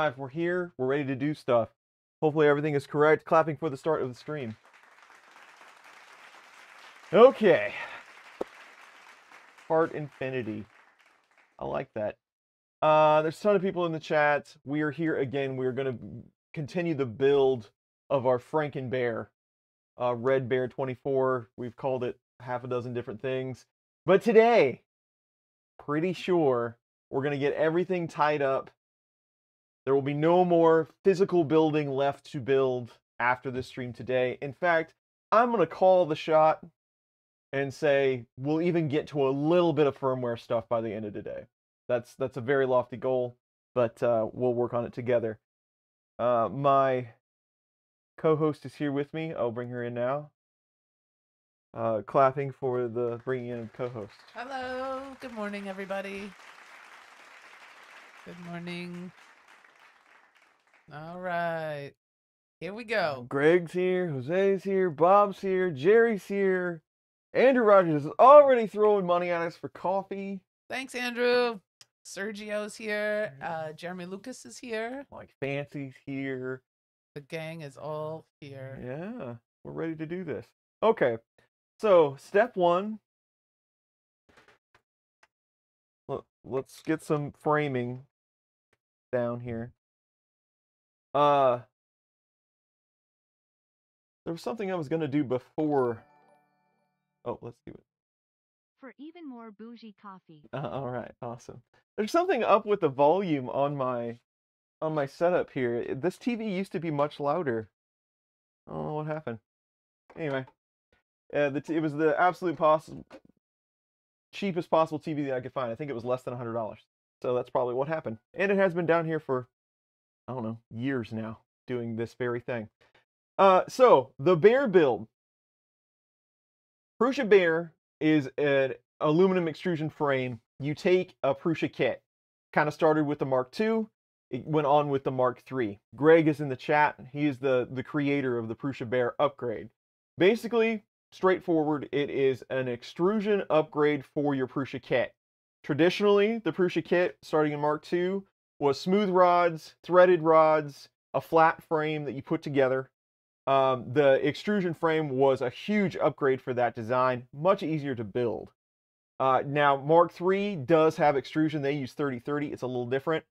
We're live. We're here. We're ready to do stuff. Hopefully everything is correct. Clapping for the start of the stream. Okay. Fart Infinity. I like that. Uh, there's a ton of people in the chat. We are here again. We are going to continue the build of our Franken Bear, uh, Red Bear 24. We've called it half a dozen different things. But today, pretty sure we're going to get everything tied up. There will be no more physical building left to build after this stream today. In fact, I'm going to call the shot and say we'll even get to a little bit of firmware stuff by the end of the day. That's that's a very lofty goal, but uh, we'll work on it together. Uh, my co-host is here with me. I'll bring her in now. Uh, clapping for the bringing in of co-host. Hello. Good morning, everybody. Good morning. All right. Here we go. Greg's here, Jose's here, Bob's here, Jerry's here. Andrew Rogers is already throwing money at us for coffee. Thanks, Andrew. Sergio's here. Uh, Jeremy Lucas is here. Mike Fancy's here. The gang is all here. Yeah, we're ready to do this. Okay, so step one. Let, let's get some framing down here. Uh, there was something I was gonna do before. Oh, let's do it. For even more bougie coffee. Uh, all right, awesome. There's something up with the volume on my on my setup here. This TV used to be much louder. I don't know what happened. Anyway, uh, the t- it was the absolute possible cheapest possible TV that I could find. I think it was less than hundred dollars. So that's probably what happened. And it has been down here for I don't know years now doing this very thing. Uh, so the bear build. Prusa Bear is an aluminum extrusion frame. You take a Prusa kit. Kind of started with the Mark II. It went on with the Mark III. Greg is in the chat. He is the, the creator of the Prusa Bear upgrade. Basically, straightforward, it is an extrusion upgrade for your Prusa kit. Traditionally, the Prusa kit, starting in Mark II, was smooth rods, threaded rods, a flat frame that you put together. Um, the extrusion frame was a huge upgrade for that design, much easier to build. Uh, now, Mark III does have extrusion. They use 3030. It's a little different.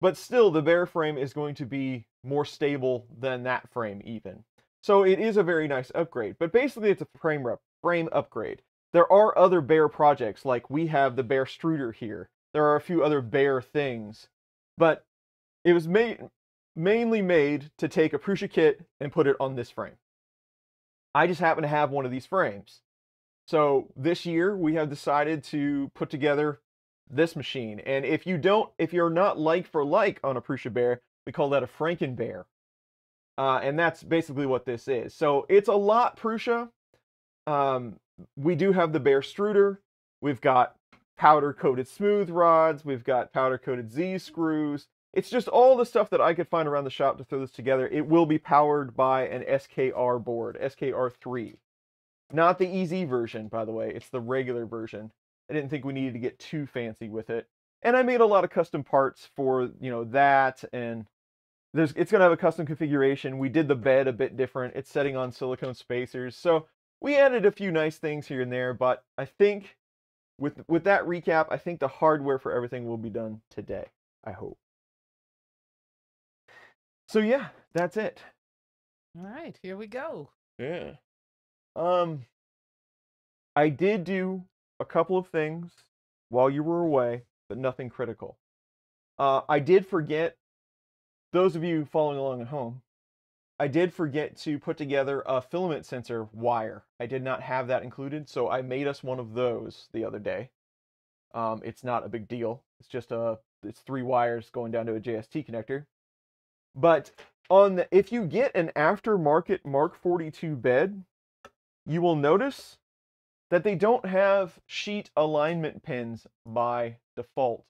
But still, the Bear frame is going to be more stable than that frame, even. So it is a very nice upgrade. But basically, it's a frame, frame upgrade. There are other Bear projects, like we have the Bear Struder here. There are a few other Bear things. But it was made mainly made to take a Prusa kit and put it on this frame. I just happen to have one of these frames. So this year we have decided to put together this machine. And if you don't, if you're not like for like on a Prusa Bear, we call that a Franken Bear. Uh, and that's basically what this is. So it's a lot Prusa. Um, we do have the Bear Struder. We've got powder coated smooth rods. We've got powder coated Z screws. It's just all the stuff that I could find around the shop to throw this together. It will be powered by an SKR board, SKR3. Not the EZ version, by the way. It's the regular version. I didn't think we needed to get too fancy with it. And I made a lot of custom parts for, you know, that and there's it's going to have a custom configuration. We did the bed a bit different. It's setting on silicone spacers. So, we added a few nice things here and there, but I think with with that recap, I think the hardware for everything will be done today. I hope. So yeah, that's it. All right, here we go. Yeah. Um I did do a couple of things while you were away, but nothing critical. Uh I did forget those of you following along at home, I did forget to put together a filament sensor wire. I did not have that included, so I made us one of those the other day. Um, it's not a big deal. It's just a it's three wires going down to a JST connector. But on the, if you get an aftermarket Mark 42 bed, you will notice that they don't have sheet alignment pins by default.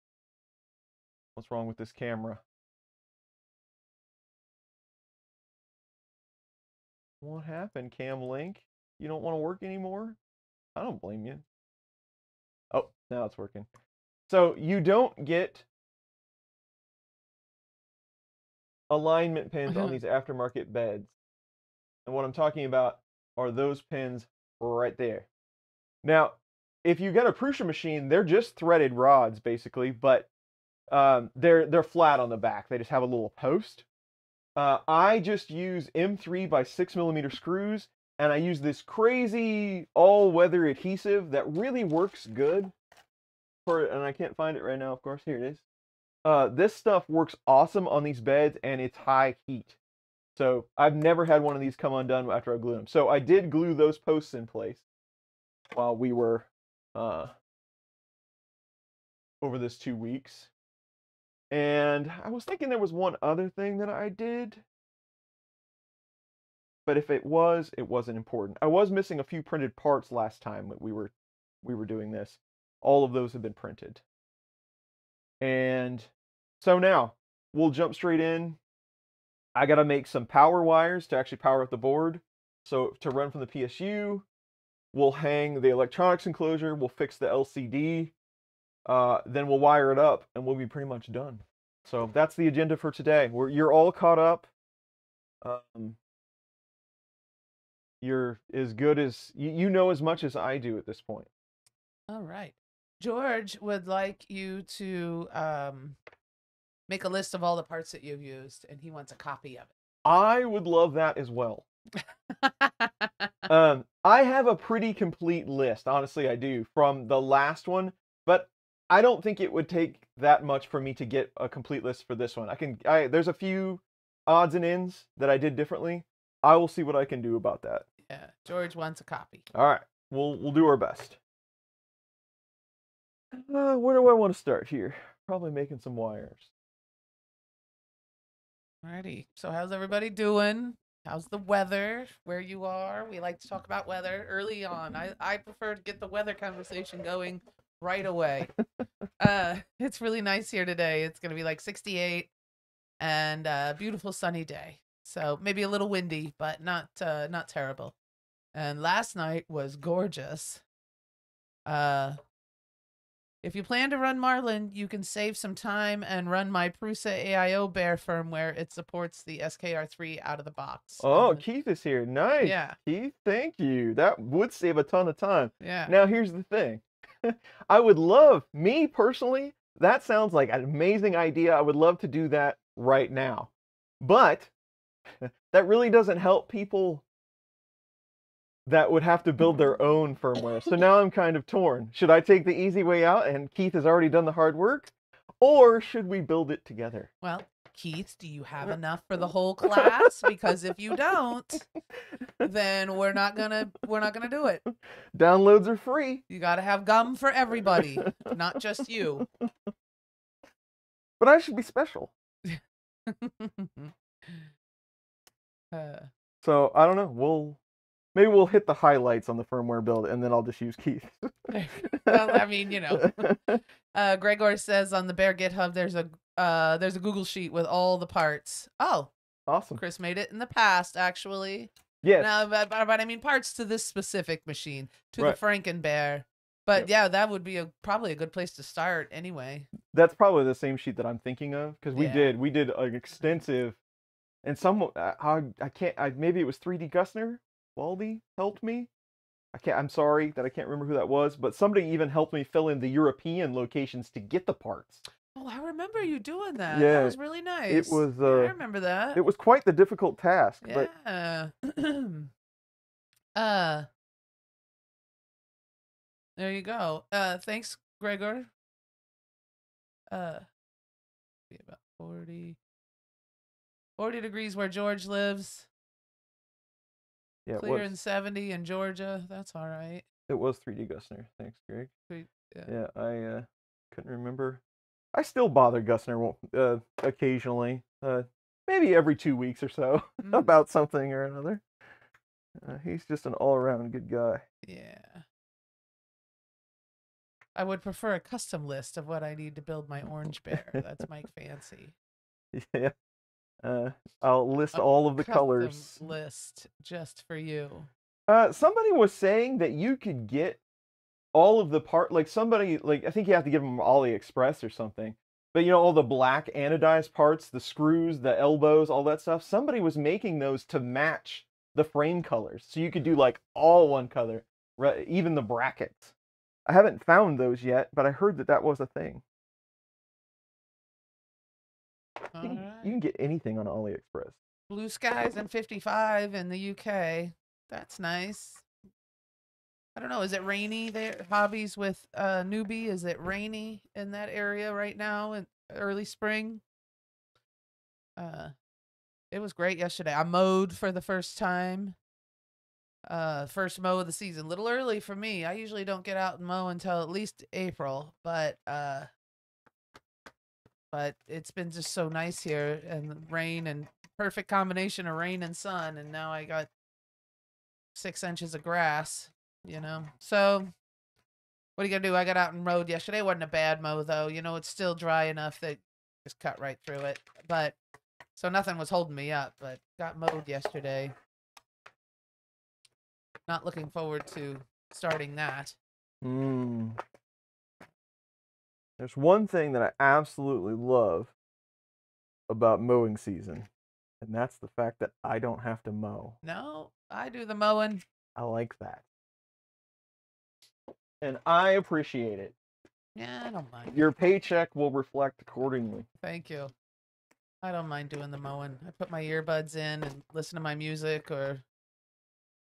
What's wrong with this camera? What happened, Cam Link? You don't want to work anymore? I don't blame you. Oh, now it's working. So you don't get alignment pins on Mhm. these aftermarket beds. And what I'm talking about are those pins right there. Now, if you get a Prusa machine, they're just threaded rods basically, but um, they're they're flat on the back. They just have a little post. Uh, I just use M3 by six millimeter screws, and I use this crazy all-weather adhesive that really works good. For and I can't find it right now. Of course, here it is. Uh, this stuff works awesome on these beds, and it's high heat. So I've never had one of these come undone after I glue them. So I did glue those posts in place while we were uh, over this two weeks. And I was thinking there was one other thing that I did. But if it was, it wasn't important. I was missing a few printed parts last time that we were we were doing this. All of those have been printed. And so now we'll jump straight in. I got to make some power wires to actually power up the board. So to run from the PSU, we'll hang the electronics enclosure, we'll fix the LCD, uh, then we'll wire it up and we'll be pretty much done. So that's the agenda for today. We're, you're all caught up. Um, you're as good as you, you know as much as I do at this point. All right. George would like you to um, make a list of all the parts that you've used, and he wants a copy of it. I would love that as well. Um, I have a pretty complete list, honestly, I do, from the last one, but I don't think it would take that much for me to get a complete list for this one. I can, I there's a few odds and ends that I did differently. I will see what I can do about that. yeah, George wants a copy. All right, we'll we'll do our best. Uh, where do I want to start here? Probably making some wires. Alrighty. So how's everybody doing? How's the weather where you are? We like to talk about weather early on. I, I prefer to get the weather conversation going right away. uh it's really nice here today. It's gonna be like 68 and a beautiful sunny day. So maybe a little windy, but not uh not terrible. And last night was gorgeous. Uh if you plan to run Marlin, you can save some time and run my Prusa AIO Bear firmware. It supports the SKR3 out of the box. Oh, And- Keith is here. Nice. yeah, Keith, thank you. That would save a ton of time. yeah. Now, here's the thing. I would love, me personally, that sounds like an amazing idea. I would love to do that right now. But that really doesn't help people that would have to build their own firmware. So now I'm kind of torn. Should I take the easy way out and Keith has already done the hard work? Or should we build it together? Well, Keith, do you have enough for the whole class? Because if you don't, then we're not gonna we're not gonna do it. Downloads are free, You got to have gum for everybody, not just you. but I should be special. uh, So I don't know. We'll maybe we'll hit the highlights on the firmware build, and then I'll just use Keith. well, I mean, you know. Uh, Gregor says on the Bear GitHub, there's a uh, there's a Google sheet with all the parts. Oh, awesome. Chris made it in the past, actually. Yes. No, but, but, I mean parts to this specific machine, to Right. the Franken Bear. But Yep. yeah, that would be a probably a good place to start anyway. That's probably the same sheet that I'm thinking of because we Yeah. did we did an extensive, and some I I I can't I maybe it was 3D Gusner Waldy helped me. I can't. I'm sorry that I can't remember who that was, but somebody even helped me fill in the European locations to get the parts. Oh, I remember you doing that. Yeah, that was really nice. It was, Yeah, I uh, remember that. It was quite the difficult task, but yeah. uh. There you go. Uh, thanks, Gregor. Uh, be about 40, 40 degrees where George lives. Yeah, it Clear in was, 70 in Georgia. That's all right. it was 3D Gusner. Thanks, Greg. Sweet, yeah. Yeah, I uh, couldn't remember. I still bother Gusner uh, occasionally, uh, maybe every two weeks or so, Mm, about something or another. Uh, he's just an all-around good guy. yeah. I would prefer a custom list of what I need to build my orange bear. That's Mike Fancy. Yeah. Uh, I'll list A all of the colors. list just for you. Uh, somebody was saying that you could get all of the part, like somebody, like I think you have to give them AliExpress or something. But you know all the black anodized parts, the screws, the elbows, all that stuff. Somebody was making those to match the frame colors, so you could do like all one color, right? Even the brackets. I haven't found those yet, but I heard that that was a thing. All You can, right. you can get anything on AliExpress. Blue skies and 55 in the UK. That's nice. I don't know. Is it rainy there? Hobbies with uh, newbie. Is it rainy in that area right now in early spring? Uh, it was great yesterday. I mowed for the first time. Uh, first mow of the season. Little early for me. I usually don't get out and mow until at least April, but uh, but it's been just so nice here and rain and perfect combination of rain and sun and now i got six inches of grass you know? So what are you gonna do? I got out and mowed yesterday. Wasn't a bad mow though. You know it's still dry enough that just cut right through it but so nothing was holding me up but got mowed yesterday. Not looking forward to starting that. Mm. There's one thing that I absolutely love about mowing season, and that's the fact that I don't have to mow. no i do the mowing I like that. And I appreciate it. yeah i don't mind Your paycheck will reflect accordingly. Thank you. I don't mind doing the mowing. I put my earbuds in and listen to my music or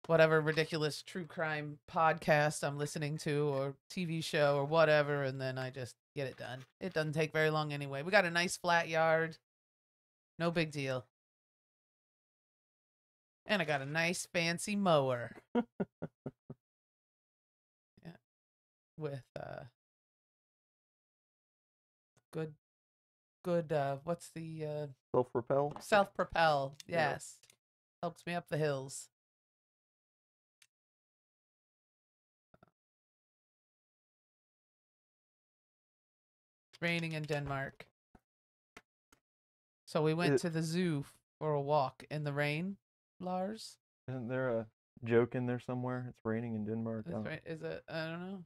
whatever ridiculous true crime podcast I'm listening to or TV show or whatever, and then I just get it done. It doesn't take very long anyway. We got a nice flat yard. No big deal. And I got a nice fancy mower. yeah. With uh good good uh what's the uh Self propel. self propel Yeah. yes helps me up the hills raining in denmark so we went It- to the zoo for a walk in the rain lars Isn't there a joke in there somewhere? It's raining in Denmark. is, ra- is it i don't know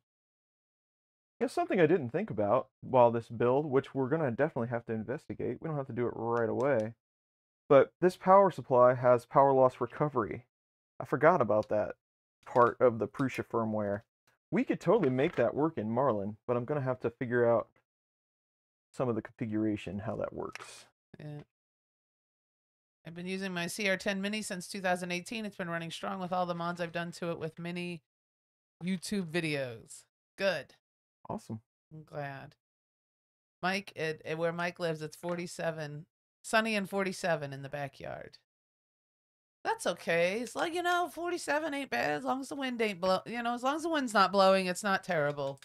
Here's something I didn't think about while this build, which we're gonna definitely have to investigate. We don't have to do it right away. But this power supply has power loss recovery. I forgot about that part of the Prusa firmware. We could totally make that work in Marlin, but I'm gonna have to figure out some of the configuration, how that works. Yeah. I've been using my CR10 Mini since 2018. It's been running strong with all the mods I've done to it with mini YouTube videos. Good. Awesome. I'm glad. Mike, it, it- where Mike lives, it's 47, sunny and 47 in the backyard. That's okay. It's like, you know, 47 ain't bad as long as the wind ain't blow. You know, as long as the wind's not blowing, it's not terrible.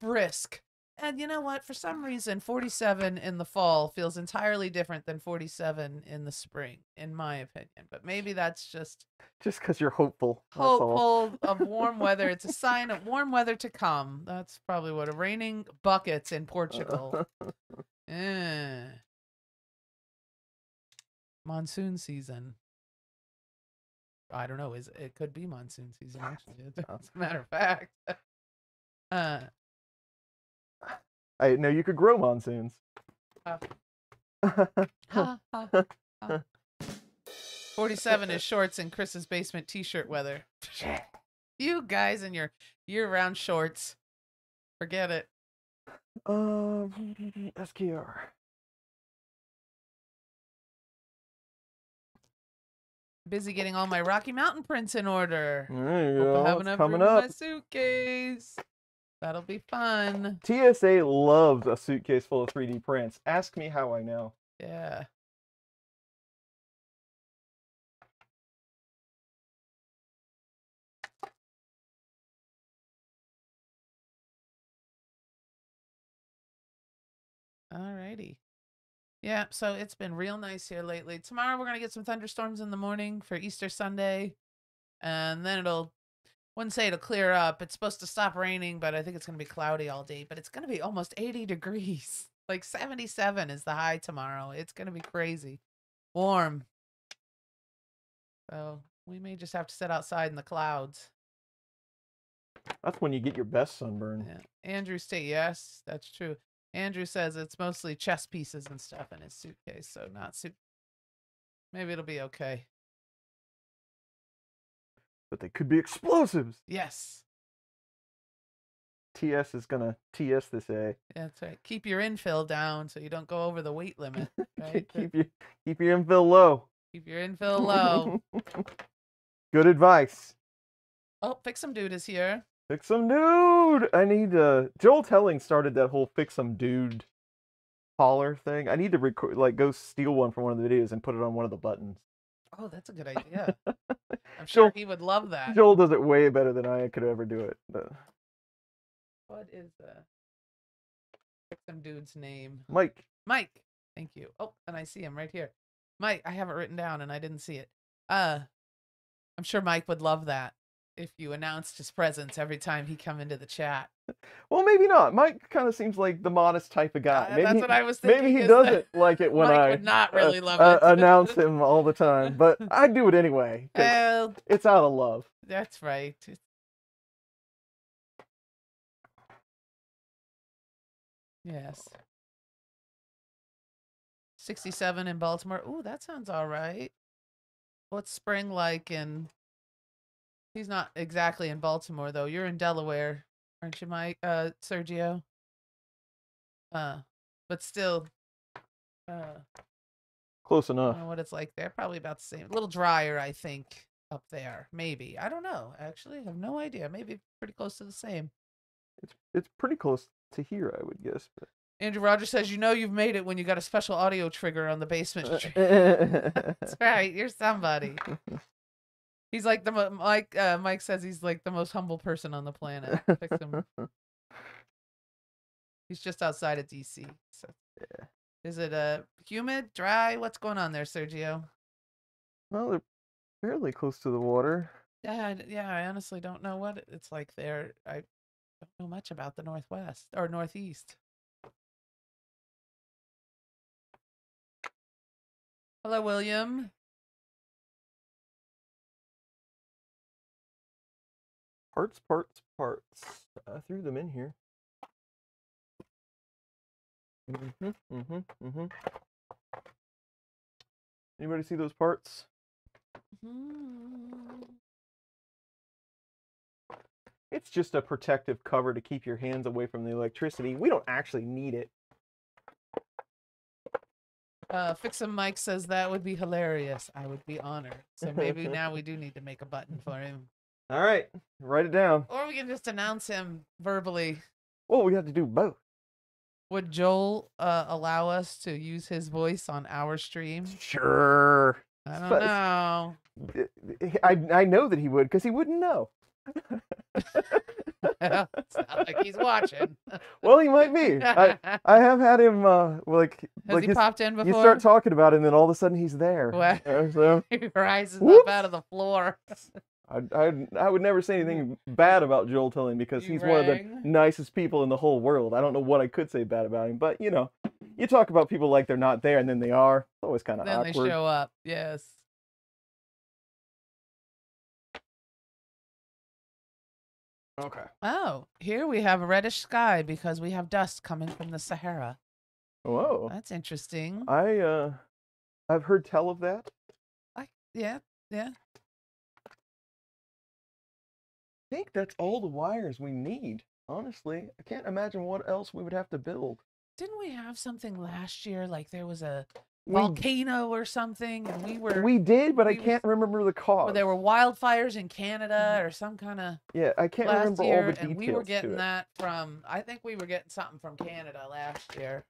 Brisk. And you know what? For some reason, 47 in the fall feels entirely different than 47 in the spring, in my opinion. But maybe that's just Just because you're hopeful. Hopeful of warm weather. It's a sign of warm weather to come. That's probably what a raining buckets in Portugal. Eh. Monsoon season. I don't know. Is it could be monsoon season actually? As a matter of fact. Uh, I know you could grow monsoons. Uh. ha, ha, ha. Forty-seven is shorts in Chris's basement T-shirt weather. You guys in your year-round shorts. Forget it. um, SKR. Busy getting all my Rocky Mountain prints in order. There you Hope go. I have enough coming room in up. my suitcase. That'll be fun. TSA loves a suitcase full of 3D prints. Ask me how I know. Yeah. Alrighty. Yeah, so it's been real nice here lately. Tomorrow we're gonna get some thunderstorms in the morning for Easter Sunday. And then it'll wouldn't say it'll clear up. It's supposed to stop raining, but I think it's gonna be cloudy all day. But it's gonna be almost 80 degrees. Like 77 is the high tomorrow. It's gonna be crazy. Warm. So we may just have to sit outside in the clouds. That's when you get your best sunburn. Yeah. Andrew State, yes, that's true. Andrew says it's mostly chess pieces and stuff in his suitcase, so not suit. Maybe it'll be okay. But they could be explosives. Yes, TS is gonna TS this A. that's right. Keep your infill down so you don't go over the weight limit. Right? keep your keep your infill low. Keep your infill low. Good advice. oh, fix some dude is here. Fix some dude. I need uh Joel Telling started that whole fix some dude holler thing. I need to record like go steal one from one of the videos and put it on one of the buttons. Oh, that's a good idea. I'm sure Joel, he would love that. Joel does it way better than I could ever do it. But What is the some dude's name? Mike, Mike. Thank you. Oh, and I see him right here. Mike, I have it written down and I didn't see it. Uh I'm sure Mike would love that if you announced his presence every time he come into the chat. well maybe not. Mike kind of seems like the modest type of guy. Uh, maybe that's he, what I was thinking. maybe he doesn't like it when Mike I would not uh, really love uh, announce him all the time, but I do it anyway. Well, it's out of love. that's right. Yes. 67 in Baltimore. Ooh, that sounds all right. What's spring like in He's not exactly in Baltimore though. You're in Delaware, aren't you, Mike? Uh Sergio. Uh but still uh Close I enough. don't know what it's like there. Probably about the same. A little drier, I think, up there. Maybe. I don't know. Actually, I have no idea. Maybe pretty close to the same. It's it's pretty close to here, I would guess. But... Andrew Rogers says, "You know you've made it when you got a special audio trigger on the basement." Uh, stream." Eh, eh, eh, That's right. You're somebody. He's like the mo- Mike. Uh, Mike says he's like the most humble person on the planet. Fix him. He's just outside of DC. So. Yeah. Is it uh humid, dry? What's going on there, Sergio? well, they're fairly close to the water. Yeah, I yeah. I honestly don't know what it's like there. I don't know much about the Northwest or Northeast. Hello, William. Parts, parts, parts. I threw them in here. Mhm, mhm, mhm. Anybody see those parts? Mhm. It's just a protective cover to keep your hands away from the electricity. We don't actually need it. Uh, Fixum Mike says that would be hilarious. I would be honored. So maybe now we do need to make a button for him, All right, write it down. or we can just announce him verbally. Well, we have to do both. Would Joel uh, allow us to use his voice on our stream? Sure. I don't But- know. I I know that he would because he wouldn't know. it's not like he's watching. Well, he might be. I, I have had him uh like Has like he his- popped in before? you start talking about it and then all of a sudden he's there. What? Uh, so he rises Whoops. up out of the floor. I, I I would never say anything bad about Joel Telling because You he's one of the nicest people in the whole world. I don't know what I could say bad about him, but you know, you talk about people like they're not there and then they are. It's always kind of then awkward. they show up. Yes. Okay. Oh, here we have a reddish sky because we have dust coming from the Sahara. Whoa. That's interesting. I uh I've heard tell of that. I, yeah, yeah. I think that's all the wires we need. Honestly, I can't imagine what else we would have to build. Didn't we have something last year? Like there was a We, volcano or something, and we were we did, but I we was- can't remember the cause. there were wildfires in Canada mm-hmm. or some kind of yeah, I can't last remember year, all the details. and we were getting that from. I think we were getting something from Canada last year.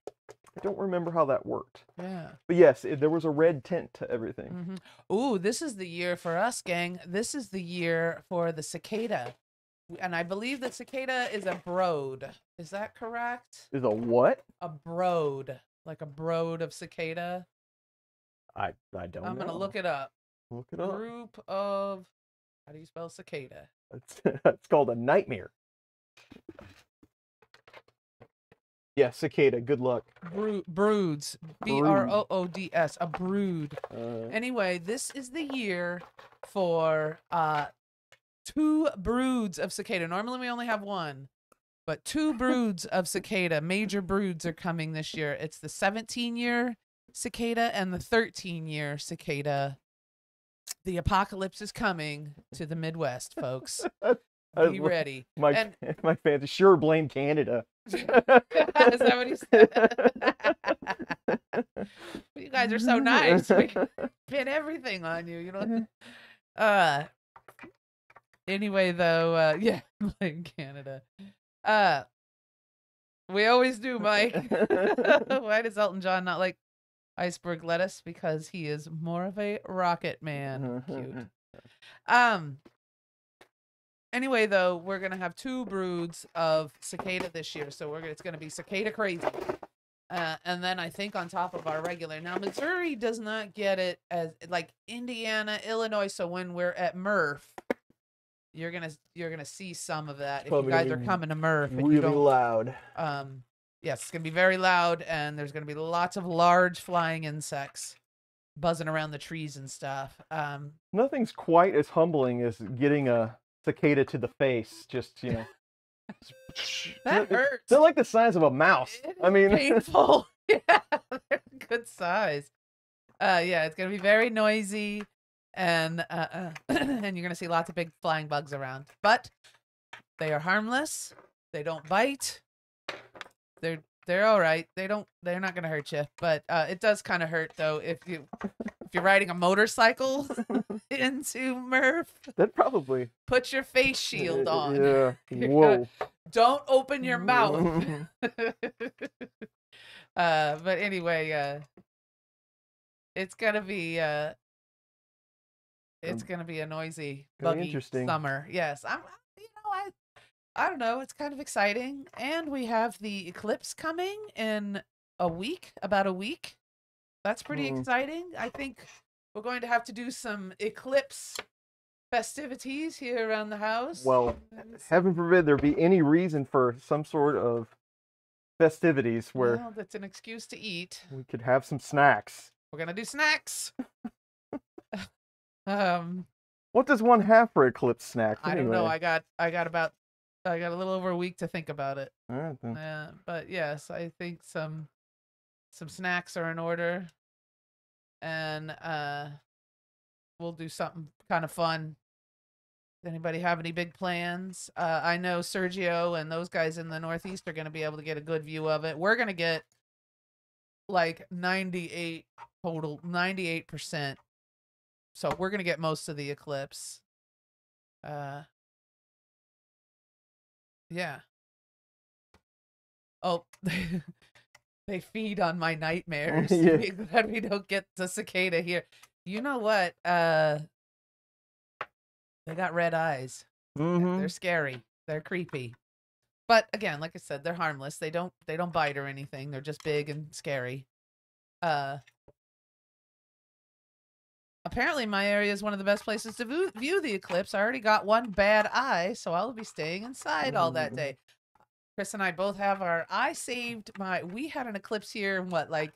I don't remember how that worked. Yeah. But yes, it, there was a red tint to everything. hmm Ooh, this is the year for us, gang. This is the year for the cicada. And I believe that cicada is a brood. Is that correct? Is a what? A brood. Like a brood of cicada. I I don't I'm know. going to look it up. Look it up. Group of. How do you spell cicada? It's, it's called a nightmare. Yeah, cicada. Good luck. Bro- broods. B R O O D S. A brood. Uh, Anyway, this is the year for uh two broods of cicada. Normally we only have one, but two broods of cicada, major broods, are coming this year. It's the 17 year cicada and the 13 year cicada. The apocalypse is coming to the Midwest, folks. Be ready. My And- my fans sure blame Canada. Is that what he said? you guys are so nice. We pin everything on you, you know. Uh anyway though, uh yeah, blame Canada. Uh we always do, Mike. Why does Elton John not like iceberg lettuce? Because he is more of a rocket man. Cute. Um. Anyway, though, we're gonna have two broods of cicada this year, so we're it's gonna be cicada crazy. Uh, and then I think on top of our regular. Now Missouri does not get it as like Indiana, Illinois. So when we're at Murph, you're gonna you're gonna see some of that if you Probably guys are coming to Murph. and you really don't, loud. um, yes, it's gonna be very loud, and there's gonna be lots of large flying insects buzzing around the trees and stuff. Um, Nothing's quite as humbling as getting a cicada to the face. Just you know, that They're- hurts. They're like the size of a mouse. I mean, painful. yeah, they're good size. Uh, yeah, it's gonna be very noisy, and uh, uh and you're gonna see lots of big flying bugs around. But they are harmless. They don't bite. They're they're all right. They don't. They're not gonna hurt you. But uh, it does kind of hurt though if you if you're riding a motorcycle into Murph. that probably Put your face shield on. Yeah. Whoa. Don't open your mouth. uh but anyway uh it's gonna be uh it's Um, gonna be a noisy buggy interesting. summer yes i'm you know i i don't know it's kind of exciting and we have the eclipse coming in a week about a week that's pretty Mm. exciting i think we're going to have to do some eclipse festivities here around the house Well, heaven forbid there be any reason for some sort of festivities where well, that's an excuse to eat we could have some snacks. We're gonna do snacks. um, What does one have for eclipse snacks? I don't know. I got I got about I got a little over a week to think about it. All right, then. Uh, but yes, I think some some snacks are in order, and uh, we'll do something kind of fun. Does anybody have any big plans? Uh, I know Sergio and those guys in the Northeast are going to be able to get a good view of it. We're going to get like 98 total, 98%. So we're going to get most of the eclipse. Uh, yeah. Oh, they feed on my nightmares Yeah. that we don't get the cicada here. You know what? Uh, they got red eyes. Mhm. They're scary. They're creepy. But again, like I said, they're harmless. They don't they don't bite or anything. They're just big and scary. Uh Apparently my area is one of the best places to view, view the eclipse. I already got one bad eye, so I'll be staying inside all that day. Chris and I both have our I saved my we had an eclipse here in what like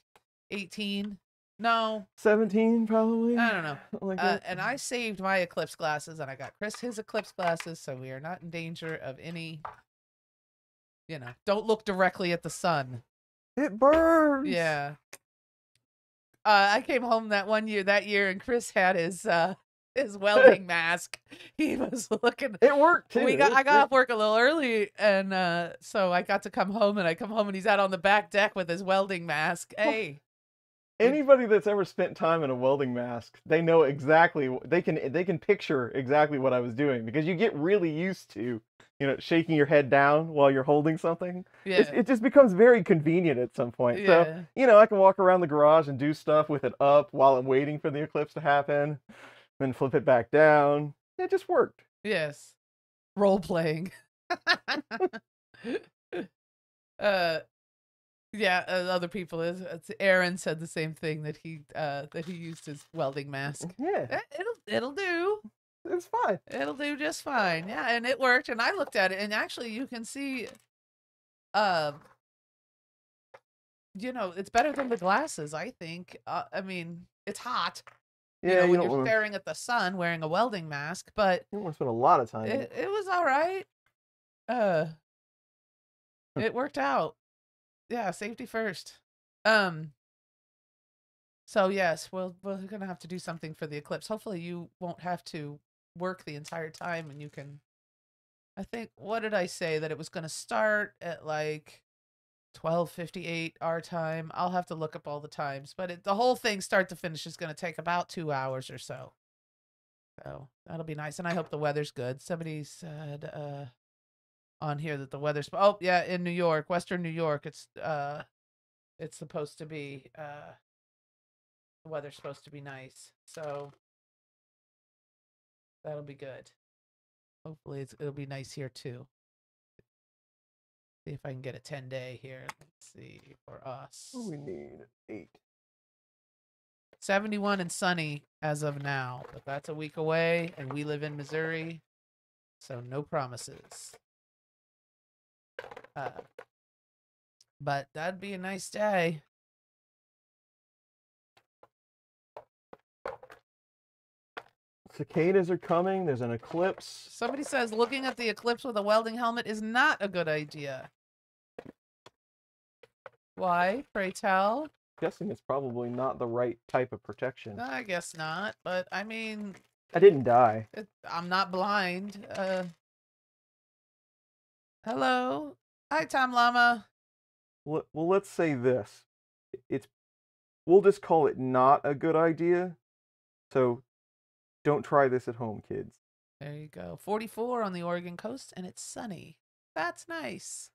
18? No, 17 probably. I don't know. like Uh, and I saved my eclipse glasses, and I got Chris his eclipse glasses, so we are not in danger of any. You know, don't look directly at the sun. It burns. Yeah. Uh, I came home that one year, that year, and Chris had his uh his welding mask. He was looking. It worked too. We got. I got off work a little early, and uh, so I got to come home, and I come home, and he's out on the back deck with his welding mask. Hey, Anybody that's ever spent time in a welding mask, they know exactly. They can they can picture exactly what I was doing because you get really used to, you know, shaking your head down while you're holding something. yeah, It's, it just becomes very convenient at some point. yeah. So you know, I can walk around the garage and do stuff with it up while I'm waiting for the eclipse to happen, then flip it back down. It just worked. Yes. Role playing. uh yeah, uh, other people is it's Aaron said the same thing that he uh that he used his welding mask. Yeah, Eh, It'll it'll do. it's fine. It'll do just fine. Yeah, and it worked and I looked at it and actually you can see um you know, it's better than the glasses, I think. Uh, I mean, it's hot. You Yeah, know, you, when don't you're want staring at the sun wearing a welding mask, but you want to spend a lot of time. in it, it was all right. Uh, it worked out. Yeah, safety first. Um. So yes, we'll we're gonna have to do something for the eclipse. Hopefully, you won't have to work the entire time, and you can. I think what did I say that it was gonna start at like. 12:58 our time. I'll have to look up all the times, but it, the whole thing start to finish is to take about 2 hours or so. So, that'll be nice and I hope the weather's good. Somebody said uh on here that the weather's oh yeah in new york western new york it's uh it's supposed to be uh the weather's supposed to be nice so that'll be good. Hopefully it's, it'll be nice here too. See if i can get a 10 day here let's see for us. we need eight. 71 and sunny as of now but that's a week away and we live in missouri so no promises uh, but that'd be a nice day Cicadas are coming. There's an eclipse. somebody says looking at the eclipse with a welding helmet is not a good idea why pray tell Guessing it's probably not the right type of protection. i guess not but i mean I didn't die. It, I'm not blind. Uh, hello. Hi, Tom Llama. Well, well, let's say this. It's we'll just call it not a good idea. So don't try this at home, kids. There you go. 44 on the Oregon coast, and it's sunny. That's nice.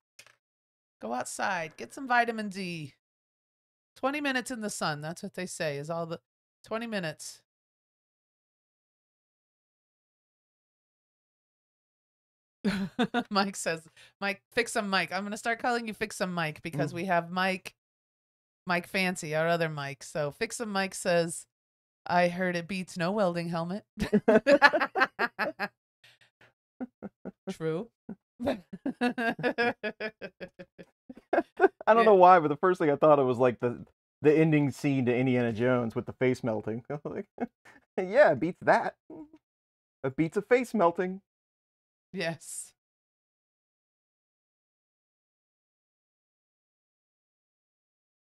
Go outside, get some vitamin D. 20 minutes in the sun. That's what they say, is all the 20 minutes. Mike says, Mike, fix some Mike. I'm going to start calling you Fix some Mike because Mm. we have Mike, Mike Fancy, our other Mike. So Fix some Mike says, I heard it beats no welding helmet. True. I don't know why, but the first thing I thought of was like the the ending scene to Indiana Jones with the face melting. like, yeah, it beats that. It beats a face melting. Yes.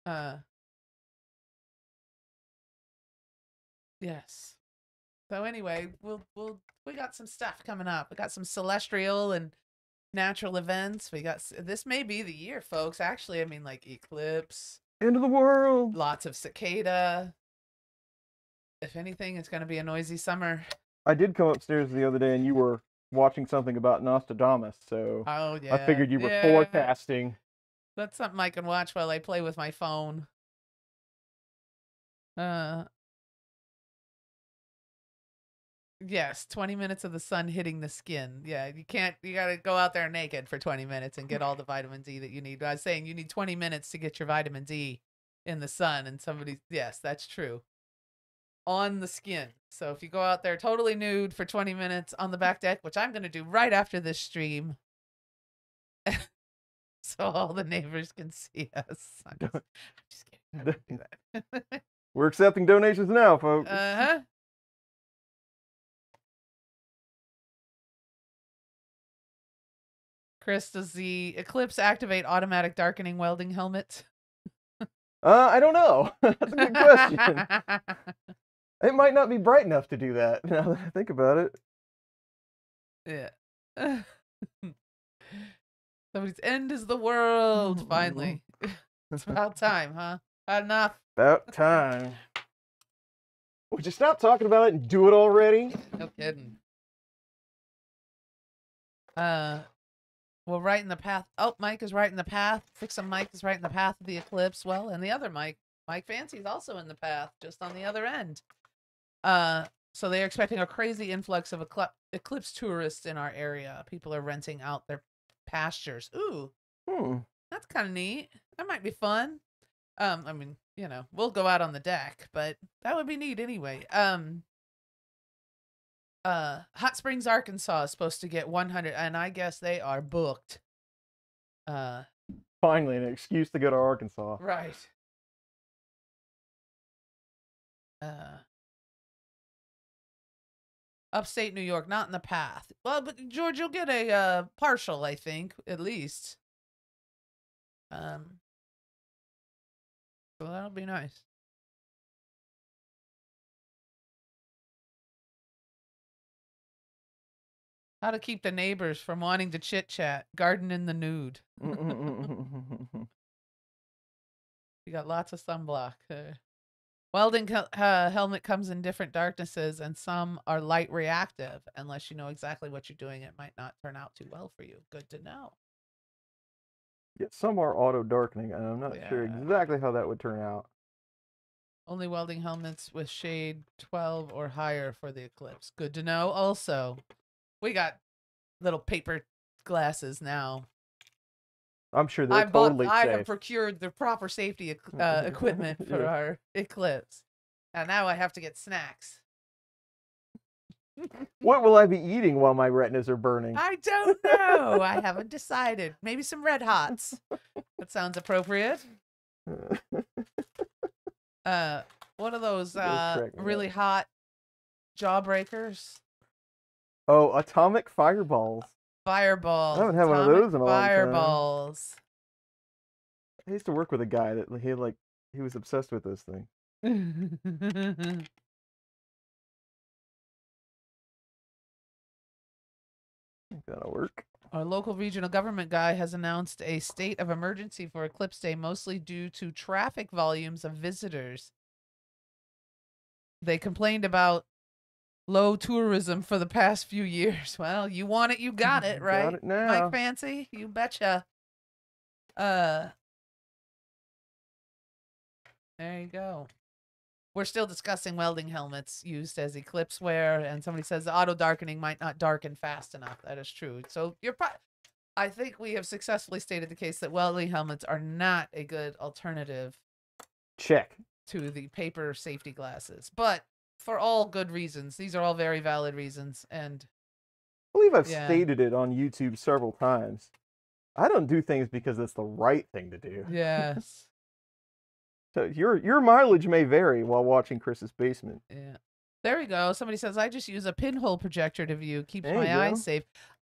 Uh. Yes. So anyway, we'll we'll we got some stuff coming up. We got some celestial and natural events. We got this may be the year, folks. Actually, I mean like eclipse, End of the world. lots of cicada. If anything, it's going to be a noisy summer. I did come upstairs the other day and you were watching something about Nostradamus, so Oh yeah. I figured you were yeah. forecasting. That's something I can watch while I play with my phone. Uh Yes, 20 minutes of the sun hitting the skin. Yeah, you can't you got to go out there naked for 20 minutes and get all the vitamin D that you need. I was saying you need 20 minutes to get your vitamin D in the sun and somebody yes, that's true. On the skin. So if you go out there totally nude for 20 minutes on the back deck, which I'm going to do right after this stream, so all the neighbors can see us. I'm just, I'm just kidding. Do that. We're accepting donations now, folks. uh huh. Chris, does the Eclipse activate automatic darkening welding helmet? Uh, I don't know. That's a good question. It might not be bright enough to do that. Now that I think about it. yeah. Somebody's end is the world. Finally, it's about time, huh? Had enough. About time. Would you stop talking about it and do it already? No kidding. Uh, well, right in the path. Oh, Mike is right in the path. Fix some Mike is right in the path of the eclipse. Well, and the other Mike, Mike Fancy, is also in the path, just on the other end. Uh, so they're expecting a crazy influx of eclip- eclipse tourists in our area. People are renting out their pastures. Ooh, Hmm. that's kind of neat. That might be fun. Um, I mean, you know, we'll go out on the deck, but that would be neat anyway. Um, uh, Hot Springs, Arkansas is supposed to get 100, and I guess they are booked. Uh, Finally, an excuse to go to Arkansas. right. Uh, upstate New York, not in the path. Well, but George, you'll get a uh, partial, I think, at least. Um, so that'll be nice. How to keep the neighbors from wanting to chit chat. Garden in the nude. Mm, mm, mm, we got lots of sunblock there welding uh, helmet comes in different darknesses, and some are light reactive. Unless you know exactly what you're doing, it might not turn out too well for you. Good to know. yeah, some are auto darkening, and I'm not sure exactly how that would turn out. Only welding helmets with shade 12 or higher for the Eclipse. Good to know. Also, we got little paper glasses now. I'm sure they're I bought, totally I safe. have procured the proper safety uh, equipment for Yeah. our Eclipse, and now I have to get snacks. What will I be eating while my retinas are burning? I don't know. I haven't decided. Maybe some Red Hots. That sounds appropriate. Uh, what are those uh up. really hot jawbreakers? oh, atomic fireballs. Fireballs. I haven't had one of those in a long time. Fireballs. I used to work with a guy that he like he was obsessed with this thing. that'll work. Our local regional government guy has announced a state of emergency for Eclipse Day, mostly due to traffic volumes of visitors. They complained about low tourism for the past few years. Well, you want it, you got it, right? Got it now. Mike Fancy, you betcha. Uh, there you go. We're still discussing welding helmets used as eclipse wear, and somebody says auto darkening might not darken fast enough. That is true. So you're pro- I think we have successfully stated the case that welding helmets are not a good alternative Check. to the paper safety glasses, but for all good reasons. These are all very valid reasons, and I believe I've Yeah. stated it on YouTube several times. I don't do things because it's the right thing to do. yes. So your your mileage may vary while watching Chris's basement. Yeah. There we go. Somebody says I just use a pinhole projector to view. Keeps There my eyes safe.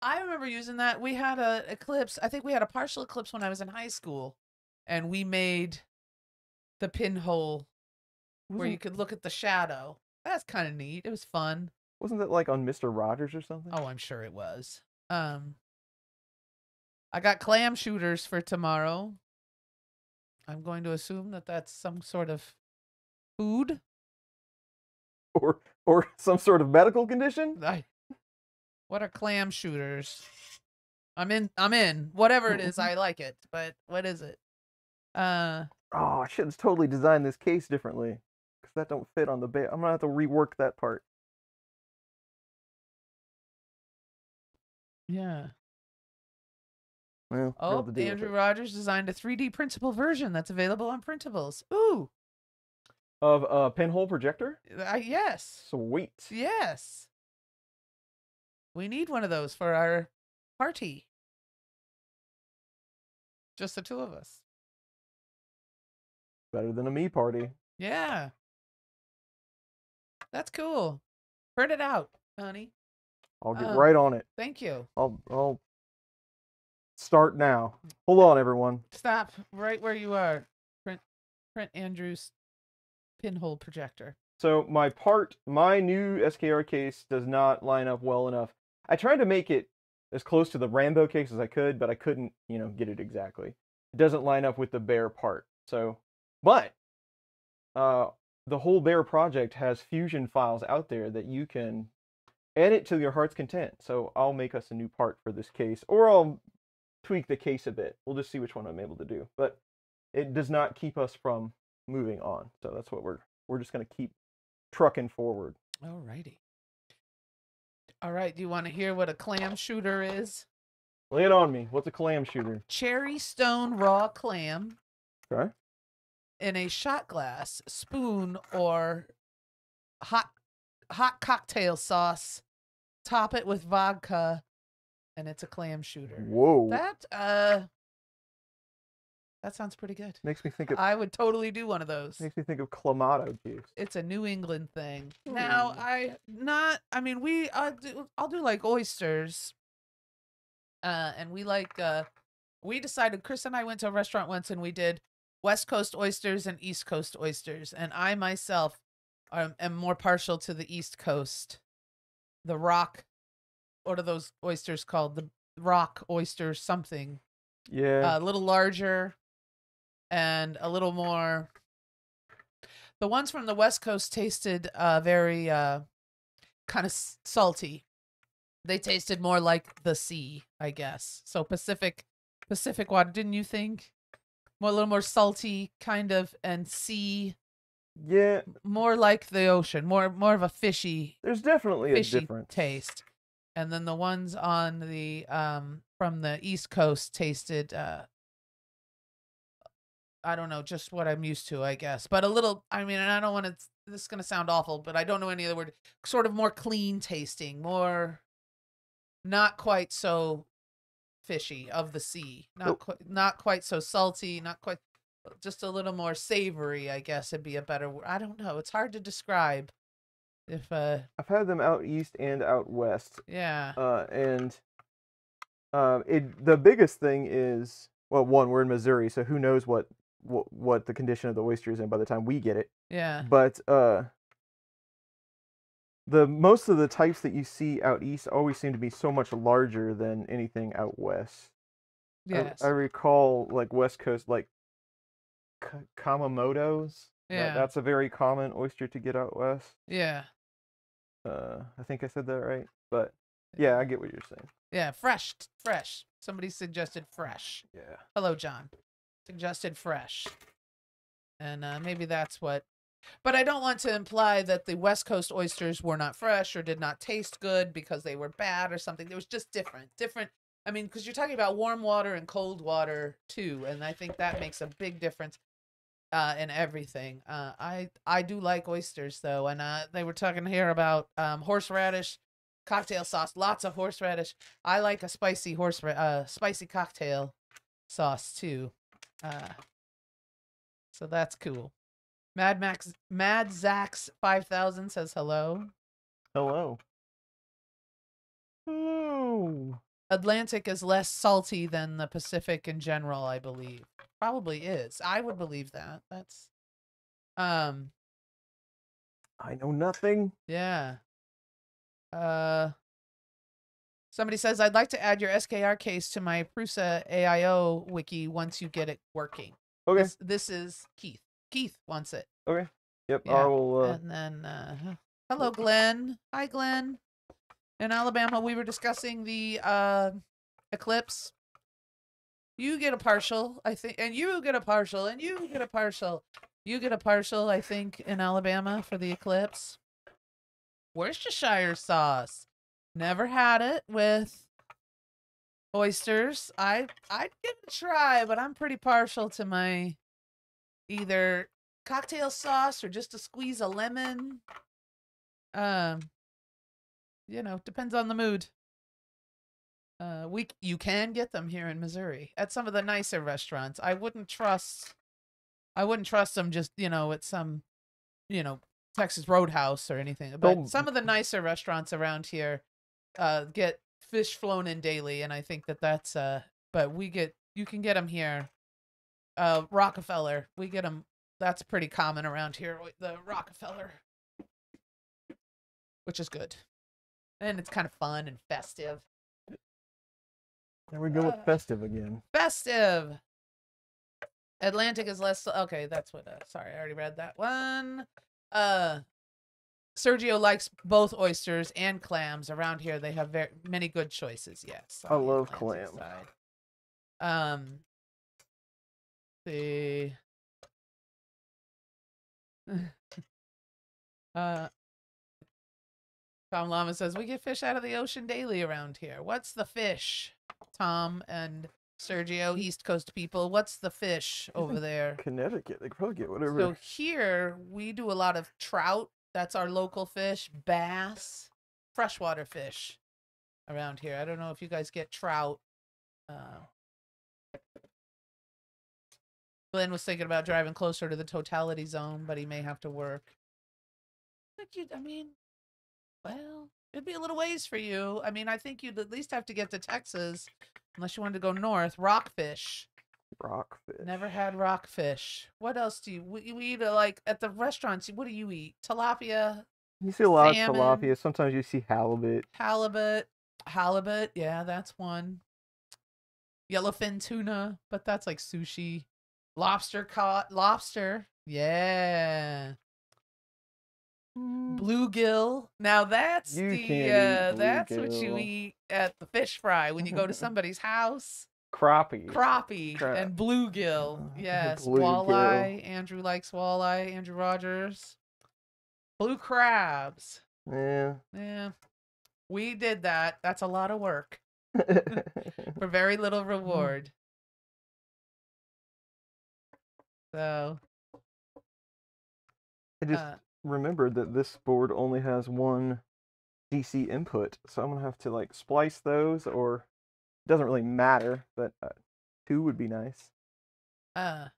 I remember using that. We had a eclipse. I think we had a partial eclipse when I was in high school, and we made the pinhole where you could look at the shadow. That's kind of neat. It was fun. wasn't that like on Mr. Rogers or something? Oh, I'm sure it was. Um, I got clam shooters for tomorrow. I'm going to assume that that's some sort of food. Or or some sort of medical condition? I, what are clam shooters? I'm in. I'm in. Whatever it is, I like it. But what is it? Uh, Oh, I should have totally designed this case differently. That don't fit on the ba- I'm gonna have to rework that part. yeah. Well, Oh, Andrew. Rogers designed a 3D printable version that's available on printables. Ooh, of a pinhole projector. uh, yes, Sweet. yes. We need one of those for our party. Just the two of us. Better than a me party. Yeah. That's cool. Print it out, honey. I'll get Um, right on it. Thank you. I'll I'll start now. Hold on, everyone. Stop right where you are. Print print Andrew's pinhole projector. So my part, my new SKR case does not line up well enough. I tried to make it as close to the Rambo case as I could, but I couldn't, you know, get it exactly. It doesn't line up with the Bear part. So, but uh, the whole Bear project has Fusion files out there that you can edit to your heart's content. So I'll make us a new part for this case, or I'll tweak the case a bit. We'll just see which one I'm able to do. But it does not keep us from moving on. So that's what we're we're just gonna keep trucking forward. Alrighty. All right, do you want to hear what a clam shooter is? Lay it on me. What's a clam shooter? Cherry stone raw clam Okay. In a shot glass, spoon, or hot hot cocktail sauce. Top it with vodka, and it's a clam shooter. Whoa. That uh, that sounds pretty good. makes me think of I would totally do one of those. makes me think of clamato juice. It's a New England thing. Now Hmm. I not. I mean, we uh, do, I'll do like oysters. Uh, and we like uh, we decided. Chris and I went to a restaurant once, and we did West Coast oysters and East Coast oysters, and I myself am, am more partial to the East Coast. The rock, what are those oysters called? The rock oyster something Yeah. a little larger and a little more. The ones from the West Coast tasted uh, very uh, kind of salty. They tasted more like the sea, I guess. So Pacific, Pacific water. Didn't you think? More a little more salty, kind of, and sea, yeah. more like the ocean, more more of a fishy There's definitely a fishy difference. taste. And then the ones on the um from the East Coast tasted uh I don't know, just what I'm used to, I guess. But a little I mean, and I don't want to this is going to sound awful, but I don't know any other word. Sort of more clean tasting, more not quite so fishy of the sea. Not Oh. quite not quite so salty, not quite just a little more savory, I guess it'd be a better word. I don't know. It's hard to describe. If uh I've had them out east and out west, yeah. uh, and uh, it the biggest thing is well, one we're in Missouri, so who knows what what, what the condition of the oyster is in by the time we get it. Yeah. But uh, the most of the types that you see out east always seem to be so much larger than anything out west. I- Yes. I, recall like West Coast like K- Kumamotos. That- yeah. that's a very common oyster to get out west. yeah. Uh, I think I said that right, but yeah, I get what you're saying. Yeah. Fresh. Fresh. Somebody suggested fresh. Yeah. Hello, John. Suggested fresh. And uh, maybe that's what. But I don't want to imply that the West Coast oysters were not fresh or did not taste good because they were bad or something. It was just different. Different. I mean, because you're talking about warm water and cold water too, and I think that makes a big difference uh, in everything. Uh, I I do like oysters though, and uh, they were talking here about um, horseradish cocktail sauce. Lots of horseradish. I like a spicy horse uh, spicy cocktail sauce too. Uh, so that's cool. Mad Max Mad Zax five thousand says hello. Hello. Hello. Atlantic is less salty than the Pacific in general, I believe. Probably is. I would believe that. That's um I know nothing. yeah. Uh somebody says I'd like to add your SKR case to my Prusa AIO wiki once you get it working. Okay. This, this is Keith. Keith wants it. Okay. Yep. Yeah, I will. Uh, and then uh hello Glenn. Hi Glenn. In Alabama we were discussing the uh eclipse. You get a partial, I think, and you get a partial, and you get a partial. You get a partial, I think, in Alabama for the eclipse. Worcestershire sauce. Never had it with oysters. I I'd give it a try, but I'm pretty partial to my either cocktail sauce or just a squeeze of lemon. Um, you know, depends on the mood. Uh, we you can get them here in Missouri at some of the nicer restaurants. I wouldn't trust, I wouldn't trust them just you know at some, you know, Texas Roadhouse or anything. But Don't- some of the nicer restaurants around here, uh, get fish flown in daily, and I think that that's uh. But we get you can get them here. Uh, Rockefeller, we get them. That's pretty common around here. The Rockefeller, which is good, and it's kind of fun and festive. there we go with uh, festive again. Festive. Atlantic is less. Okay, that's what. Uh, sorry, I already read that one. Uh, Sergio likes both oysters and clams. Around here, they have very many good choices. Yes, I love clams. side. Um, the uh, Tom Lama says we get fish out of the ocean daily around here. What's the fish, Tom and Sergio, East Coast people? What's the fish over there? Connecticut, they probably get whatever. So here we do a lot of trout. That's our local fish. Bass, freshwater fish around here. I don't know if you guys get trout. Uh, Glenn was thinking about driving closer to the totality zone, but he may have to work. But you, I mean, well, it'd be a little ways for you. I mean, I think you'd at least have to get to Texas, unless you wanted to go north. Rockfish Rockfish. Never had rockfish. What else do you we, we eat? Like at the restaurants, what do you eat? Tilapia, You see a lot salmon. of tilapia. Sometimes you see halibut. halibut, halibut. Yeah, that's one. Yellowfin tuna, but that's like sushi. Lobster caught lobster. Yeah. Bluegill. Now that's You the uh, that's what you eat at the fish fry when you go to somebody's house. Crappie. Crappie Cra- and bluegill. Uh, Yes, bluegill. walleye. Andrew likes walleye. Andrew Rogers. Blue crabs. yeah. Yeah, we did that. That's a lot of work for very little reward. So, I just uh, remembered that this board only has one DC input, so I'm gonna have to like splice those, or it doesn't really matter, but uh, two would be nice. uh,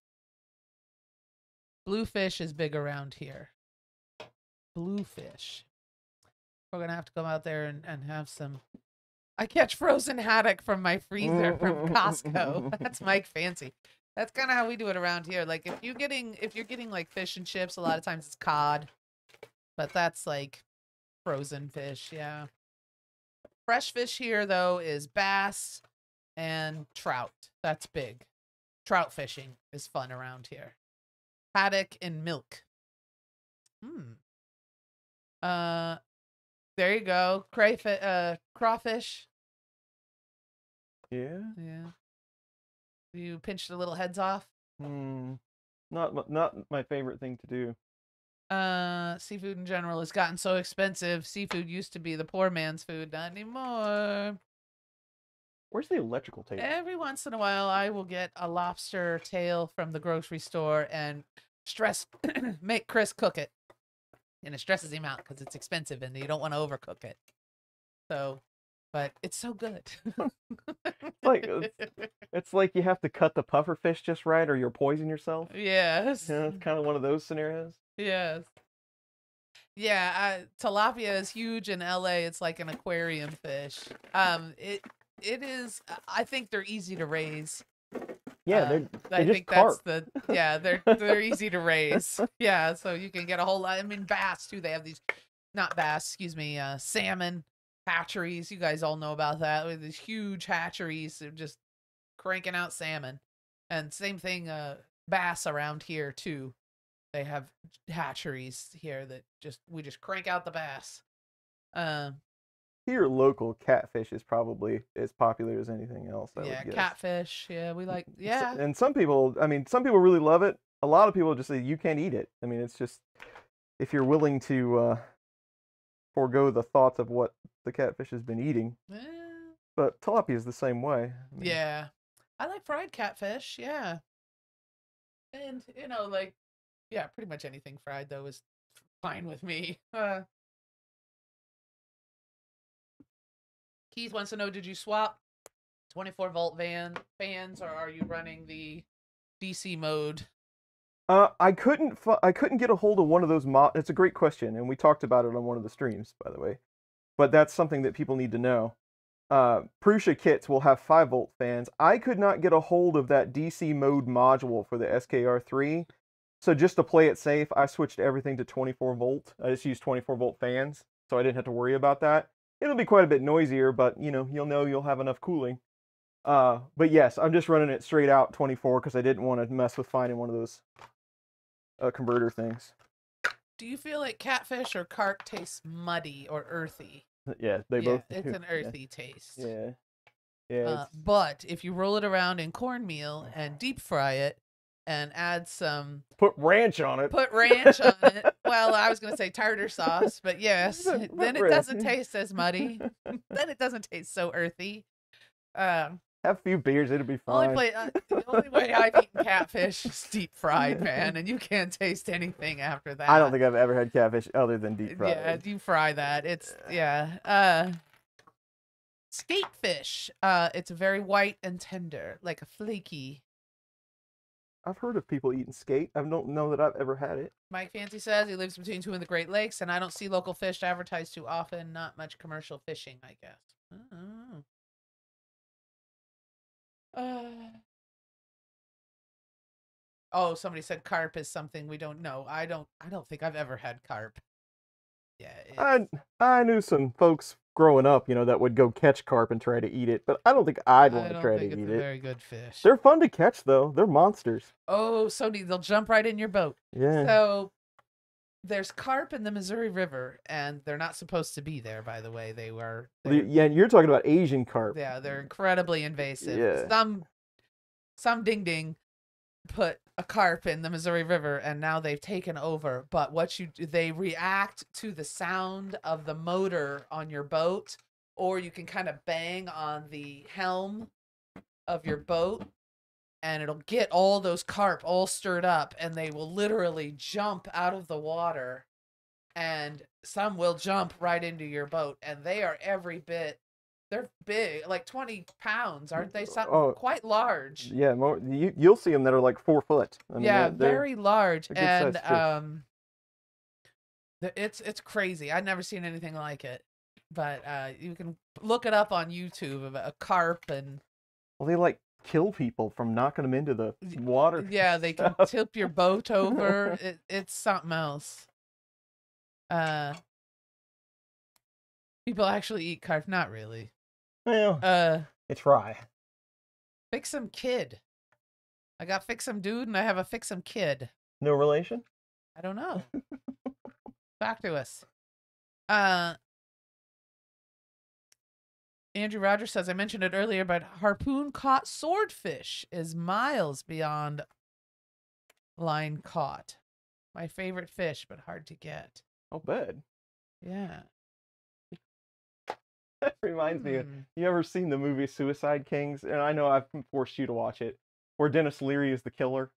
bluefish is big around here. Bluefish. We're gonna have to go out there and, and have some. I catch frozen haddock from my freezer from Costco. That's Mike Fancy. That's kind of how we do it around here. Like if you're getting if you're getting like fish and chips, a lot of times it's cod, but that's like frozen fish. Yeah. Fresh fish here though is bass and trout. That's big. Trout fishing is fun around here. Haddock and milk. Hmm. Uh, there you go. Crayfish. Uh, crawfish. Yeah. Yeah. You pinch the little heads off. Hmm. Not not my favorite thing to do. Uh, seafood in general has gotten so expensive. Seafood used to be the poor man's food, not anymore. Where's the electrical tape? Every once in a while, I will get a lobster tail from the grocery store and stress make Chris cook it, and it stresses him out because it's expensive and you don't want to overcook it. So, but it's so good. like, It's like you have to cut the puffer fish just right, or you'll poison yourself. yes. Yeah, it's kind of one of those scenarios. Yes. Yeah, I, tilapia is huge in LA. It's like an aquarium fish. Um, it it is. I think they're easy to raise. Yeah, Uh, they're I they just think carp. that's the yeah. They're they're easy to raise. Yeah, so you can get a whole lot. I mean, bass too. They have these, not bass. Excuse me. Uh, salmon hatcheries. You guys all know about that. With these huge hatcheries, they're just cranking out salmon. And same thing. Uh, bass around here too. They have hatcheries here that just we just crank out the bass. Um, Here, local catfish is probably as popular as anything else. I yeah, catfish. Yeah, we like. Yeah, And some people, I mean, some people really love it. A lot of people just say you can't eat it. I mean, it's just if you're willing to uh, forego the thoughts of what the catfish has been eating. Eh, But tilapia is the same way. I mean, Yeah. I like fried catfish, yeah. And you know, like yeah, pretty much anything fried though is fine with me. Uh Keith wants to know did you swap 24 volt van fans or are you running the DC mode? Uh, I couldn't. I couldn't get a hold of one of those. Mo- it's a great question, and we talked about it on one of the streams, by the way. But that's something that people need to know. Uh, Prusa kits will have five volt fans. I could not get a hold of that DC mode module for the SKR3. So just to play it safe, I switched everything to 24 volt. I just used 24 volt fans, so I didn't have to worry about that. It'll be quite a bit noisier, but you know, you'll know you'll have enough cooling. Uh, but yes, I'm just running it straight out 24 because I didn't want to mess with finding one of those uh, converter things. Do you feel like catfish or carp tastes muddy or earthy? Yeah, they yeah, both. it's do. an earthy taste. Yeah, yeah. Uh, but if you roll it around in cornmeal and deep fry it and add some put ranch on it. put ranch on it. Well, I was going to say tartar sauce, but yes, then it doesn't taste as muddy. then it doesn't taste so earthy. Um, Have a few beers, it'll be only fine. play, uh, the only way I've eaten catfish is deep fried, man, and you can't taste anything after that. I don't think I've ever had catfish other than deep fried. Yeah, deep fry that. It's yeah. Uh skatefish. Uh it's very white and tender, like a flaky. I've heard of people eating skate. I don't know that I've ever had it. Mike Fancy says he lives between two and the Great Lakes, and I don't see local fish advertised too often. Not much commercial fishing, I guess. Oh. Uh, Oh, somebody said carp is something we don't know. I don't. I don't think I've ever had carp. Yeah. I it's- I knew some folks growing up, you know, that would go catch carp and try to eat it, but I don't think I'd want to try think to it's eat a it. very good fish. They're fun to catch though. They're monsters. Oh, so neat. They'll jump right in your boat. Yeah. So there's carp in the Missouri River, and they're not supposed to be there. By the way, they were. Yeah, you're talking about Asian carp. Yeah, they're incredibly invasive. Yeah. Some some ding ding put a carp in the Missouri River and now they've taken over. But what you do, they react to the sound of the motor on your boat, or you can kind of bang on the helm of your boat and it'll get all those carp all stirred up and they will literally jump out of the water and some will jump right into your boat and they are every bit they're big like 20 pounds aren't they? Something Oh, quite large. Yeah, more, you you'll see them that are like four foot. I mean, yeah they're- very large they're good-sized and um it's it's crazy i've never seen anything like it but uh you can look it up on youtube of a carp and Well, they like kill people from knocking them into the water. yeah they can tip your boat over it, it's something else uh people actually eat carp not really Well, uh they try. fix some kid i got fix some dude and i have a fix some kid No relation. I don't know. Back to us. Uh Andrew Rogers says I mentioned it earlier, but harpoon caught swordfish is miles beyond line caught. My favorite fish, but hard to get. I'll bet. Yeah. That reminds me. Of, Hmm. you ever seen the movie Suicide Kings? And I know I've forced you to watch it, where Denis Leary is the killer,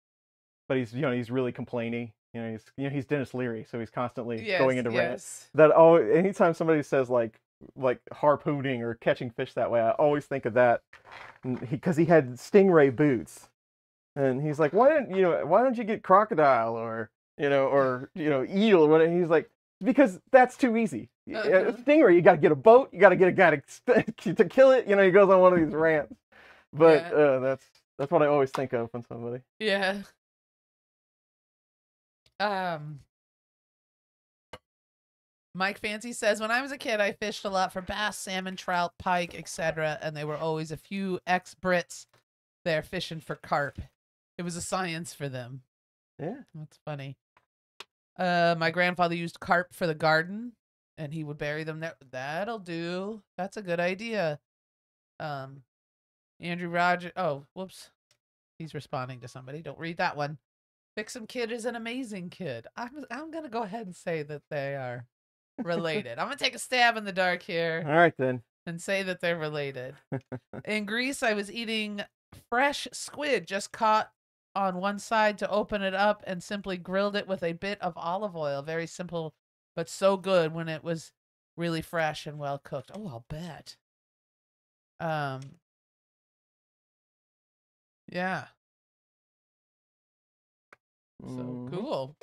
but he's you know he's really complaining. You know he's you know he's Denis Leary, so he's constantly Yes, going into rants. That oh, anytime somebody says like like harpooning or catching fish that way, I always think of that because he, had stingray boots, and he's like, why didn't you know why don't you get crocodile or you know or you know eel or whatever? He's like because that's too easy. Uh, Uh-huh. Stingray, you got to get a boat, you got to get a guy to to kill it. You know, he goes on one of these rants, but Yeah. uh, that's that's what I always think of when somebody. Yeah. Um Mike Fancy says when I was a kid I fished a lot for bass, salmon, trout, pike, etc. and there were always a few ex Brits there fishing for carp. It was a science for them. Yeah. That's funny. Uh my grandfather used carp for the garden and he would bury them there. That'll do. That's a good idea. Um Andrew Roger oh, whoops. He's responding to somebody. Don't read that one. Fixum Kid is an amazing kid. I'm I'm gonna go ahead and say that they are related. I'm gonna take a stab in the dark here All right then. and say that they're related. In Greece, I was eating fresh squid just caught on one side to open it up and simply grilled it with a bit of olive oil. Very simple, but so good when it was really fresh and well cooked. Oh, I'll bet. Um. Yeah. So Mhm. cool.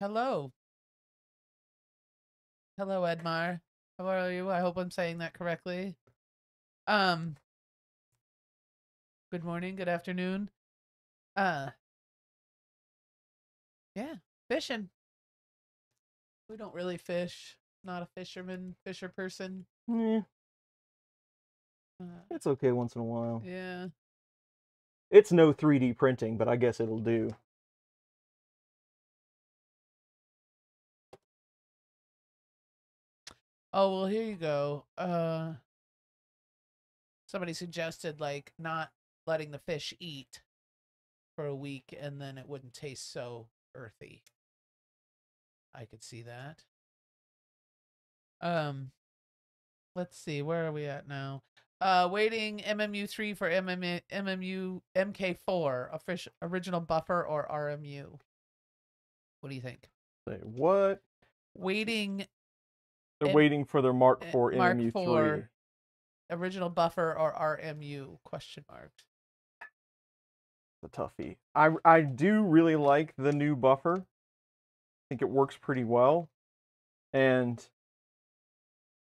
Hello. Hello, Edmar. How are you? I hope I'm saying that correctly. Um Good morning, good afternoon. Uh Yeah, fishing. We don't really fish. Not a fisherman, fisher person. Yeah, Uh, it's okay once in a while. yeah. It's no 3D printing, but I guess it'll do. Oh well, here you go. Uh, somebody suggested like not letting the fish eat for a week, and then it wouldn't taste so earthy. I could see that. Um, let's see, where are we at now? Uh, waiting MMU three for MMU MMU MK four, official original buffer or RMU. What do you think? Say what? Waiting They're M- waiting for their Mark eh, IV Mark MMU IV. three. original buffer or RMU question mark. The toughie. I I do really like the new buffer. I think it works pretty well, and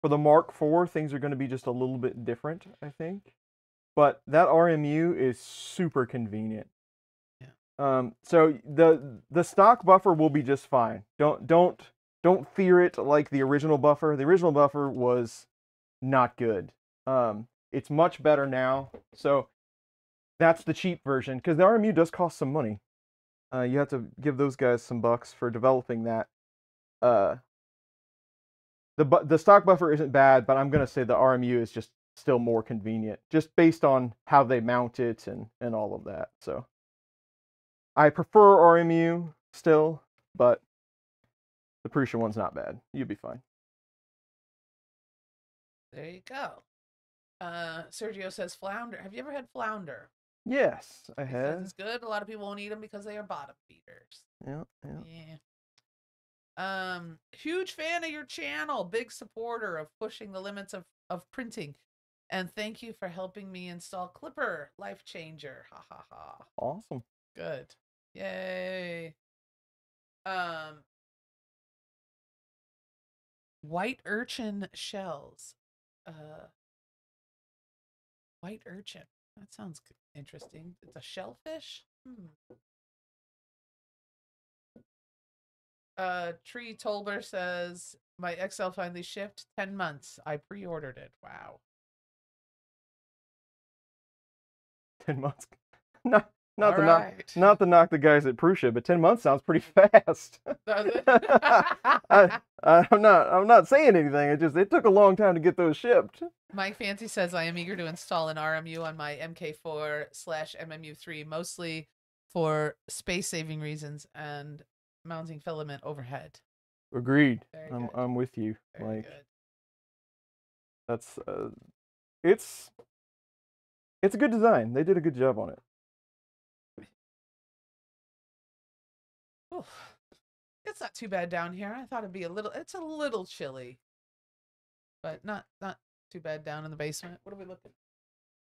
for the Mark IV, things are going to be just a little bit different. I think, but that RMU is super convenient. Yeah. Um, so the the stock buffer will be just fine. Don't don't don't fear it like the original buffer. The original buffer was not good. Um, it's much better now. So that's the cheap version because the RMU does cost some money. Uh, you have to give those guys some bucks for developing that. Uh, the bu- the stock buffer isn't bad, but I'm gonna say the RMU is just still more convenient, just based on how they mount it and and all of that. So I prefer RMU still, but the Prusa one's not bad. You'll be fine. There you go. Uh, Sergio says flounder. Have you ever had flounder? Yes, I He have. It's good. A lot of people won't eat them because they are bottom feeders. Yeah, yeah. Yeah. Um, huge fan of your channel, big supporter of pushing the limits of, of printing. And thank you for helping me install Klipper, life changer. Ha ha ha. Awesome. Good. Yay. Um white urchin shells. Uh white urchin. That sounds interesting. It's a shellfish? Hmm. Uh Tree Tolber says my XL finally shipped 10 months. I pre-ordered it. Wow. Ten months. Not not All to knock not to knock the guys at Prusa, but ten months sounds pretty fast. Does it? I, I'm not I'm not saying anything. It just it took a long time to get those shipped. Mike Fancy says I am eager to install an RMU on my MK4 slash MMU3, mostly for space saving reasons and mounting filament overhead. Agreed. I'm. I'm with you. Very like good. that's uh, it's it's a good design. They did a good job on it. Oof. It's not too bad down here. I thought it'd be a little. It's a little chilly, but not not too bad down in the basement. What are we looking?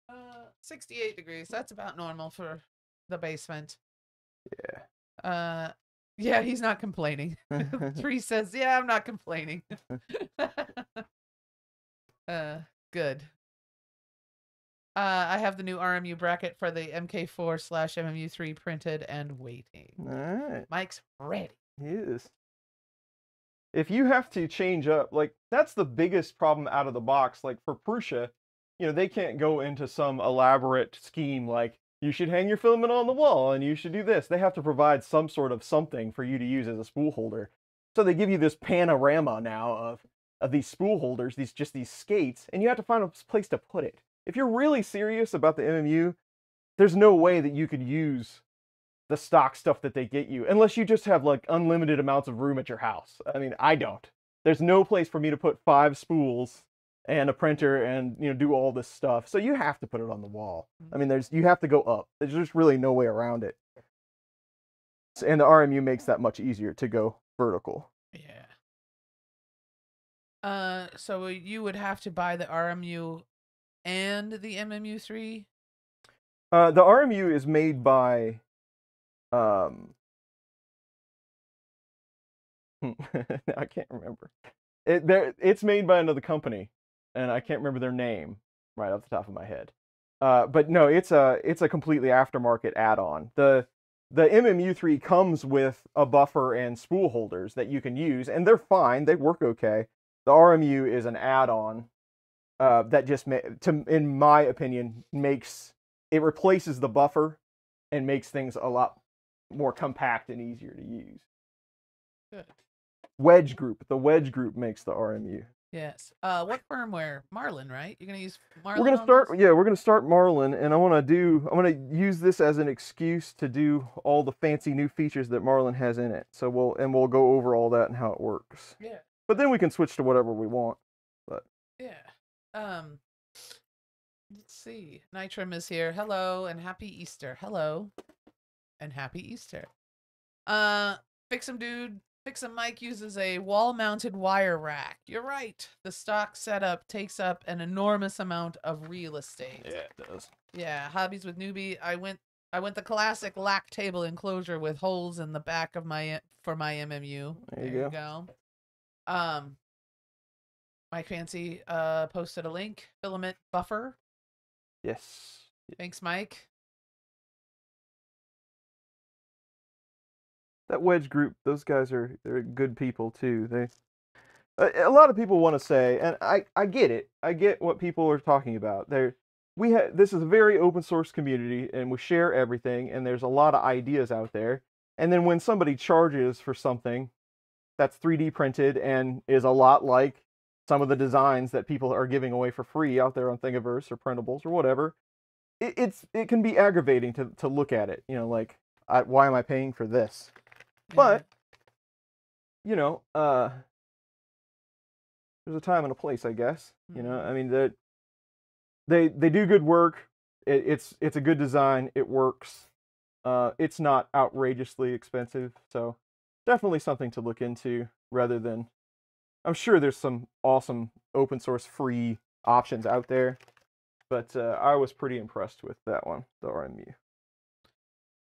Uh, 68 degrees. That's about normal for the basement. Yeah. Uh, yeah, he's not complaining. Tree says, "Yeah, I'm not complaining." uh, good. Uh, I have the new RMU bracket for the MK4 slash MMU3 printed and waiting. All right. Mike's ready. He is. If you have to change up, like that's the biggest problem out of the box. Like for Prusa, you know, they can't go into some elaborate scheme like you should hang your filament on the wall and you should do this. They have to provide some sort of something for you to use as a spool holder. So they give you this panorama now of of these spool holders, these just these skates, and you have to find a place to put it. If you're really serious about the MMU, there's no way that you could use the stock stuff that they get you unless you just have like unlimited amounts of room at your house. I mean, I don't. There's no place for me to put five spools and a printer and you know do all this stuff. So you have to put it on the wall. I mean, there's you have to go up. There's just really no way around it. And the RMU makes that much easier to go vertical. Yeah. Uh, so you would have to buy the RMU and the MMU3. Uh, the RMU is made by, um, I can't remember. It there, it's made by another company, and I can't remember their name right off the top of my head. Uh, but no, it's a it's a completely aftermarket add-on. The the MMU3 comes with a buffer and spool holders that you can use, and they're fine. They work okay. The RMU is an add-on uh, that just, ma- to, in my opinion, makes it replaces the buffer and makes things a lot more compact and easier to use. Good. Wedge group, the wedge group makes the RMU. Yes. Uh, what firmware? Marlin, right? You're gonna use Marlin. we're gonna start, this? yeah, we're gonna start Marlin, and I want to do, I'm gonna use this as an excuse to do all the fancy new features that Marlin has in it. So we'll and we'll go over all that and how it works. Yeah. But then we can switch to whatever we want. But Yeah. Um. Let's see. Nitrum is here. Hello and happy Easter. Hello, and happy Easter. Uh, Fix'em dude. Fix'em Mike uses a wall-mounted wire rack. You're right. The stock setup takes up an enormous amount of real estate. Yeah, it does. Yeah, hobbies with newbie. I went I went the classic lack table enclosure with holes in the back of my for my MMU. There you go. Um Mike Fancy uh posted a link. Filament buffer. Yes. Thanks, Mike. that wedge group, those guys are they're good people too. They a, a lot of people want to say, and I I get it. I get what people are talking about. They're we ha- this is a very open source community, and we share everything, and there's a lot of ideas out there. And then when somebody charges for something that's 3D printed and is a lot like some of the designs that people are giving away for free out there on Thingiverse or printables or whatever, it, it's it can be aggravating to to look at it. You know, like I, why am I paying for this? But you know, uh, there's a time and a place, I guess. You know, I mean that they they do good work. It, it's it's a good design. It works. Uh, it's not outrageously expensive, so definitely something to look into rather than. I'm sure there's some awesome open source free options out there, but uh, I was pretty impressed with that one, the RMU.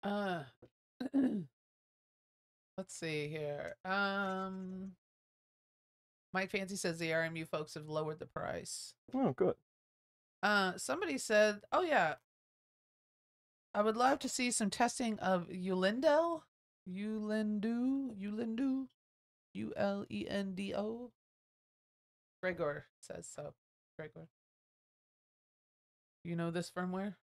Uh, let's see here. Um, Mike Fancy says the RMU folks have lowered the price. Oh, good. Uh, somebody said, "Oh yeah, I would love to see some testing of Ulindo, Ulindu, Ulindu, U L E N D O." Gregor says so. Gregor, you know this firmware?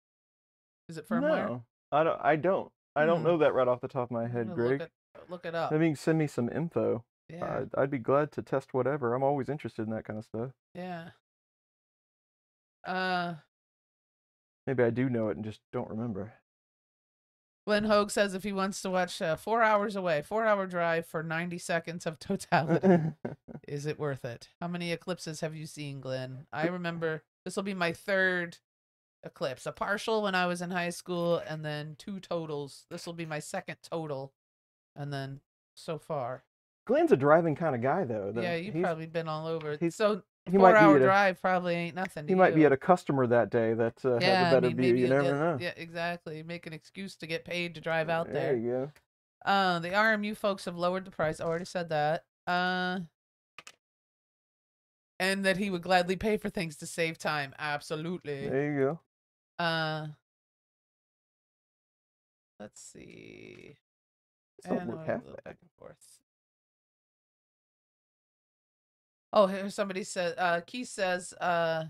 Is it firmware? No, I don't. I don't. I don't Hmm. know that right off the top of my head, Greg. Look it, look it up. Maybe you can send me some info. Yeah, I'd, I'd be glad to test whatever. I'm always interested in that kind of stuff. yeah. Uh, Maybe I do know it and just don't remember. Glenn Hogue says if he wants to watch uh, four hours away, four hour drive for 90 seconds of totality, is it worth it? How many eclipses have you seen, Glenn? I remember this will be my third eclipse a partial when I was in high school, and then two totals. This will be my second total, and then so far. Glenn's a driving kind of guy, though. that yeah, you've probably been all over. he's- So he might four be hour a- drive probably ain't nothing. He might be at a customer that day that uh, yeah, has a better I mean, view. maybe You never get- know. Yeah, exactly. Make an excuse to get paid to drive out there there. you go. Uh, the RMU folks have lowered the price. I already said that. Uh, and that he would gladly pay for things to save time. Absolutely. There you go. Uh, let's see. Let's And look half back and forth. Oh, here somebody said. Uh, Keith says. Uh,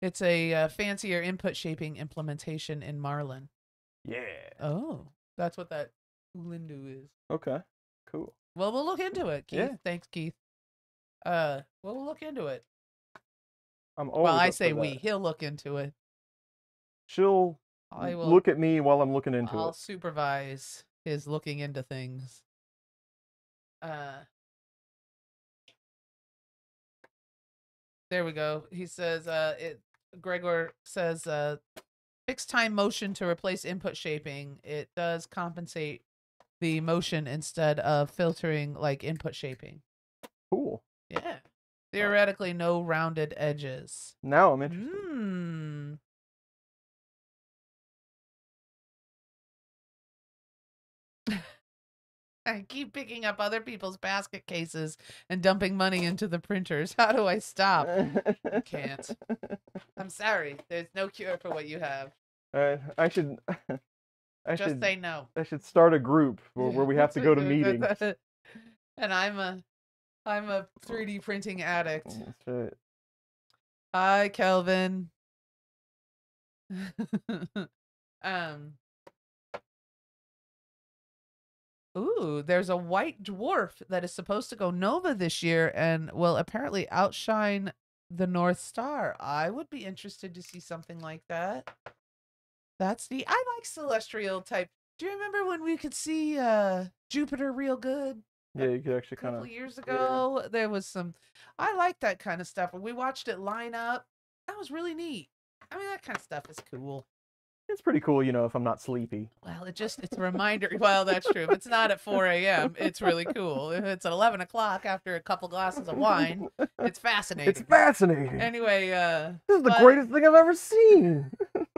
it's a uh, fancier input shaping implementation in Marlin. Yeah. Oh, that's what that Ulindu is. Okay. Cool. Well, we'll look into it, Keith. Yeah. Thanks, Keith. Uh, we'll look into it. I'm always. well, I say we. He'll look into it. She'll I will look at me while I'm looking into it. I'll supervise his looking into things. Uh There we go. He says uh it Gregor says uh fixed time motion to replace input shaping. It does compensate the motion instead of filtering like input shaping. Cool. Yeah. Theoretically no rounded edges. Now I'm interested. Hmm. I keep picking up other people's basket cases and dumping money into the printers. How do I stop? I can't. I'm sorry. There's no cure for what you have. I should. I Just should. say no. I should start a group where, where we have to go to meetings. and I'm a I'm a 3D printing addict. That's right. Hi, Kelvin. um. Ooh, there's a white dwarf that is supposed to go Nova this year and will apparently outshine the North Star. I would be interested to see something like that. That's the I like celestial type. Do you remember when we could see uh Jupiter real good? Yeah, you could actually a kind couple of. years ago. There was some. I like that kind of stuff. We watched it line up, that was really neat. I mean, that kind of stuff is cool. It's pretty cool, you know, if I'm not sleepy. Well, it just it's a reminder. Well, that's true. If it's not at 4 a.m., it's really cool. If it's at 11 o'clock after a couple glasses of wine, it's fascinating. It's fascinating. Anyway, uh, this is the but- greatest thing I've ever seen.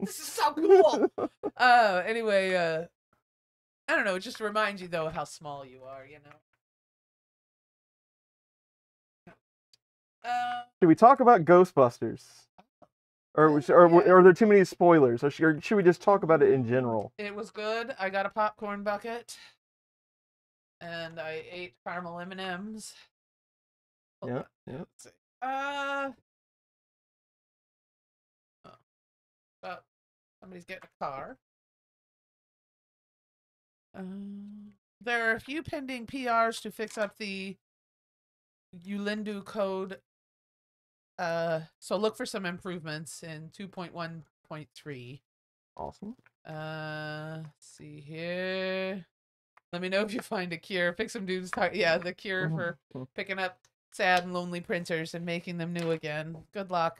this is so cool. Uh, anyway, uh, I don't know. It just reminds you though how small you are. You know. Uh, Should we talk about Ghostbusters? Or, or, yeah. are there too many spoilers? Or should, or should we just talk about it in general? It was good. I got a popcorn bucket, and I ate caramel M and M's. Yeah, yeah. Uh. Oh. Well, somebody's getting a car. Um, there are a few pending PRs to fix up the Ulindu code. Uh, so look for some improvements in 2.1.3. Awesome. Uh, let's see here. Let me know if you find a cure. Pick some dudes. Talk- yeah, the cure for picking up sad and lonely printers and making them new again. Good luck.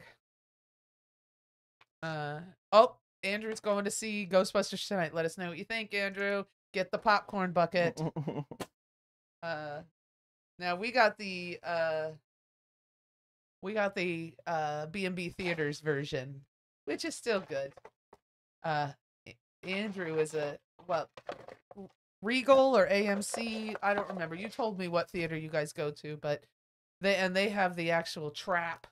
Uh oh, Andrew's going to see Ghostbusters tonight. Let us know what you think, Andrew. Get the popcorn bucket. Uh now we got the uh we got the uh B&B Theaters version, which is still good. Uh Andrew is a well Regal or AMC, I don't remember. You told me what theater you guys go to, but they and they have the actual trap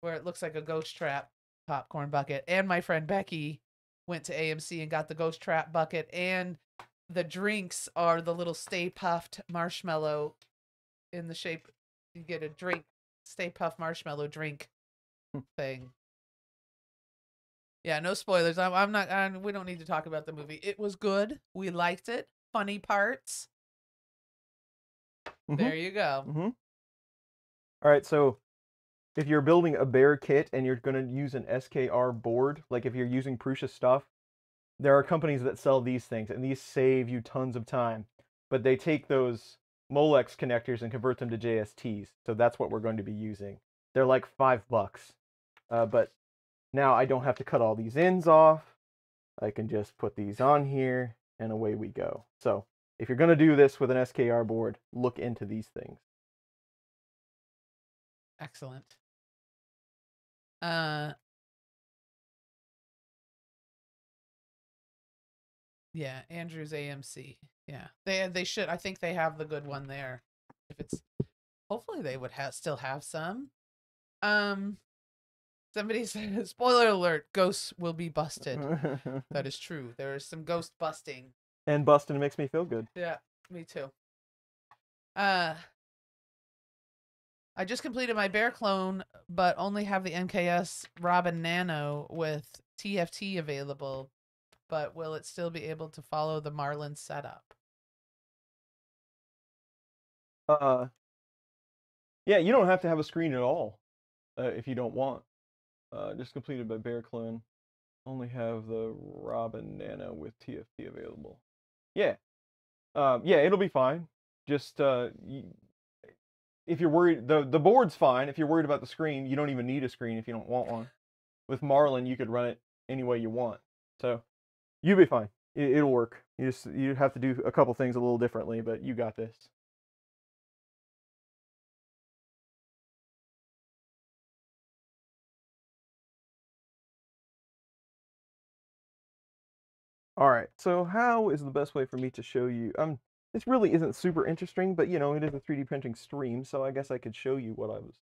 where it looks like a ghost trap popcorn bucket. And my friend Becky went to AMC and got the ghost trap bucket and the drinks are the little Stay Puft marshmallow in the shape you get a drink stay Puff marshmallow drink thing. Yeah, no spoilers. I'm, I'm not. i we don't need to talk about the movie. It was good. We liked it. Funny parts. Mhm. There you go. Mm-hmm. All right, so if you're building a bear kit and you're going to use an SKR board, like if you're using Prusa stuff, there are companies that sell these things, and these save you tons of time. But they take those Molex connectors and convert them to JSTs, so that's what we're going to be using. They're like five bucks, uh, but now I don't have to cut all these ends off. I can just put these on here, and away we go. So if you're going to do this with an SKR board, look into these things. Excellent. Uh Yeah, Andrew's AMC. Yeah. They they should I think they have the good one there. If it's hopefully they would have still have some. Um somebody said spoiler alert, ghosts will be busted. That is true. There is some ghost busting and busting makes me feel good. Yeah, me too. Uh I just completed my bear clone, but only have the MKS Robin Nano with TFT available. But will it still be able to follow the Marlin setup? Uh, yeah, you don't have to have a screen at all uh, if you don't want. Uh, just completed by Bear Clone. Only have the Robin Nano with TFT available. Yeah, um, yeah, it'll be fine. Just uh, you, if you're worried, the the board's fine. If you're worried about the screen, you don't even need a screen if you don't want one. With Marlin, you could run it any way you want. So you'll be fine. It, it'll work. You just you have to do a couple things a little differently, but you got this. All right. So how is the best way for me to show you? Um, this really isn't super interesting, but you know, it is a 3D printing stream, so I guess I could show you what I was,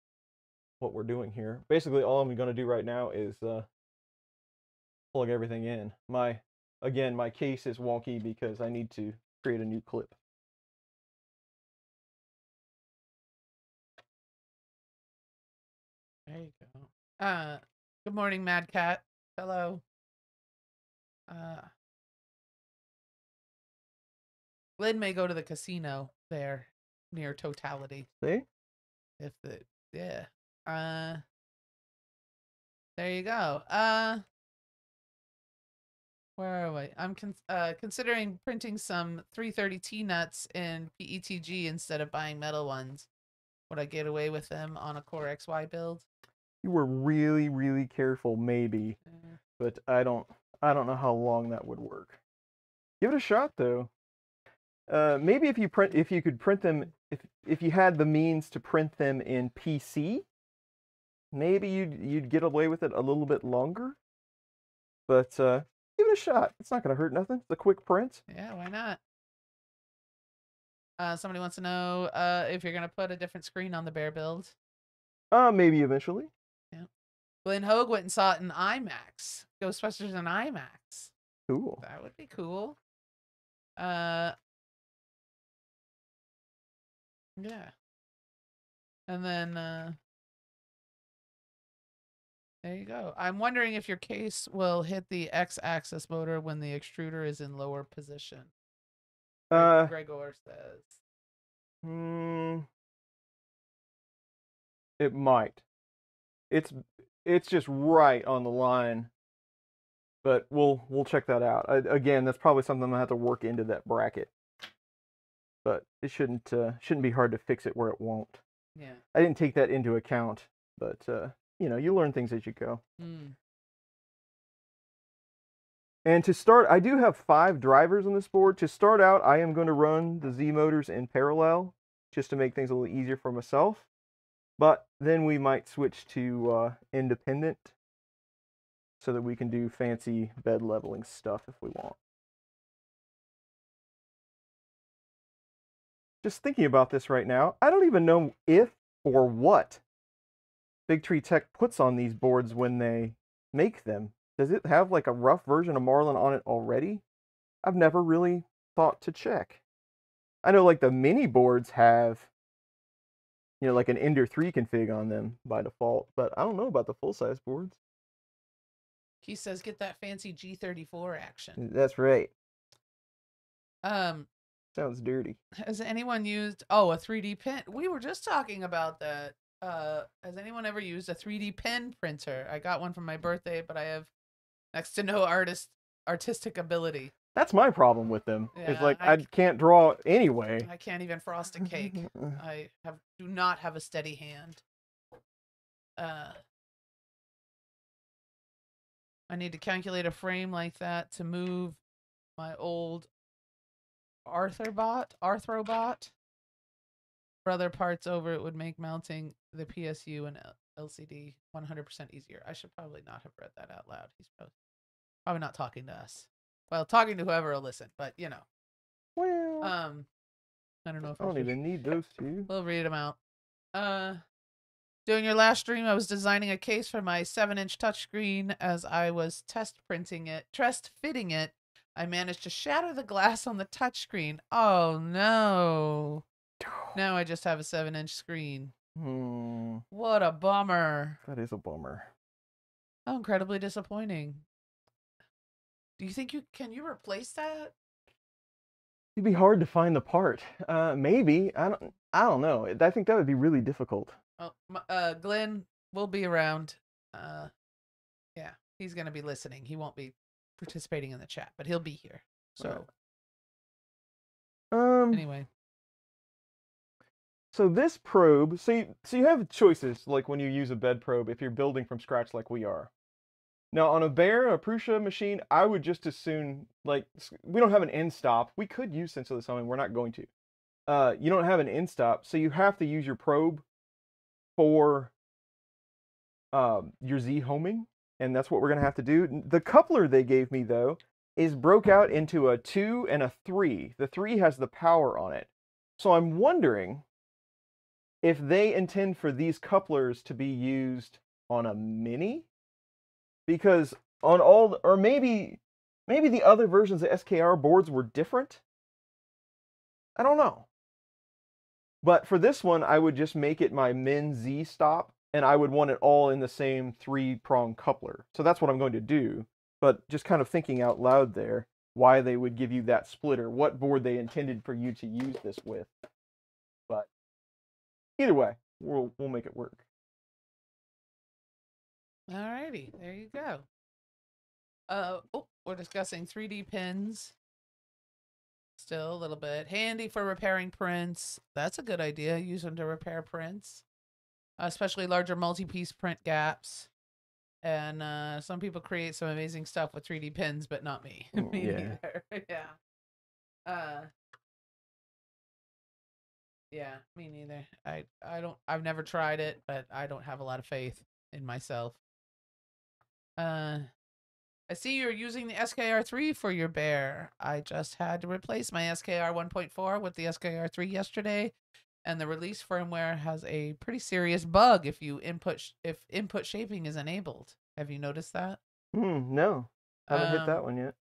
what we're doing here. Basically, all I'm going to do right now is uh, plug everything in. My, again, my case is wonky because I need to create a new clip. There you go. Uh good morning, Mad Cat. Hello. Uh Lynn may go to the casino there near totality. See? If the yeah. Uh there you go. Uh where are we? I'm con- uh, considering printing some 330T nuts in PETG instead of buying metal ones. Would I get away with them on a Core XY build? You were really, really careful, maybe, Uh, but I don't, I don't know how long that would work. Give it a shot, though. Uh, maybe if you print, if you could print them, if if you had the means to print them in PC, maybe you'd you'd get away with it a little bit longer. But uh, give it a shot. It's not going to hurt nothing. It's a quick print. Yeah, why not? Uh, somebody wants to know uh, if you're gonna put a different screen on the bear build. Uh, maybe eventually. Yeah. Glenn Hogue went and saw it in IMAX. Ghostbusters in IMAX. Cool. That would be cool. Uh Yeah. And then uh there you go. I'm wondering if your case will hit the X-axis motor when the extruder is in lower position. Uh, Gregor says. hmm, it might. It's it's just right on the line, but we'll we'll check that out. I, again, that's probably something I'm gonna have to work into that bracket, but it shouldn't uh, shouldn't be hard to fix it where it won't. Yeah. I didn't take that into account, but uh, you know, you learn things as you go. Mm. And to start, I do have five drivers on this board. To start out, I am going to run the Z motors in parallel just to make things a little easier for myself. But then we might switch to uh, independent so that we can do fancy bed leveling stuff if we want. Just thinking about this right now, I don't even know if or what Big Tree Tech puts on these boards when they make them. Does it have like a rough version of Marlin on it already? I've never really thought to check. I know like the mini boards have, you know, like an Ender 3 config on them by default, but I don't know about the full size boards. He says get that fancy G34 action. That's right. Um Sounds dirty. Has anyone used oh a 3D pen? We were just talking about that. Uh, has anyone ever used a 3D pen printer? I got one for my birthday, but I have next to no artist artistic ability. That's my problem with them. it's Yeah, like I, can't draw anyway. I can't even frost a cake. I have do not have a steady hand. Uh, I need to calculate a frame like that to move my old Arthrbot, Arthrobot. For other parts over, it would make mounting the PSU and LCD 100% easier. I should probably not have read that out loud. He's probably, probably not talking to us. Well, talking to whoever will listen, but you know. Well, Um, I don't know if I don't should- even need those two. We'll read them out. Uh, during your last stream, I was designing a case for my seven-inch touchscreen. As I was test printing it, test fitting it, I managed to shatter the glass on the touchscreen. Oh no! Now I just have a seven-inch screen. Hmm, What a bummer! that is a bummer. How incredibly disappointing. Do you think you can you replace that? It'd be hard to find the part. Uh, maybe I don't. I don't know. I think that would be really difficult. Oh, uh, Glenn will be around. Uh, yeah, he's gonna be listening. He won't be participating in the chat, but he'll be here. So. Um. anyway, So this probe, so you, so you have choices like when you use a bed probe if you're building from scratch like we are. Now on a Bear, a Prusa machine, I would just as soon like we don't have an end stop. We could use the Summon, we're not going to. Uh, you don't have an end stop, so you have to use your probe for um, your Z homing, and that's what we're gonna have to do. The coupler they gave me though is broke out into a two and a three. The three has the power on it, so I'm wondering if they intend for these couplers to be used on a mini? Because on all or maybe maybe the other versions of SKR boards were different? I don't know. But for this one I would just make it my min Z stop and I would want it all in the same three prong coupler so that's what I'm going to do but just kind of thinking out loud there why they would give you that splitter what board they intended for you to use this with but either way, we'll we'll make it work. alrighty, there you go. Uh, oh, we're discussing 3D pins. Still a little bit handy for repairing prints. That's a good idea. Use them to repair prints, especially larger multi-piece print gaps. And uh, some people create some amazing stuff with 3D pins, but not me. Me yeah. neither. yeah. Uh. Yeah, me neither. I I don't. I've never tried it, but I don't have a lot of faith in myself. Uh, I see you're using the SKR3 for your bear. I just had to replace my SKR 1.4 with the SKR3 yesterday, and the release firmware has a pretty serious bug if you input sh- if input shaping is enabled. Have you noticed that? Hmm, no, I haven't hit that Um, one yet.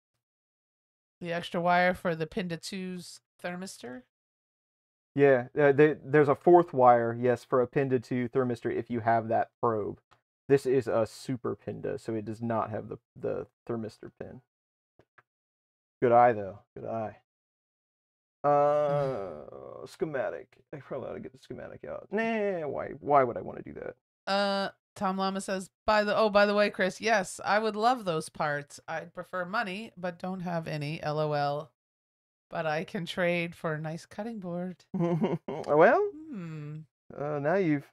The extra wire for the Pinda 2's thermistor. Yeah, uh, they, there's a fourth wire, yes, for a Pinda 2 thermistor if you have that probe. This is a super Pinda, so it does not have the, the thermistor pin. Good eye, though. Good eye. Uh, schematic. I probably ought to get the schematic out. Nah, why? Why would I want to do that? Uh, Tom Lama says, "By the oh, by the way, Chris, yes, I would love those parts. I'd prefer money, but don't have any. LOL. But I can trade for a nice cutting board. well, Hmm. uh, now you've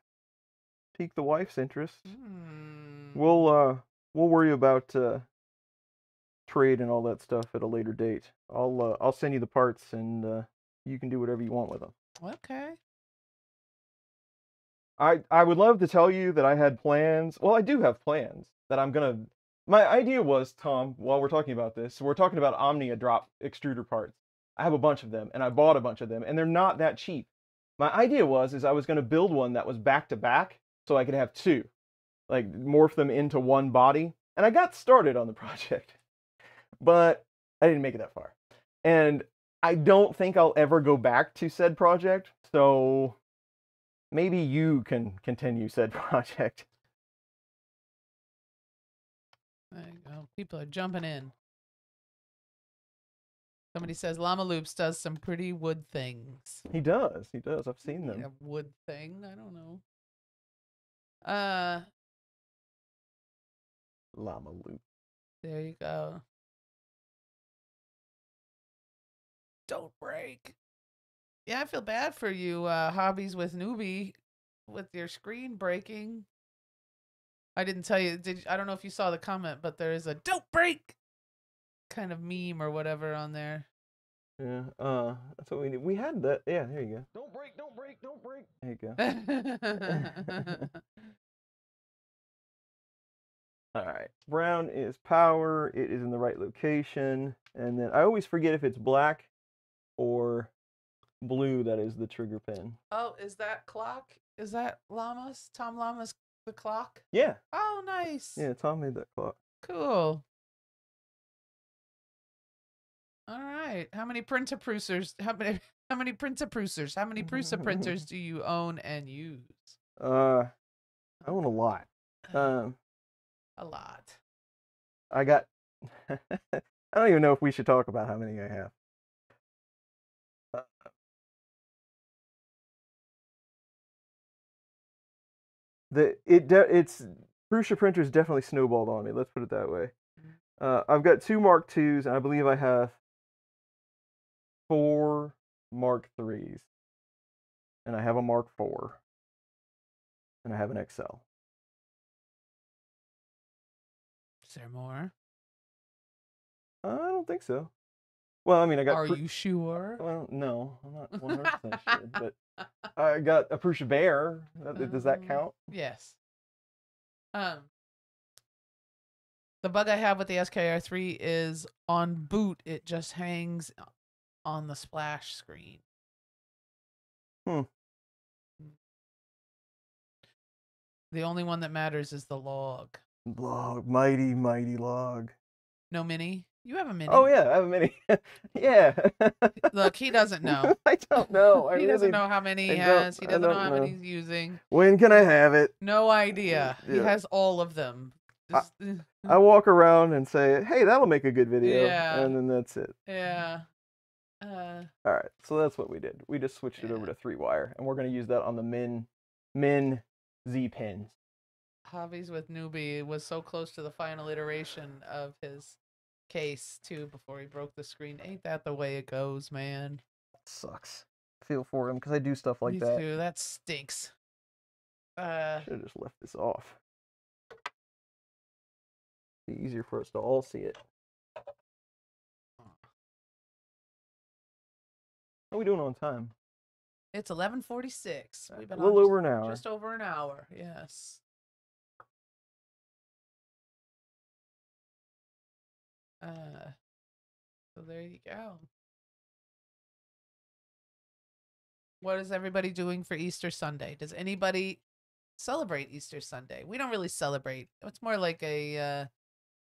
piqued the wife's interest. hmm. We'll uh, we'll worry about uh, trade and all that stuff at a later date. I'll uh, I'll send you the parts and uh, you can do whatever you want with them. okay. I I would love to tell you that I had plans. Well, I do have plans that I'm gonna. My idea was, Tom, while we're talking about this, we're talking about Omnia drop extruder parts. I have a bunch of them, and I bought a bunch of them, and they're not that cheap. My idea was is I was gonna build one that was back to back, so I could have two, like morph them into one body. And I got started on the project, but I didn't make it that far. And I don't think I'll ever go back to said project. So maybe you can continue said project. There you go. People are jumping in. Somebody says Llama Loops does some pretty wood things. He does. He does. I've seen them. A wood thing? I don't know. Uh, Llama loop. there you go. Don't break. Yeah, I feel bad for you, uh, hobbies with newbie, with your screen breaking. I didn't tell you. Did I don't know if you saw the comment, but there is a "don't break" kind of meme or whatever on there. Yeah. Uh, that's what we need. We had that. Yeah. There you go. Don't break. Don't break. Don't break. There you go. All right. Brown is power. It is in the right location. And then I always forget if it's black or blue that is the trigger pin. oh, is that clock? Is that Llamas? Tom Llamas the clock? Yeah. Oh, nice. Yeah. Tom made that clock. Cool. All right. How many printer prusers? How many? How many printer prusers? How many Prusa printers do you own and use? Uh, I own a lot. Um, A lot. I got. I don't even know if we should talk about how many I have. The it de- it's Prusa printers definitely snowballed on me. Let's put it that way. Uh, I've got two Mark twos, and I believe I have four Mark threes, and I have a Mark four, and I have an XL. Is there more? I don't think so. Well, I mean, I got. Are Pru- you sure? Well, no, I'm not 100% sure, but I got a Prusa Bear. Does that Um, count? Yes. Um. The bug I have with the SKR3 is on boot, it just hangs on the splash screen. Hmm. The only one that matters is the log. Log, mighty, mighty log. No mini? You have a mini. Oh yeah, I have a mini. yeah. Look, he doesn't know. I don't know. I he doesn't know how many he has. He doesn't know how know. many he's using. When can I have it? No idea. He has all of them. I- uh, I walk around and say, "Hey, that'll make a good video," Yeah. and then that's it. yeah. Uh, All right, so that's what we did. We just switched it over to three wire, and we're gonna use that on the Min Min Z pins. Hobbies with Newbie was so close to the final iteration of his case too before he broke the screen. Ain't that the way it goes, man? Sucks. Feel for him because I do stuff like Me that. too. That stinks. Uh, Should have just left this off. Be easier for us to all see it. How are we doing on time? it's eleven forty six. We've been a little over an hour. just over an hour. Yes. Uh, so there you go. what is everybody doing for Easter Sunday? Does anybody celebrate Easter Sunday? We don't really celebrate. It's more like a, uh,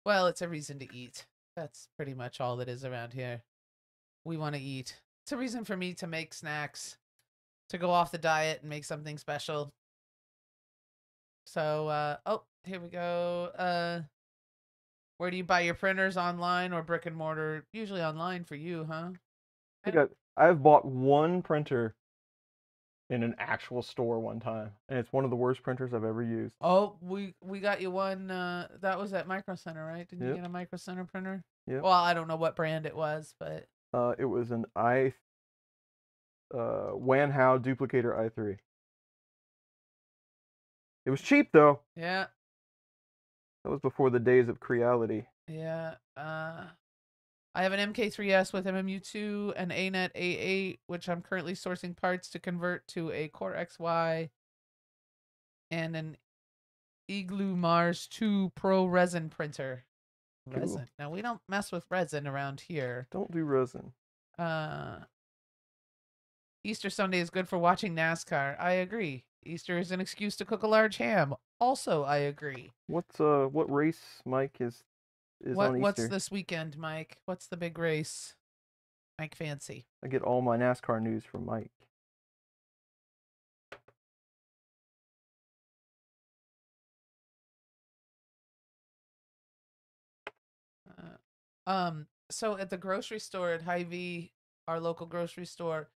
well, it's a reason to eat. That's pretty much all that is around here. We want to eat. It's a reason for me to make snacks, to go off the diet and make something special. So, uh, oh, here we go. Uh, where do you buy your printers online or brick and mortar? Usually online for you, huh? I think I, I've bought one printer in an actual store one time, and it's one of the worst printers I've ever used. Oh, we we got you one. Uh, that was at Micro Center, right? Didn't Yep. you get a Micro Center printer? Yeah. Well, I don't know what brand it was, but Uh, it was an i uh Wanhao duplicator i3. It was cheap though. yeah, That was before the days of Creality. yeah. Uh, I have an MK3S with MMU2 and ANET A8, which I'm currently sourcing parts to convert to a Core XY and an Elegoo Mars 2 Pro resin printer. Cool. Resin. Now we don't mess with resin around here. Don't do resin. Uh, Easter Sunday is good for watching NASCAR. I agree. Easter is an excuse to cook a large ham. Also, I agree. What's uh what race Mike is is What on what's this weekend, Mike? What's the big race? Mike Fancy. I get all my NASCAR news from Mike. Uh, um. So at the grocery store at Hy-Vee, our local grocery store,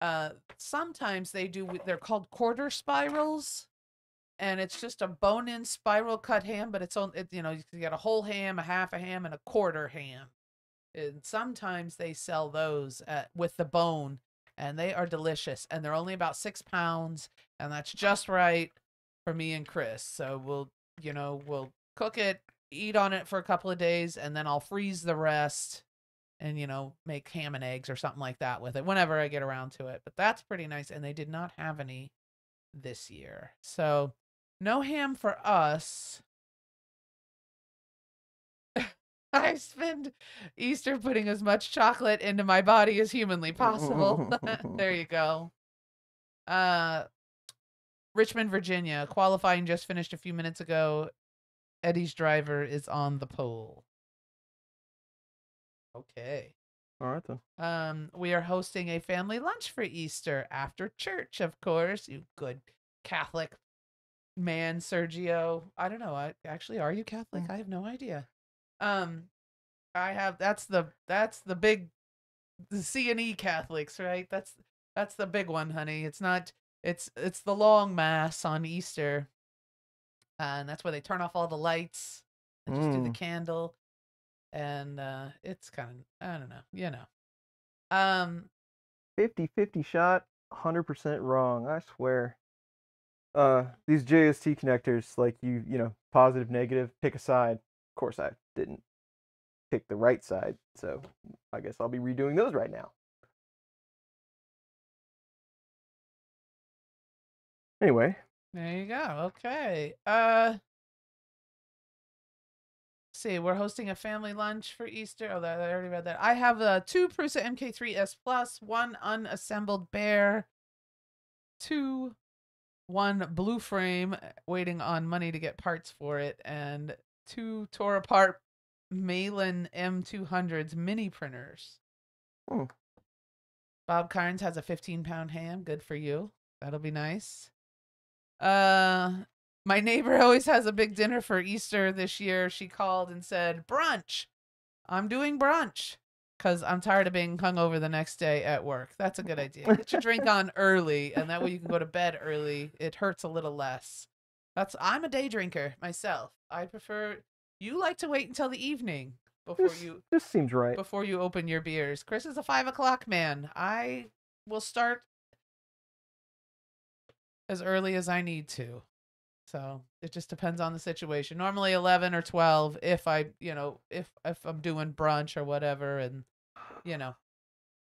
uh, sometimes they do. They're called quarter spirals, and it's just a bone-in spiral cut ham, but it's on. It, you know, you can get a whole ham, a half a ham, and a quarter ham. And sometimes they sell those at, with the bone, and they are delicious. And they're only about six pounds, and that's just right for me and Chris. So we'll, you know, we'll cook it, eat on it for a couple of days, and then I'll freeze the rest and, you know, make ham and eggs or something like that with it whenever I get around to it. But that's pretty nice. And they did not have any this year. So no ham for us. I spend Easter putting as much chocolate into my body as humanly possible. there you go. Uh Richmond, Virginia, qualifying just finished a few minutes ago. Eddie's driver is on the pole. Okay. All right then. Um, we are hosting a family lunch for Easter after church, of course. You good Catholic man, Sergio. I don't know. I actually are you Catholic? Mm. I have no idea. Um, I have that's the that's the big the C and E Catholics, right? That's that's the big one, honey. It's not it's it's the long mass on Easter. Uh, and that's where they turn off all the lights and just do the Mm. candle. And uh it's kind of I don't know, you know. Um 50-50 shot, 100% wrong. I swear. Uh, these JST connectors, like you, you know, positive, negative, pick a side. Of course, I didn't pick the right side, so I guess I'll be redoing those right now. Anyway, There you go. Okay. Uh see, we're hosting a family lunch for Easter. Oh, that I already read that. I have uh, two Prusa MK3S Plus, one unassembled bear, two, one blue frame, uh, waiting on money to get parts for it, and two tore apart Malyan M200s mini printers. Hmm. Bob Carnes has a 15 pound ham. Good for you. That'll be nice. Uh, my neighbor always has a big dinner for Easter this year. She called and said, brunch. I'm doing brunch because I'm tired of being hungover the next day at work. That's a good idea. Get your drink on early, and that way you can go to bed early. It hurts a little less. That's I'm a day drinker myself. I prefer you like to wait until the evening before this, you this seems right. before you open your beers. Chris is a five o'clock man. I will start as early as I need to. So it just depends on the situation. Normally eleven or twelve if I you know, if if I'm doing brunch or whatever and you know.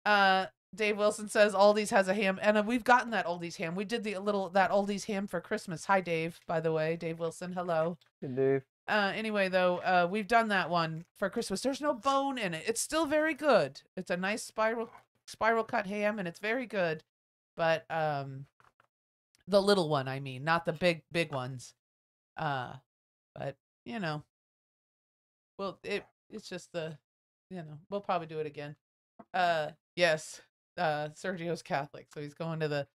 Uh Dave Wilson says Aldi's has a ham, and uh, we've gotten that Aldi's ham. We did the little that Aldi's ham for Christmas. Hi, Dave. By the way, Dave Wilson. Hello. Hey, Dave. Uh, anyway, though, uh, we've done that one for Christmas. There's no bone in it. It's still very good. It's a nice spiral spiral cut ham, and it's very good. but um, the little one, I mean, not the big big ones. Uh, but you know, well, it it's just the, you know, we'll probably do it again. Uh, yes, uh, Sergio's Catholic, so he's going to the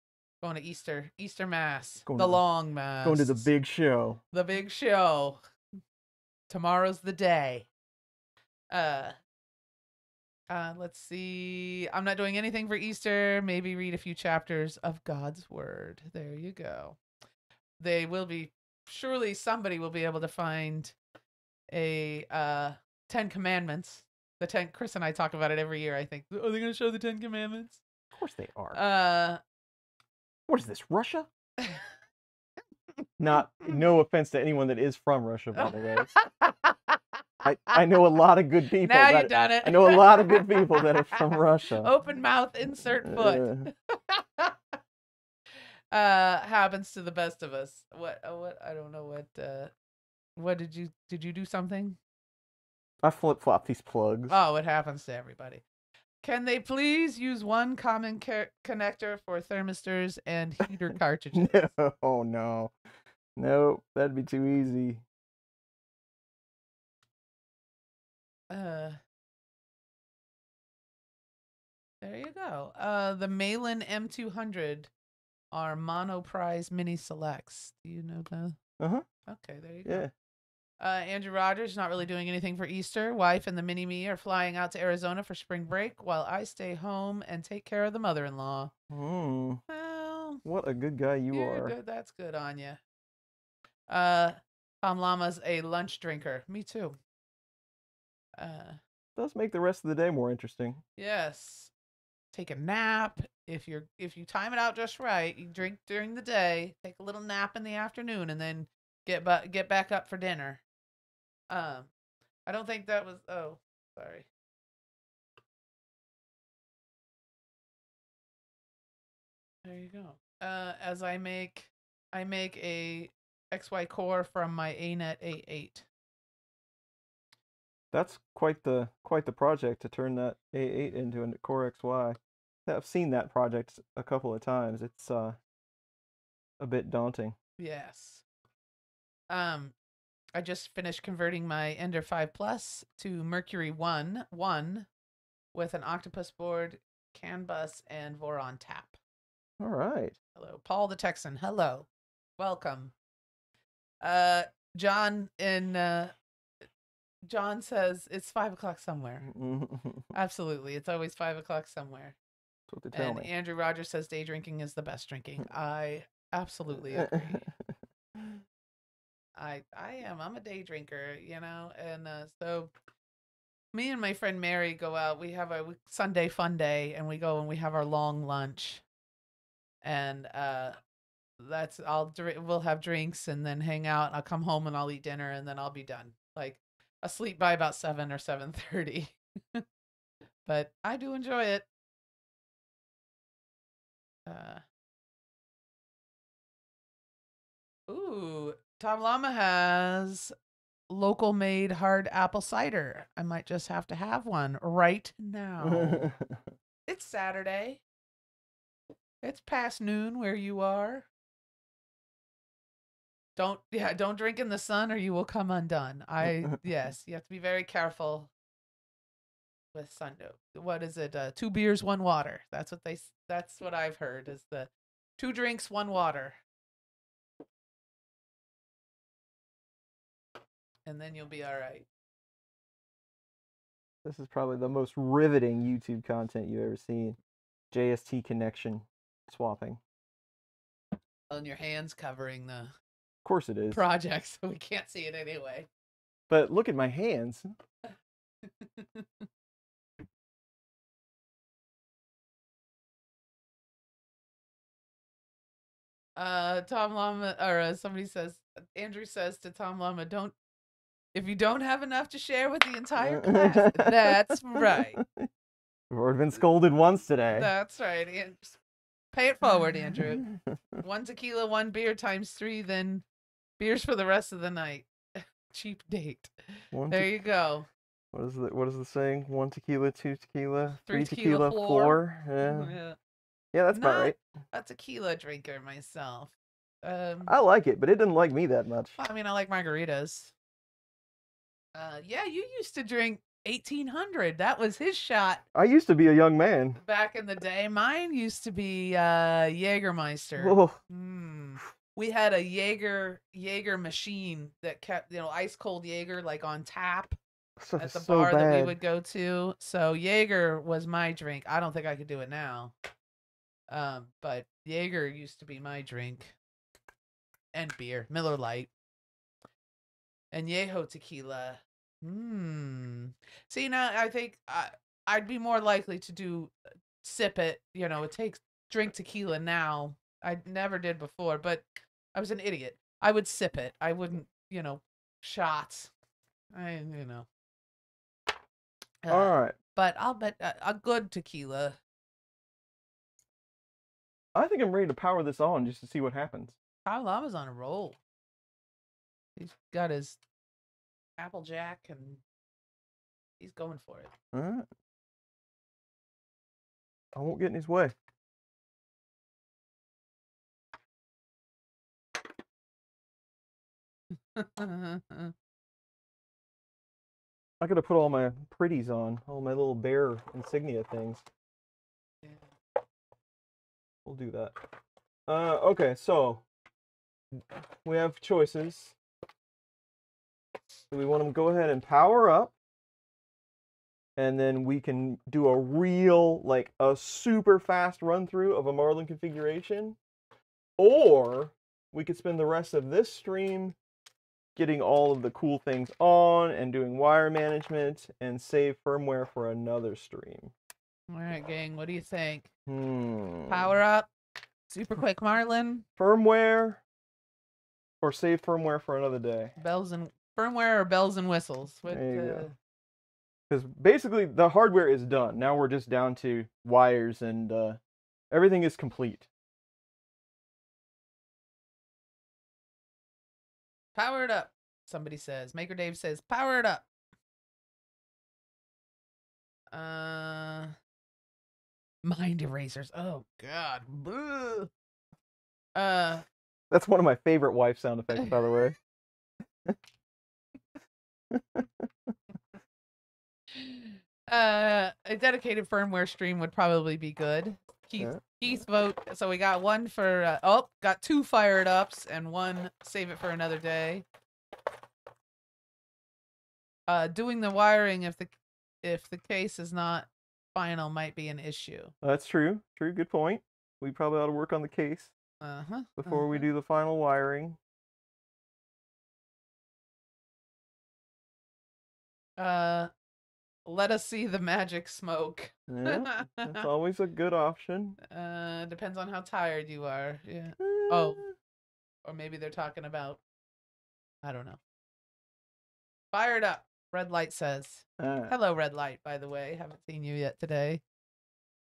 going to Easter Easter Mass, Going the long mass, Going to the big show. the big show. Tomorrow's the day. Uh uh let's see. I'm not doing anything for Easter. Maybe read a few chapters of God's word. There you go. They will be surely somebody will be able to find a uh 10 commandments. The 10 Chris and I talk about it every year, I think. Are they going to show the 10 commandments? Of course they are. Uh what is this, Russia? Not no offense to anyone that is from Russia, by the way. I, I know a lot of good people. now that, you've done it. I know a lot of good people that are from Russia. Open mouth, insert foot. Uh, uh happens to the best of us what uh, what i don't know what uh what did you did you do something I flip flop these plugs. oh it happens to everybody can they please use one common ca- connector for thermistors and heater cartridges no, oh no, no, that'd be too easy. Uh there you go uh the Malyan m200 are Monoprice mini selects do you know the Uh-huh. okay there you go Yeah. Uh, Andrew Rogers not really doing anything for Easter. Wife and the mini me are flying out to Arizona for spring break while I stay home and take care of the mother in law. Mm, Well, what a good guy you are. good. That's good on you. Uh, Tom Lama's a lunch drinker. Me too. Uh, Does make the rest of the day more interesting. yes. Take a nap. If you're if you time it out just right, you drink during the day, take a little nap in the afternoon, and then get ba- get back up for dinner. Um, I don't think that was. Oh, sorry. There you go. Uh, as I make, I make a XY core from my ANET A8. That's quite the quite the project to turn that A8 into a Core XY. I've seen that project a couple of times. It's uh a bit daunting. Yes. Um, I just finished converting my Ender 5 Plus to Mercury 1 1 with an Octopus board, CAN bus, and Voron tap. All right. Hello, Paul the Texan. Hello, welcome. Uh, John in uh, John says it's five o'clock somewhere. Absolutely, it's always five o'clock somewhere. what they tell And me. Andrew Rogers says day drinking is the best drinking. I absolutely agree. I I am. I'm a day drinker, you know, and uh, so me and my friend Mary go out. We have a Sunday fun day, and we go and we have our long lunch, and uh, that's I'll dri- we'll have drinks and then hang out. I'll come home and I'll eat dinner, and then I'll be done, like asleep by about seven or seven thirty. but I do enjoy it. Uh, ooh, Tom Llama has local made hard apple cider. I might just have to have one right now. it's Saturday. It's past noon where you are. Don't yeah, don't drink in the sun or you will come undone. I yes, you have to be very careful with sun. What is it? Uh, two beers, one water. That's what they. That's what I've heard. Is the two drinks, one water, and then you'll be all right. this is probably the most riveting YouTube content you've ever seen. JST connection swapping. on your hands covering the course it is. project, so we can't see it anyway. But look at my hands. Uh, Tom Lama, or uh, somebody says, Andrew says to Tom Lama, don't, if you don't have enough to share with the entire class, that's right. We've already been scolded once today. That's right. Pay it forward, Andrew. one tequila, one beer times three, then beers for the rest of the night. Cheap date. One There te- you go. what is the what is the saying? One tequila, two tequila, Three three, tequila tequila, floor. four. Yeah. Yeah. Yeah, that's about Not right. a tequila drinker myself. Um, I like it, but it didn't like me that much. well, I mean, I like margaritas. Uh, yeah, you used to drink 1800. That was his shot I used to be a young man. back in the day. Mine used to be uh, Jägermeister. Mm. We had a Jaeger Jaeger machine that kept you know ice cold Jaeger like on tap so, at the so bar that we would go to. So Jaeger was my drink. I don't think I could do it now. Um, but Jaeger used to be my drink. And beer, Miller Lite. And Yeho tequila. Hmm. See now I think I I'd be more likely to do uh, sip it, you know, it takes drink tequila now. I never did before, but I was an idiot. I would sip it. I wouldn't, you know, shots. I, you know. Uh, All right. But I'll bet a, a good tequila. I think I'm ready to power this on just to see what happens. Kyle Lama's on a roll. He's got his Applejack and he's going for it. All right. I won't get in his way. I gotta put all my pretties on, all my little bear insignia things. We'll do that. Uh, okay, so we have choices. Do we want to go ahead and power up? And then we can do a real, like a super fast run through of a Marlin configuration. Or we could spend the rest of this stream getting all of the cool things on and doing wire management and save firmware for another stream. All right, gang. What do you think? Hmm. Power up. Super quick Marlin. firmware or save firmware for another day. Bells and firmware or bells and whistles. What, There you go. uh, Because basically the hardware is done. Now we're just down to wires and uh, everything is complete. Power it up. Somebody says. Maker Dave says, power it up. Uh mind erasers. Oh god. Boo. Uh That's one of my favorite wife sound effects, by the way. uh a dedicated firmware stream would probably be good. Keith Yeah. Keith vote. So we got one for uh, oh, got two fired ups and one save it for another day. Uh doing the wiring if the if the case is not final might be an issue. That's true. True. Good point. We probably ought to work on the case Uh-huh. before we uh-huh. do the final wiring. Uh let us see the magic smoke. Yeah, that's always a good option. uh depends on how tired you are. Yeah. Oh. Or maybe they're talking about I don't know. Fired up. Red light says. Uh, Hello, red light, by the way. Haven't seen you yet today.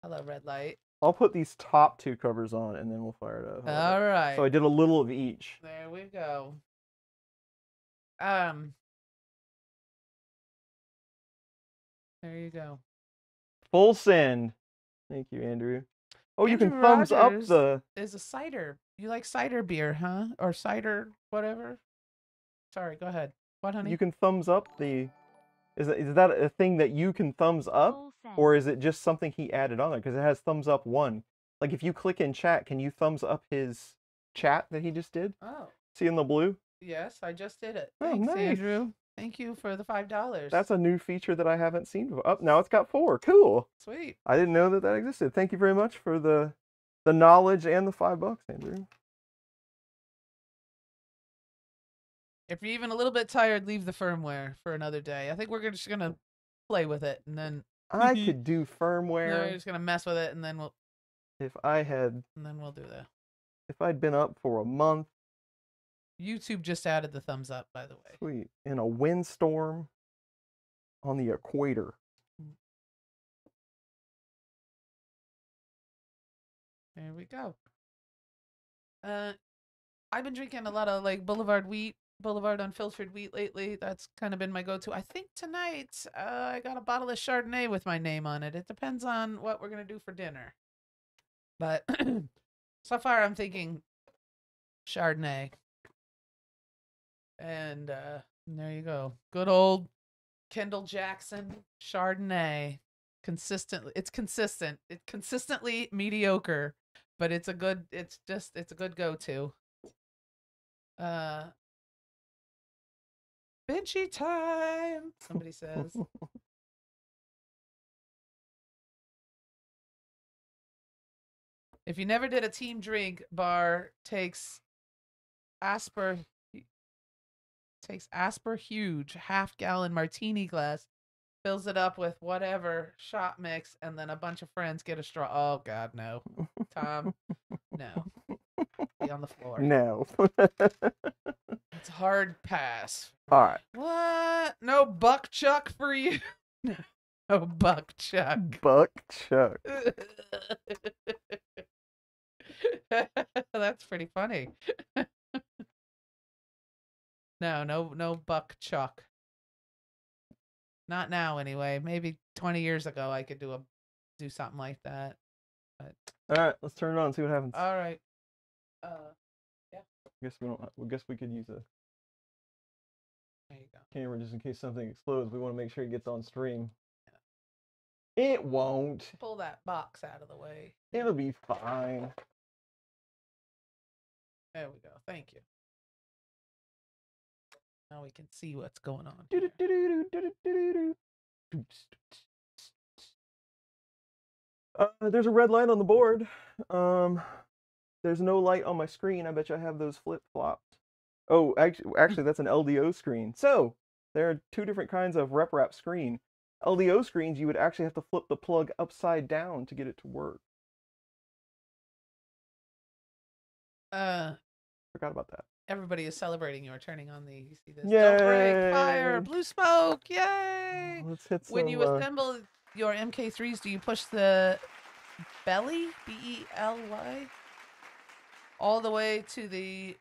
Hello, red light. I'll put these top two covers on and then we'll fire it up. All right. So I did a little of each. There we go. Um There you go. Full send. Thank you, Andrew. Oh, you can thumbs Rogers. up the. Is a cider. You like cider beer, huh? Or cider whatever? Sorry, go ahead. What honey? You can thumbs up the. Is that, is that a thing that you can thumbs up, or is it just something he added on there? Because it has thumbs up one. Like if you click in chat, can you thumbs up his chat that he just did? Oh, See in the blue? yes, I just did it. Oh, Thanks, nice. Andrew. Thank you for the five dollars. That's a new feature that I haven't seen before. Up oh, now, it's got four. Cool. sweet. I didn't know that that existed. Thank you very much for the the knowledge and the five bucks, Andrew. If you're even a little bit tired, leave the firmware for another day. I think we're just gonna play with it, and then I could do firmware. no, we're just gonna mess with it, and then we'll if I had and then we'll do that. if I'd been up for a month, YouTube just added the thumbs up, by the way. sweet, in a windstorm on the equator. There we go. Uh, I've been drinking a lot of like Boulevard wheat, Boulevard unfiltered wheat lately. That's kind of been my go-to. I think tonight uh, I got a bottle of Chardonnay with my name on it. It depends on what we're gonna do for dinner. But so far, I'm thinking Chardonnay. And uh, there you go. Good old Kendall Jackson Chardonnay. Consistently, it's consistent. It's consistently mediocre, but it's a good. It's just it's a good go-to. Uh, benchy time. Somebody says. If you never did a team drink, bar takes Asper takes Asper huge half gallon martini glass, fills it up with whatever shot mix, and then a bunch of friends get a straw. Oh God, no, Tom, no, be on the floor. No. It's hard pass. All right. What? No buck chuck for you? no buck chuck. Buck Chuck. That's pretty funny. no, no, no buck chuck. Not now, anyway. Maybe twenty years ago, I could do a do something like that. All right, let's turn it on and see what happens. All right. Uh, guess we don't. I guess we could use a there you go. camera just in case something explodes. We want to make sure it gets on stream. It won't. Pull that box out of the way. It'll be fine. There we go. Thank you. Now we can see what's going on. Uh, there's a red light on the board. Um, there's no light on my screen. I bet you I have those flip flopped. Oh, actually, actually, that's an LDO screen. So there are two different kinds of RepRap screen. LDO screens, you would actually have to flip the plug upside down to get it to work. Uh, Forgot about that. Everybody is celebrating. You're turning on the. You see this? Don't break fire, blue smoke! Yay! Let's hit some. when you uh, assemble your MK3s, do you push the belly B E L Y all the way to the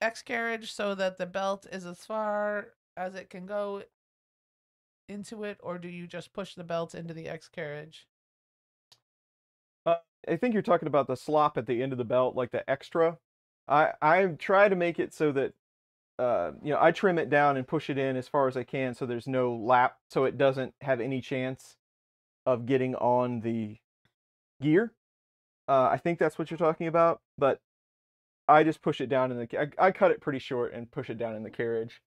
X carriage so that the belt is as far as it can go into it, or do you just push the belt into the X carriage? I think you're talking about the slop at the end of the belt, like the extra. I I try to make it so that uh, you know I trim it down and push it in as far as I can, so there's no lap, so it doesn't have any chance of getting on the gear. Uh, I think that's what you're talking about, but I just push it down in the. I, I cut it pretty short and push it down in the carriage.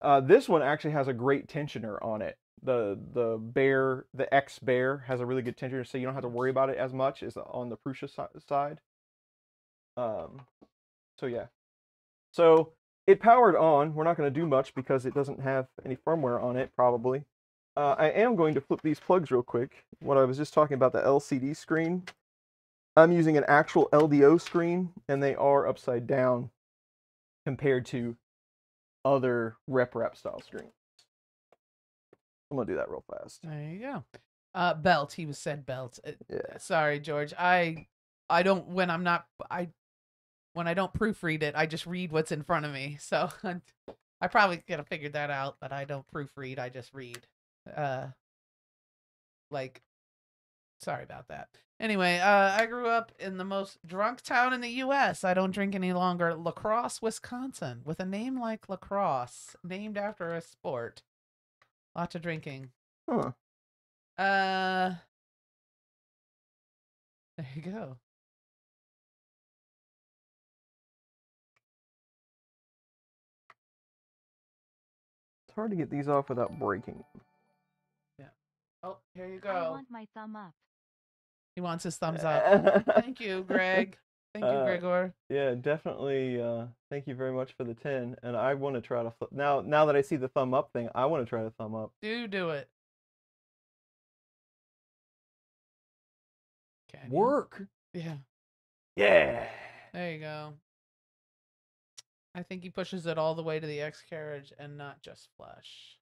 Uh, this one actually has a great tensioner on it. The the bear, the X bear has a really good tensioner, so you don't have to worry about it as much as on the Prusa si- side. Um, so yeah, so it powered on. We're not going to do much because it doesn't have any firmware on it, probably. Uh, I am going to flip these plugs real quick. What I was just talking about the LCD screen. I'm using an actual LDO screen, and they are upside down compared to other RepRap style screens. I'm gonna do that real fast. There you go. Uh, belt. He was said belt. Uh, Yeah. Sorry, George. I I don't when I'm not I when I don't proofread it, I just read what's in front of me. So I probably could have figured that out, but I don't proofread. I just read. Uh, like, sorry about that. Anyway, uh, I grew up in the most drunk town in the U.S. I don't drink any longer. La Crosse, Wisconsin, with a name like lacrosse, named after a sport. Lots of drinking. Huh. Uh, there you go. It's hard to get these off without breaking. them. Yeah. Oh, here you go. I go. want my thumb up. He wants his thumbs up. up. Thank you, Greg. Thank you, Uh, Gregor. Yeah, definitely. Uh, thank you very much for the ten, and I want to try to flip now. Now that I see the thumb up thing, I want to try to thumb up. Do do it. Can you? Work. Yeah. Yeah. There you go. I think he pushes it all the way to the X carriage and not just flush.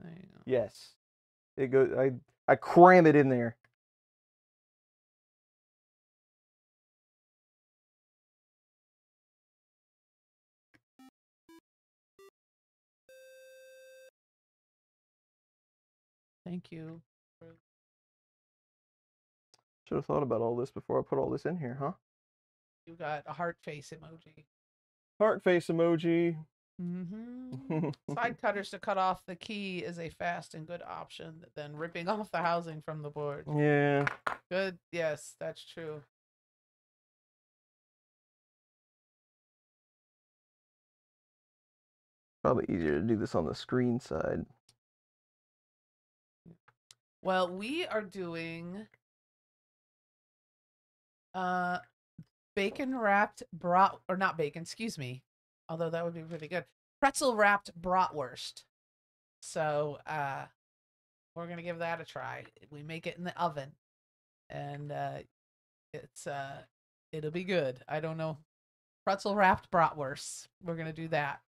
There you go. Yes. It goes. I I cram it in there. Thank you. Should have thought about all this before I put all this in here, huh? You got a heart face emoji. Heart face emoji. Mm-hmm. Side cutters to cut off the key is a fast and good option than ripping off the housing from the board. yeah. Good. Yes, that's true. Probably easier to do this on the screen side. Well, we are doing uh bacon wrapped brat or not bacon, excuse me. Although that would be pretty good. Pretzel wrapped bratwurst. So uh we're gonna give that a try. We make it in the oven. And uh it's uh it'll be good. I don't know. Pretzel wrapped bratwurst. We're gonna do that.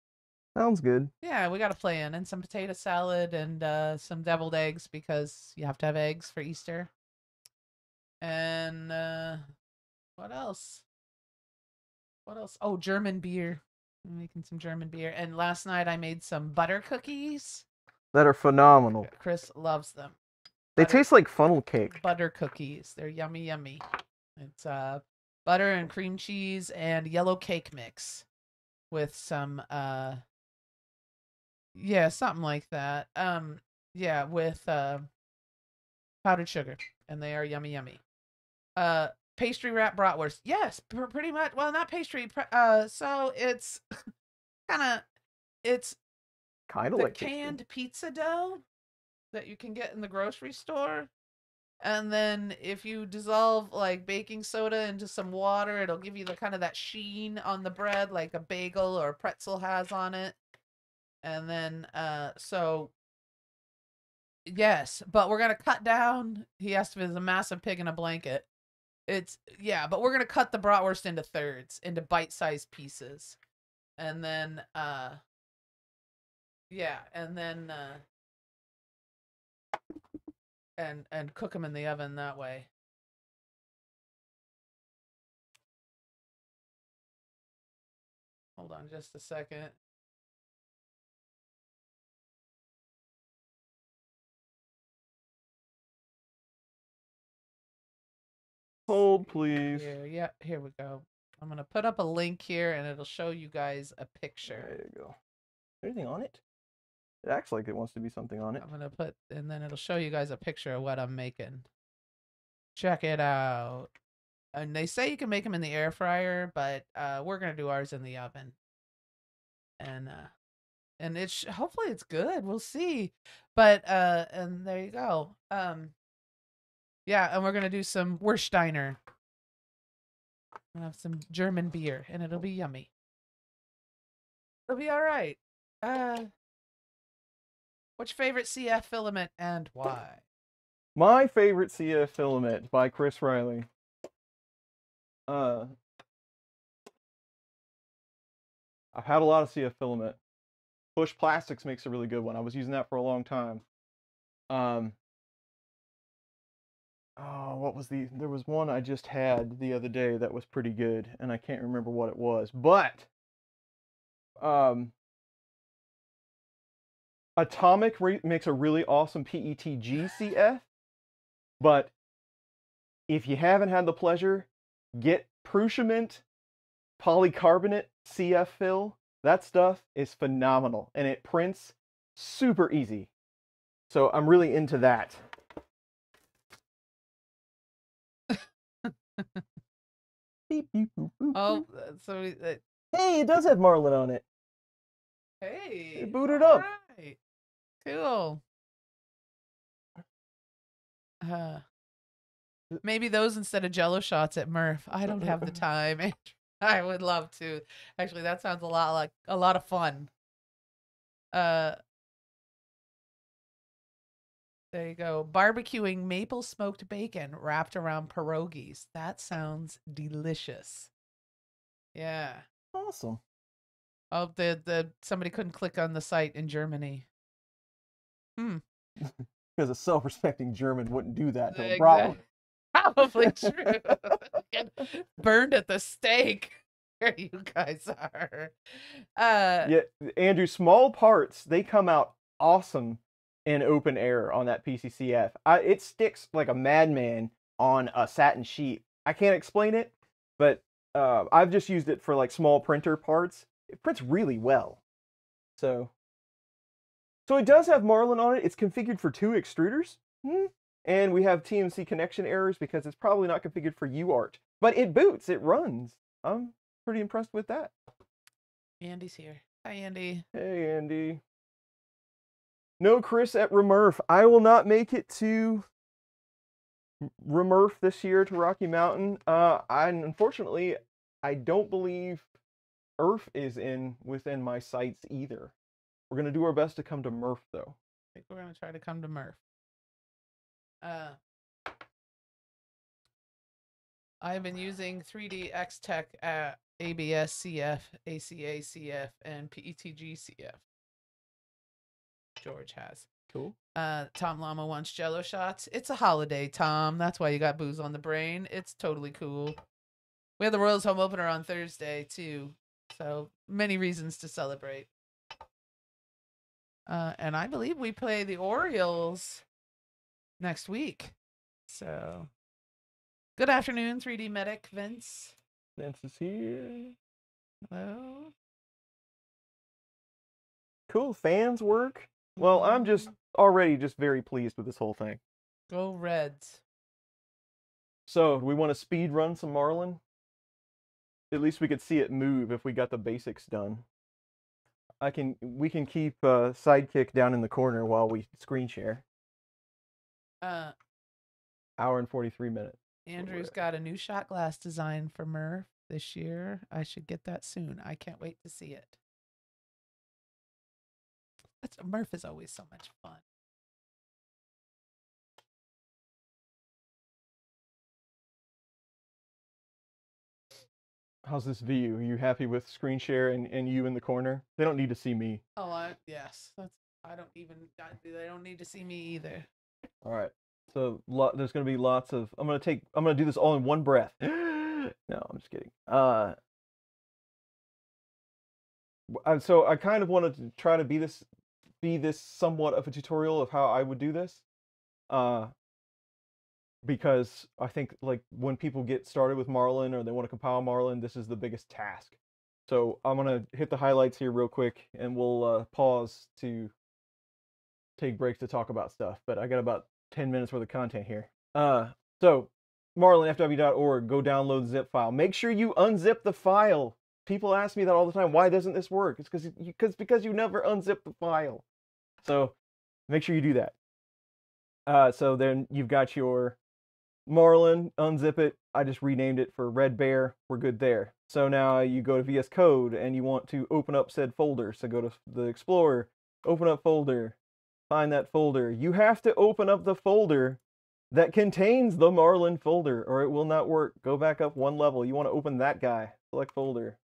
Sounds good. Yeah, we got a plan and some potato salad and uh, some deviled eggs because you have to have eggs for Easter. And uh, what else? What else? Oh, German beer. I'm making some German beer. And last night I made some butter cookies. That are phenomenal. Chris loves them. They taste like funnel cake. Butter cookies. They're yummy, yummy. It's uh, butter and cream cheese and yellow cake mix with some uh, yeah, something like that. Um, yeah, with uh, powdered sugar, and they are yummy, yummy. Uh, pastry wrap bratwurst. Yes, pr- pretty much. Well, not pastry. pr- Uh, so it's kind of it's Kind of like pastry. canned pizza dough that you can get in the grocery store. And then if you dissolve like baking soda into some water, it'll give you the kind of that sheen on the bread like a bagel or a pretzel has on it. And then uh so yes, but we're going to cut down. He asked if it's a massive pig in a blanket. It's yeah, but we're to cut the bratwurst into thirds, into bite-sized pieces. And then uh yeah, and then uh and and cook them in the oven that way. Hold on just a second. Hold, please. Here, yeah, here we go. I'm gonna put up a link here and it'll show you guys a picture. There you go. Anything on it? It acts like it wants to be something on it. I'm gonna put and then it'll show you guys a picture of what I'm making. Check it out. And they say you can make them in the air fryer, but uh, we're gonna do ours in the oven. And uh, and it's hopefully it's good. We'll see. But uh, and there you go. Um, yeah, and we're gonna do some Warsteiner. We'll have some German beer, and it'll be yummy. It'll be all right. Uh, what's your favorite CF filament and why? My favorite CF filament by Chris Riley. Uh, I've had a lot of CF filament. Push Plastics makes a really good one. I was using that for a long time. Um, oh, what was the? There was one I just had the other day that was pretty good, and I can't remember what it was. But, um, Atomic re- makes a really awesome E PETG CF. But if you haven't had the pleasure, get Prusament polycarbonate CF fill. That stuff is phenomenal and it prints super easy. So I'm really into that. Beep, beep, boop, boop, Oh, uh, so we- uh, hey, it does have Marlin on it. hey, it booted up. alright, Cool. Uh, maybe those instead of Jello shots at Murph. I don't have the time. I would love to. Actually, that sounds a lot like a lot of fun. Uh, there you go. Barbecuing maple smoked bacon wrapped around pierogies. That sounds delicious. Yeah. Awesome. Oh, the the somebody couldn't click on the site in Germany. Hmm. because a self-respecting German wouldn't do that to a problem. Probably true. Get Burned at the stake. Where you guys are. Uh, Yeah, Andrew, small parts, they come out awesome in open air on that PCCF. I, it sticks like a madman on a satin sheet. I can't explain it, but uh, I've just used it for like small printer parts. It prints really well. So, so it does have Marlin on it. It's configured for two extruders. Hmm. And we have TMC connection errors because it's probably not configured for UART. But it boots, it runs. I'm pretty impressed with that. Andy's here. Hi, Andy. Hey, Andy. No Chris at Remurf. I will not make it to Remurf this year to Rocky Mountain. Uh, I unfortunately, I don't believe Earth is in within my sights either. We're gonna do our best to come to Murph though. I think we're gonna try to come to Murph. Uh, I've been using 3D X Tech at ABS CF, ACA CF, and PETG CF. George has. Cool. Uh, Tom Llama wants Jello shots. It's a holiday, Tom. That's why you got booze on the brain. It's totally cool. We had the Royals home opener on Thursday too, so many reasons to celebrate. Uh, and I believe we play the Orioles next week. So, good afternoon, 3D Medic Vince. Vince is here. Hello. Cool. Fans work. Well, I'm just already just very pleased with this whole thing. Go Reds. So, do we want to speed run some Marlin? At least we could see it move if we got the basics done. I can we can keep uh, sidekick down in the corner while we screen share. Uh, Hour and 43 minutes. Andrew's got a new shot glass design for Murph this year. I should get that soon. I can't wait to see it. That's, Murph is always so much fun. How's this view? Are you happy with screen share and, and you in the corner? They don't need to see me. Oh, I, yes. That's. I don't even. I, they don't need to see me either. All right. So lot, there's going to be lots of. I'm going to take. I'm going to do this all in one breath. no, I'm just kidding. Uh. uh, So I kind of wanted to try to be this, be this somewhat of a tutorial of how I would do this. Uh. Because I think like when people get started with Marlin or they want to compile Marlin, this is the biggest task. So I'm gonna hit the highlights here real quick, and we'll uh, pause to take breaks to talk about stuff. But I got about 10 minutes worth of content here. Uh, so marlinfw.org, go download zip file. Make sure you unzip the file. People ask me that all the time. Why doesn't this work? It's because because because you never unzip the file. So make sure you do that. Uh, so then you've got your Marlin, unzip it. I just renamed it for Red Bear. We're good there. So now you go to VS Code and you want to open up said folder. So go to the Explorer, open up folder, find that folder. You have to open up the folder that contains the Marlin folder or it will not work. Go back up one level. You want to open that guy. Select folder.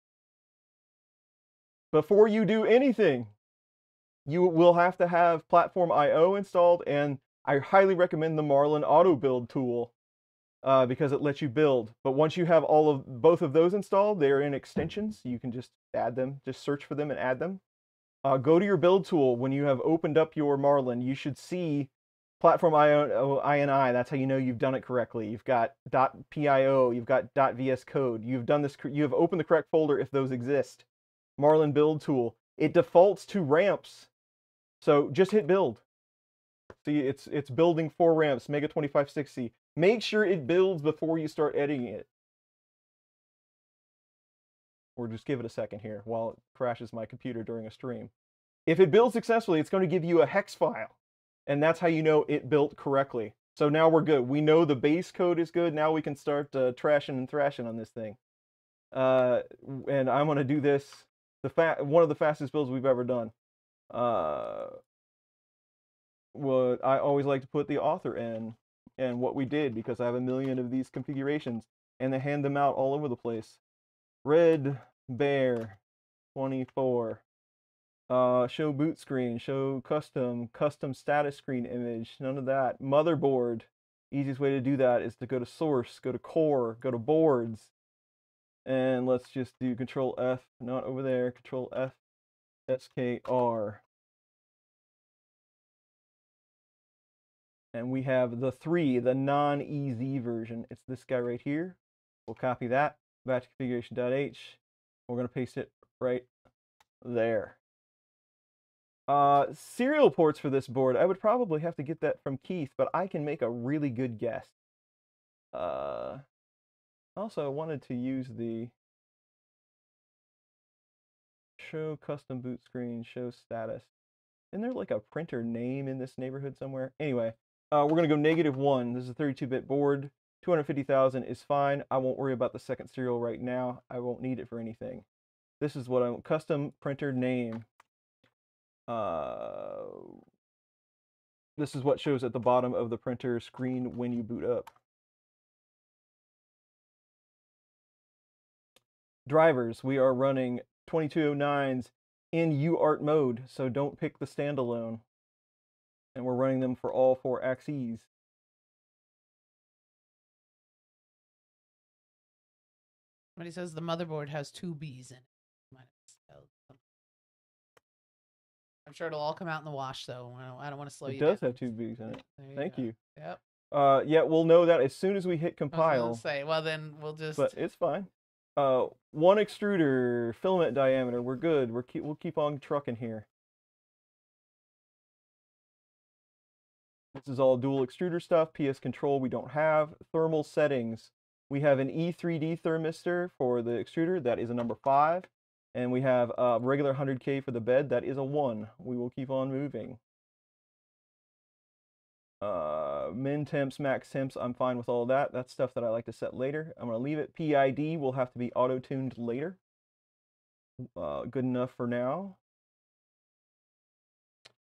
Before you do anything, you will have to have Platform IO installed and I highly recommend the Marlin auto build tool uh, because it lets you build. But once you have all of both of those installed, they're in extensions. You can just add them, just search for them and add them. Uh, go to your build tool. When you have opened up your Marlin, you should see platform IO, INI. That's how you know you've done it correctly. You've got .pio, you've got .vs code. You've done this. You have opened the correct folder if those exist. Marlin build tool. It defaults to ramps, so just hit build. See, it's it's building for ramps, Mega 2560. Make sure it builds before you start editing it. Or just give it a second here while it crashes my computer during a stream. If it builds successfully, it's going to give you a hex file. And that's how you know it built correctly. So now we're good. We know the base code is good. Now we can start uh, trashing and thrashing on this thing. Uh, and I'm going to do this, the fa- one of the fastest builds we've ever done. Uh, what I always like to put the author in and what we did because I have a million of these configurations and they hand them out all over the place. Red Bear 24. Uh, show boot screen, show custom, custom status screen image, none of that. Motherboard. Easiest way to do that is to go to source, go to core, go to boards, and let's just do control F, not over there, control F, SKR. and we have the three, the non-EZ version. It's this guy right here. We'll copy that, batch configuration.h. We're going to paste it right there. Uh, serial ports for this board, I would probably have to get that from Keith, but I can make a really good guess. Uh, also, I wanted to use the show custom boot screen, show status. Isn't there like a printer name in this neighborhood somewhere? Anyway, uh, we're going to go negative one. This is a 32-bit board. 250,000 is fine. I won't worry about the second serial right now. I won't need it for anything. This is what I want. Custom printer name. Uh, this is what shows at the bottom of the printer screen when you boot up. Drivers, we are running 2209s in UART mode, so don't pick the standalone. And we're running them for all four axes. Somebody says the motherboard has two B's in it. Might have spelled something. I'm sure it'll all come out in the wash, though. I don't, I don't want to slow It you does have two B's in it. There Thank go. you. Yep. Uh, yeah, we'll know that as soon as we hit I was gonna compile. say, well, then we'll just. but it's fine. Uh, one extruder, filament diameter. We're good. We're keep, we'll keep on trucking here. This is all dual extruder stuff. PS control we don't have. Thermal settings. We have an E3D thermistor for the extruder. That is a number five. And we have a regular 100K for the bed. That is a one. We will keep on moving. Uh, min temps, max temps, I'm fine with all that. That's stuff that I like to set later. I'm going to leave it. PID will have to be auto-tuned later. Uh, good enough for now.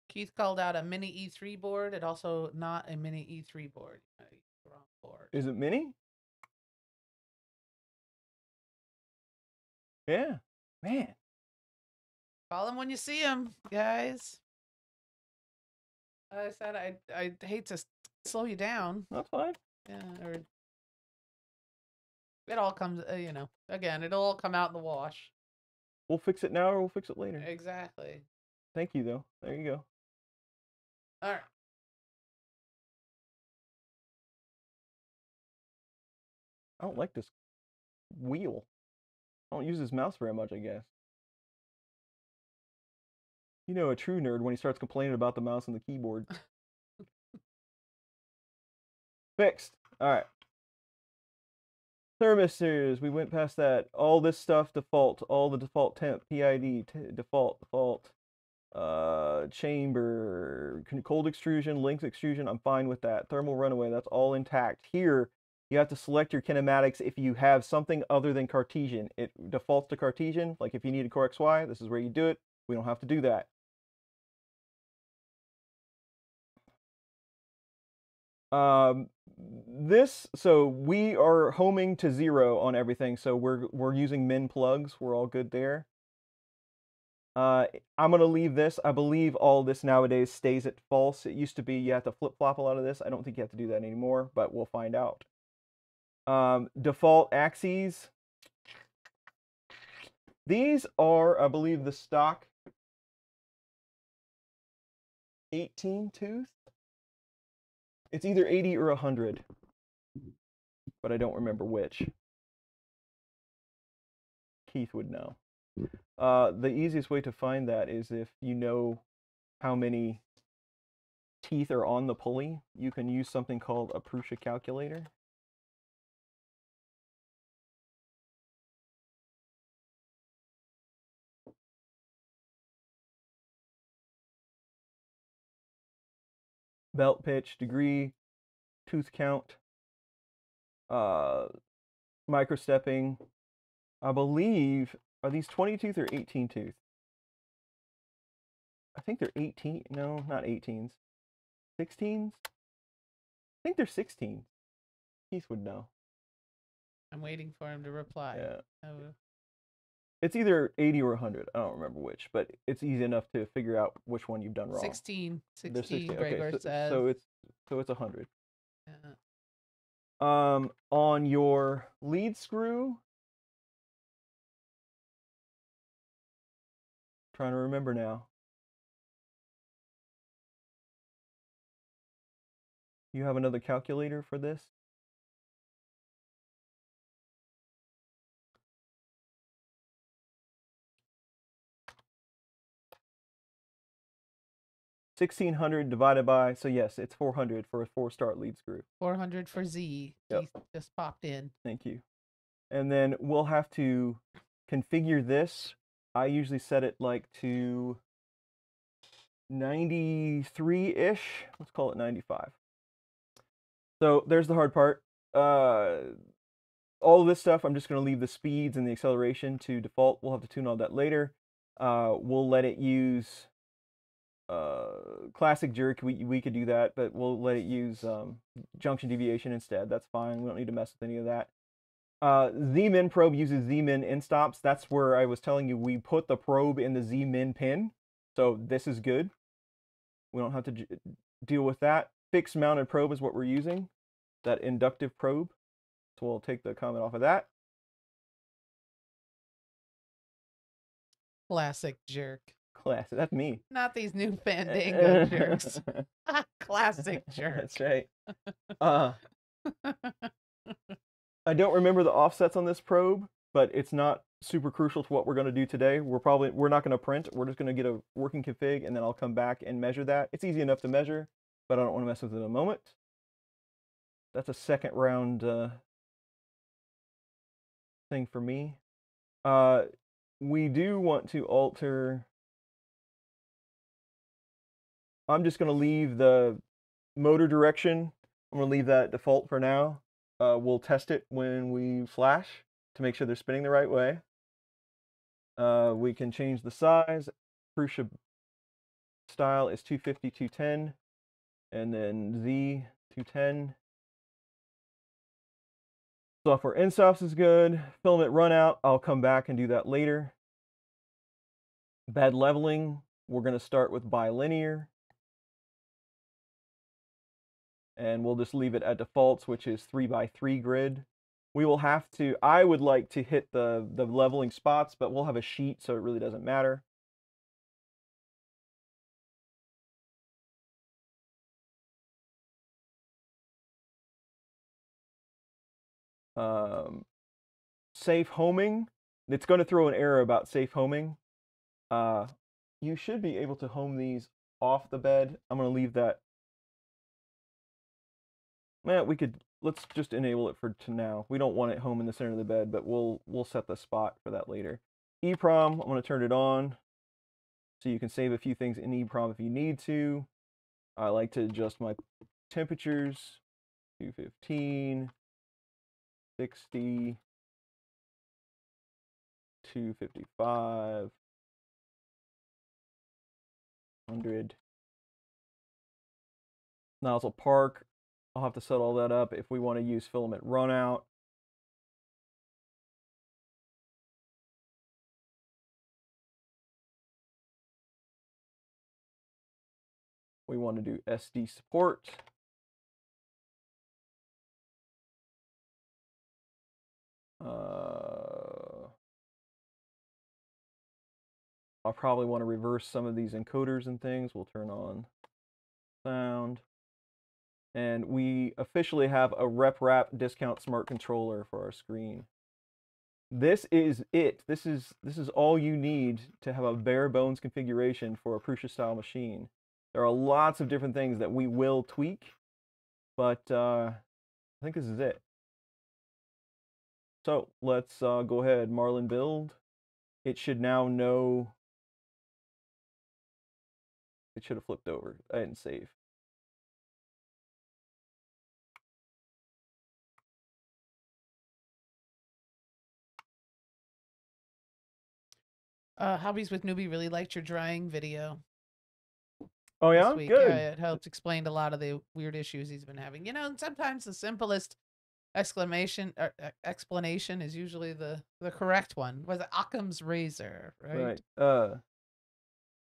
Keith called out a mini E3 board. It also not a mini E3 board. You used the wrong board. Is it mini? Yeah. Man. Call him when you see him, guys. I said I I hate to slow you down. That's fine. Yeah, or it all comes. Uh, you know, again, it'll all come out in the wash. We'll fix it now or we'll fix it later. Exactly. Thank you, though. There you go. All right. I don't like this wheel. I don't use this mouse very much, I guess. You know a true nerd when he starts complaining about the mouse and the keyboard. Fixed. All right. Thermistors, we went past that. All this stuff default, all the default temp, PID, t- default, default, uh, chamber, cold extrusion, length extrusion. I'm fine with that. Thermal runaway, that's all intact. Here, you have to select your kinematics if you have something other than Cartesian. It defaults to Cartesian. Like if you need a core XY, this is where you do it. We don't have to do that. Um, this so we are homing to zero on everything. So we're we're using min plugs. We're all good there. Uh, I'm gonna leave this. I believe all this nowadays stays at false. It used to be you have to flip flop a lot of this. I don't think you have to do that anymore, but we'll find out. Um, default axes. These are, I believe, the stock 18 tooth. It's either 80 or 100, but I don't remember which. Keith would know. Uh, the easiest way to find that is if you know how many teeth are on the pulley, you can use something called a Prusa calculator. Belt pitch, degree, tooth count, uh, microstepping. I believe are these 20 tooth or 18 tooth? I think they're 18. No, not 18s. 16s? I think they're 16. Keith would know. I'm waiting for him to reply. Yeah. Oh, It's either 80 or 100. I don't remember which, but it's easy enough to figure out which one you've done wrong. 16. 16, 16. Gregor Okay, so, says. so it's so it's 100. Yeah. Um, on your lead screw, trying to remember now. You have another calculator for this? Sixteen hundred divided by so yes, it's four hundred for a four star lead screw. 400 for Z. Yep. He just popped in. Thank you. And then we'll have to configure this. I usually set it like to 93-ish. Let's call it 95. So there's the hard part. Uh, all of this stuff, I'm just going to leave the speeds and the acceleration to default. We'll have to tune all that later. Uh, we'll let it use uh, classic jerk. We, we could do that, but we'll let it use um, junction deviation instead. That's fine. We don't need to mess with any of that. Uh, Z-min probe uses Z-min in stops. That's where I was telling you we put the probe in the Z-min pin. So this is good. We don't have to deal with that. Fixed mounted probe is what we're using. That inductive probe. So we'll take the comment off of that. Classic jerk. Classic. That's me. Not these new Fandango jerks. Classic jerk. That's right. Uh, I don't remember the offsets on this probe, but it's not super crucial to what we're going to do today. We're probably we're not going to print. We're just going to get a working config, and then I'll come back and measure that. It's easy enough to measure, but I don't want to mess with it in a moment. That's a second round uh, thing for me. Uh, we do want to alter. I'm just going to leave the motor direction. I'm going to leave that default for now. Uh, we'll test it when we flash to make sure they're spinning the right way. Uh, we can change the size. Prusa style is 250, 210, and then Z 210. Software endstops is good. Filament runout, I'll come back and do that later. Bed leveling, we're going to start with bilinear. And we'll just leave it at defaults, which is 3 by 3 grid. We will have to, I would like to hit the, the leveling spots, but we'll have a sheet, so it really doesn't matter. Um, safe homing, it's going to throw an error about safe homing. Uh, you should be able to home these off the bed. I'm going to leave that. Man, we could let's just enable it for to now. We don't want it home in the center of the bed, but we'll we'll set the spot for that later. EEPROM, I'm going to turn it on so you can save a few things in EEPROM if you need to. I like to adjust my temperatures 215, 60, 255, 100. Nozzle park, I'll have to set all that up if we want to use filament runout. We want to do SD support. Uh, I'll probably want to reverse some of these encoders and things. We'll turn on sound and we officially have a RepRap discount smart controller for our screen. This is it. This is this is all you need to have a bare bones configuration for a Prusa style machine. There are lots of different things that we will tweak, but uh, I think this is it. So let's uh, go ahead, Marlin build. It should now know. It should have flipped over. I didn't save. Uh, Hobbies with Newbie really liked your drying video. Oh yeah, good. Yeah, it helped explain a lot of the weird issues he's been having. You know, and sometimes the simplest exclamation or uh, explanation is usually the the correct one. Was it Occam's razor, right? Right. Uh,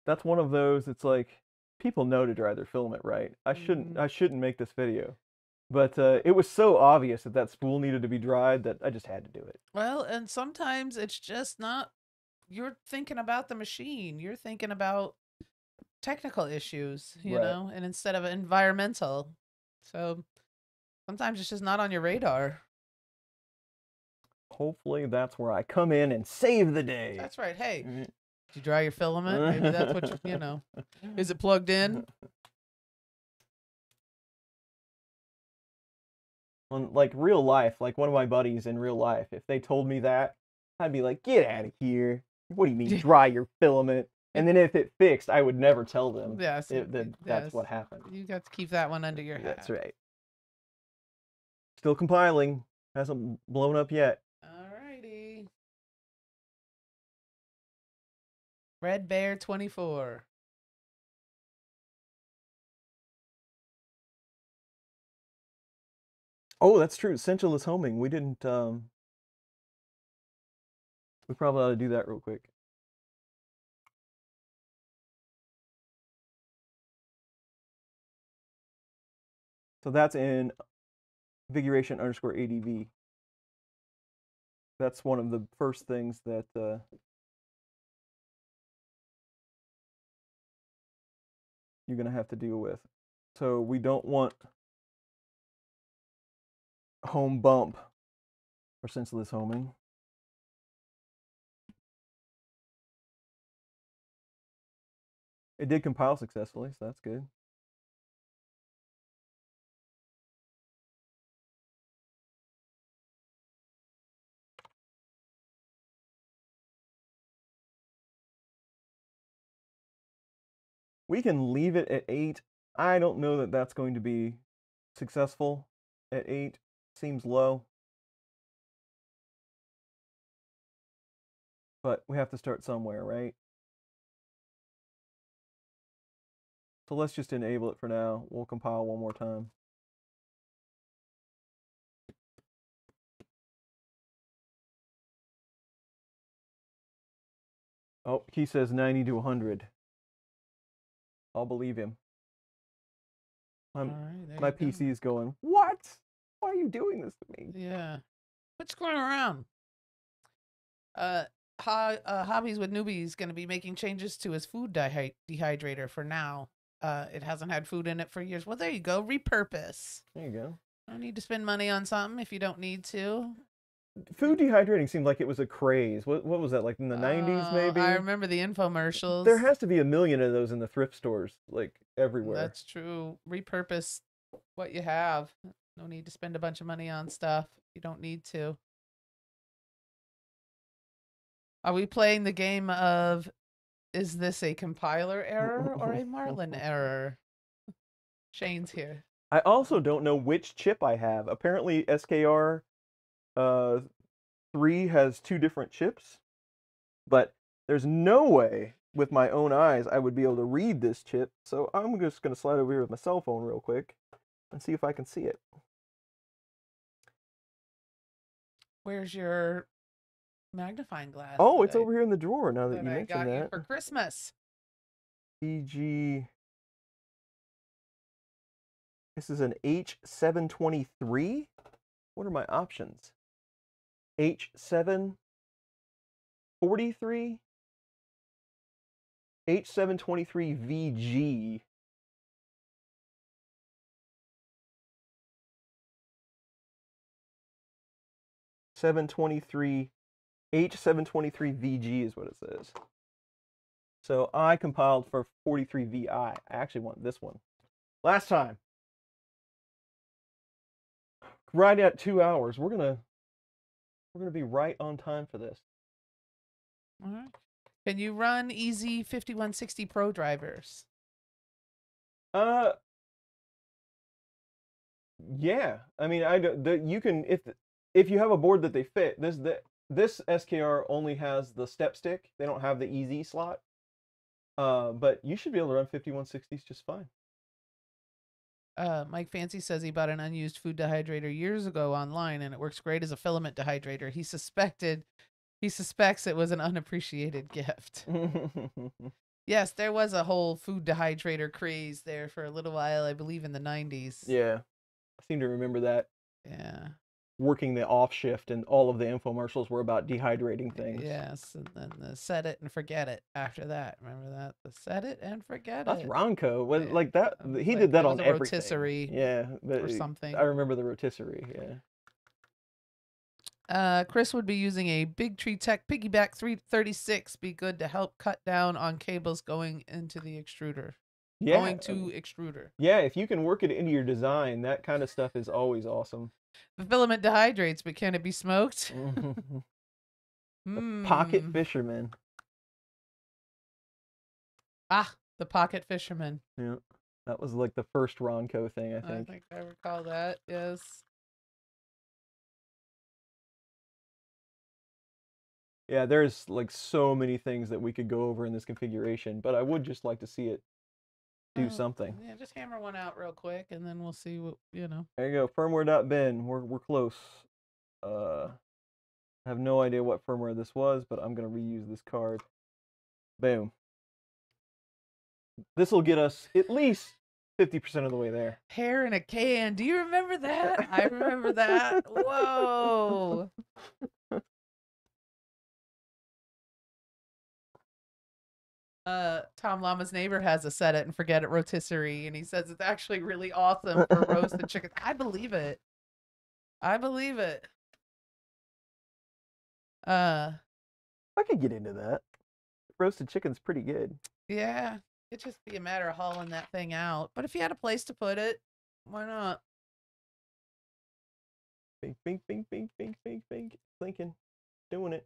that's one of those. It's like people know to dry their filament right. I shouldn't. Mhm. I shouldn't make this video, but uh, it was so obvious that that spool needed to be dried that I just had to do it. Well, and sometimes it's just not. You're thinking about the machine. You're thinking about technical issues, you Right. know, and instead of environmental. So sometimes it's just not on your radar. Hopefully, that's where I come in and save the day. That's right. Hey, Mm. did you dry your filament? Maybe that's what you, you know. Is it plugged in? On like real life, like one of my buddies in real life, if they told me that, I'd be like, "Get out of here! What do you mean dry your filament?" And then if it fixed, I would never tell them. Yes. It, that that's what happened. You got to keep that one under your hat. That's right. Still compiling. Hasn't blown up yet. Alrighty. Red Bear 24. Oh, that's true. Sensorless homing. We didn't. um We probably ought to do that real quick. So that's in configuration underscore ADV. That's one of the first things that uh, you're going to have to deal with. So we don't want home bump or sensorless homing. It did compile successfully, so that's good. We can leave it at 8. I don't know that that's going to be successful at 8. Seems low. But we have to start somewhere, right? So let's just enable it for now. We'll compile one more time. Oh, he says 90 to 100. I'll believe him. I'm, Alright, my you go. PC is going, What? Why are you doing this to me? Yeah. What's going around? Uh, ho- uh, Hobbies with Newbies going to be making changes to his food dehy- dehydrator for now. Uh, it hasn't had food in it for years. Well, there you go. Repurpose. There you go. Don't need to spend money on something if you don't need to. Food dehydrating seemed like it was a craze. What what was that like in the 90s Uh, maybe? I remember the infomercials. There has to be a million of those in the thrift stores like everywhere. That's true. Repurpose what you have. No need to spend a bunch of money on stuff you don't need to. Are we playing the game of is this a compiler error or a Marlin error? Shane's here. I also don't know which chip I have. Apparently SKR uh 3 has two different chips. But there's no way with my own eyes I would be able to read this chip. So I'm just going to slide over here with my cell phone real quick and see if I can see it. Where's your magnifying glass? Oh, it's I- over here in the drawer now that that you I mentioned got you that. for Christmas. EG. This is an H723. What are my options? H743, H723VG. Seven twenty three, H seven twenty three VG is what it says. So I compiled for 43VI. I actually want this one. Last time. Right at two hours. We're gonna we're gonna be right on time for this. All right. Can you run EZ 5160 Pro drivers? Uh yeah. I mean I the, you can if if you have a board that they fit, this the this SKR only has the step stick. They don't have the EZ slot. Uh, but you should be able to run 5160s just fine. Uh, Mike Fancy says he bought an unused food dehydrator years ago online, and it works great as a filament dehydrator. He suspected, he suspects it was an unappreciated gift. Yes, there was a whole food dehydrator craze there for a little while, I believe in the '90s. yeah. I seem to remember that. Yeah. Working the off shift, and all of the infomercials were about dehydrating things. Yes, and then the set it and forget it after that. Remember that? The set it and forget That's it. That's Ronco. Was Yeah, like that. um, He like did that it on everything. rotisserie Yeah, but or something. I remember the rotisserie. Yeah. Uh, Chris would be using a Big Tree Tech Piggyback 336. Be good to help cut down on cables going into the extruder. Yeah. Going to extruder. Yeah, if you can work it into your design, that kind of stuff is always awesome. The filament dehydrates, but can it be smoked? The Pocket Hmm. fisherman. Ah, the pocket fisherman. Yeah. That was like the first Ronco thing, I I think. think I recall that. Yes. Yeah, there's like so many things that we could go over in this configuration, but I would just like to see it do Oh, something. Yeah, just hammer one out real quick, and then we'll see what you know. There you go, firmware.bin. We're we're close. Uh, I have no idea what firmware this was, but I'm gonna reuse this card. Boom. This will get us at least fifty percent of the way there. Hair in a can. Do you remember that? I remember that. Whoa. Uh, Tom Llama's neighbor has a set it and forget it rotisserie, and he says it's actually really awesome for roasted chicken. I believe it. I believe it. Uh, I could get into that. Roasted chicken's pretty good. yeah, it'd just be a matter of hauling that thing out. But if you had a place to put it, why not? Bink, bink, bink, bink, bink, bink, bink. Thinking, doing it.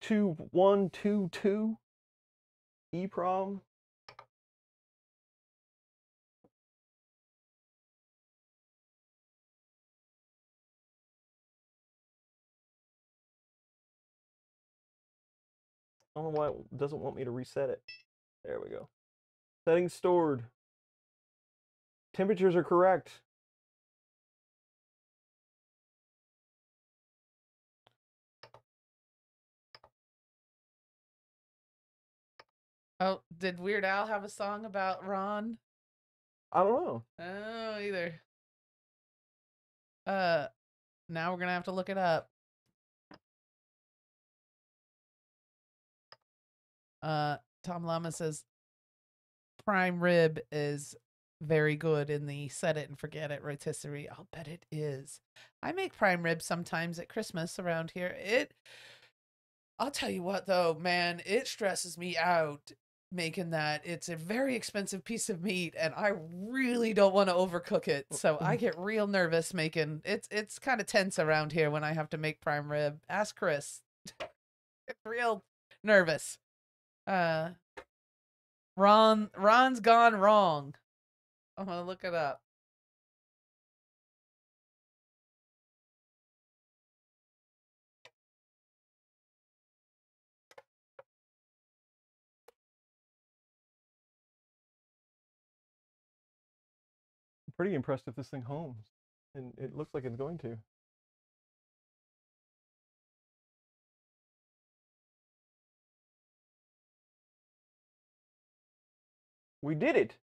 Two, one, two, two. EPROM. I don't know why it doesn't want me to reset it. There we go. Settings stored. Temperatures are correct. Oh, did Weird Al have a song about Ron? I don't know. Oh, either. Uh, now we're gonna have to look it up. Uh, Tom Lama says prime rib is very good in the set it and forget it rotisserie. I'll bet it is. I make prime rib sometimes at Christmas around here. It I'll tell you what though, man, it stresses me out making that. It's a very expensive piece of meat and I really don't want to overcook it. So I get real nervous making it's it's kind of tense around here when I have to make prime rib. Ask Chris. Get real nervous. Uh Ron Ron's gone wrong. I'm gonna look it up. Pretty impressed if this thing homes. And it looks like it's going to. We did it!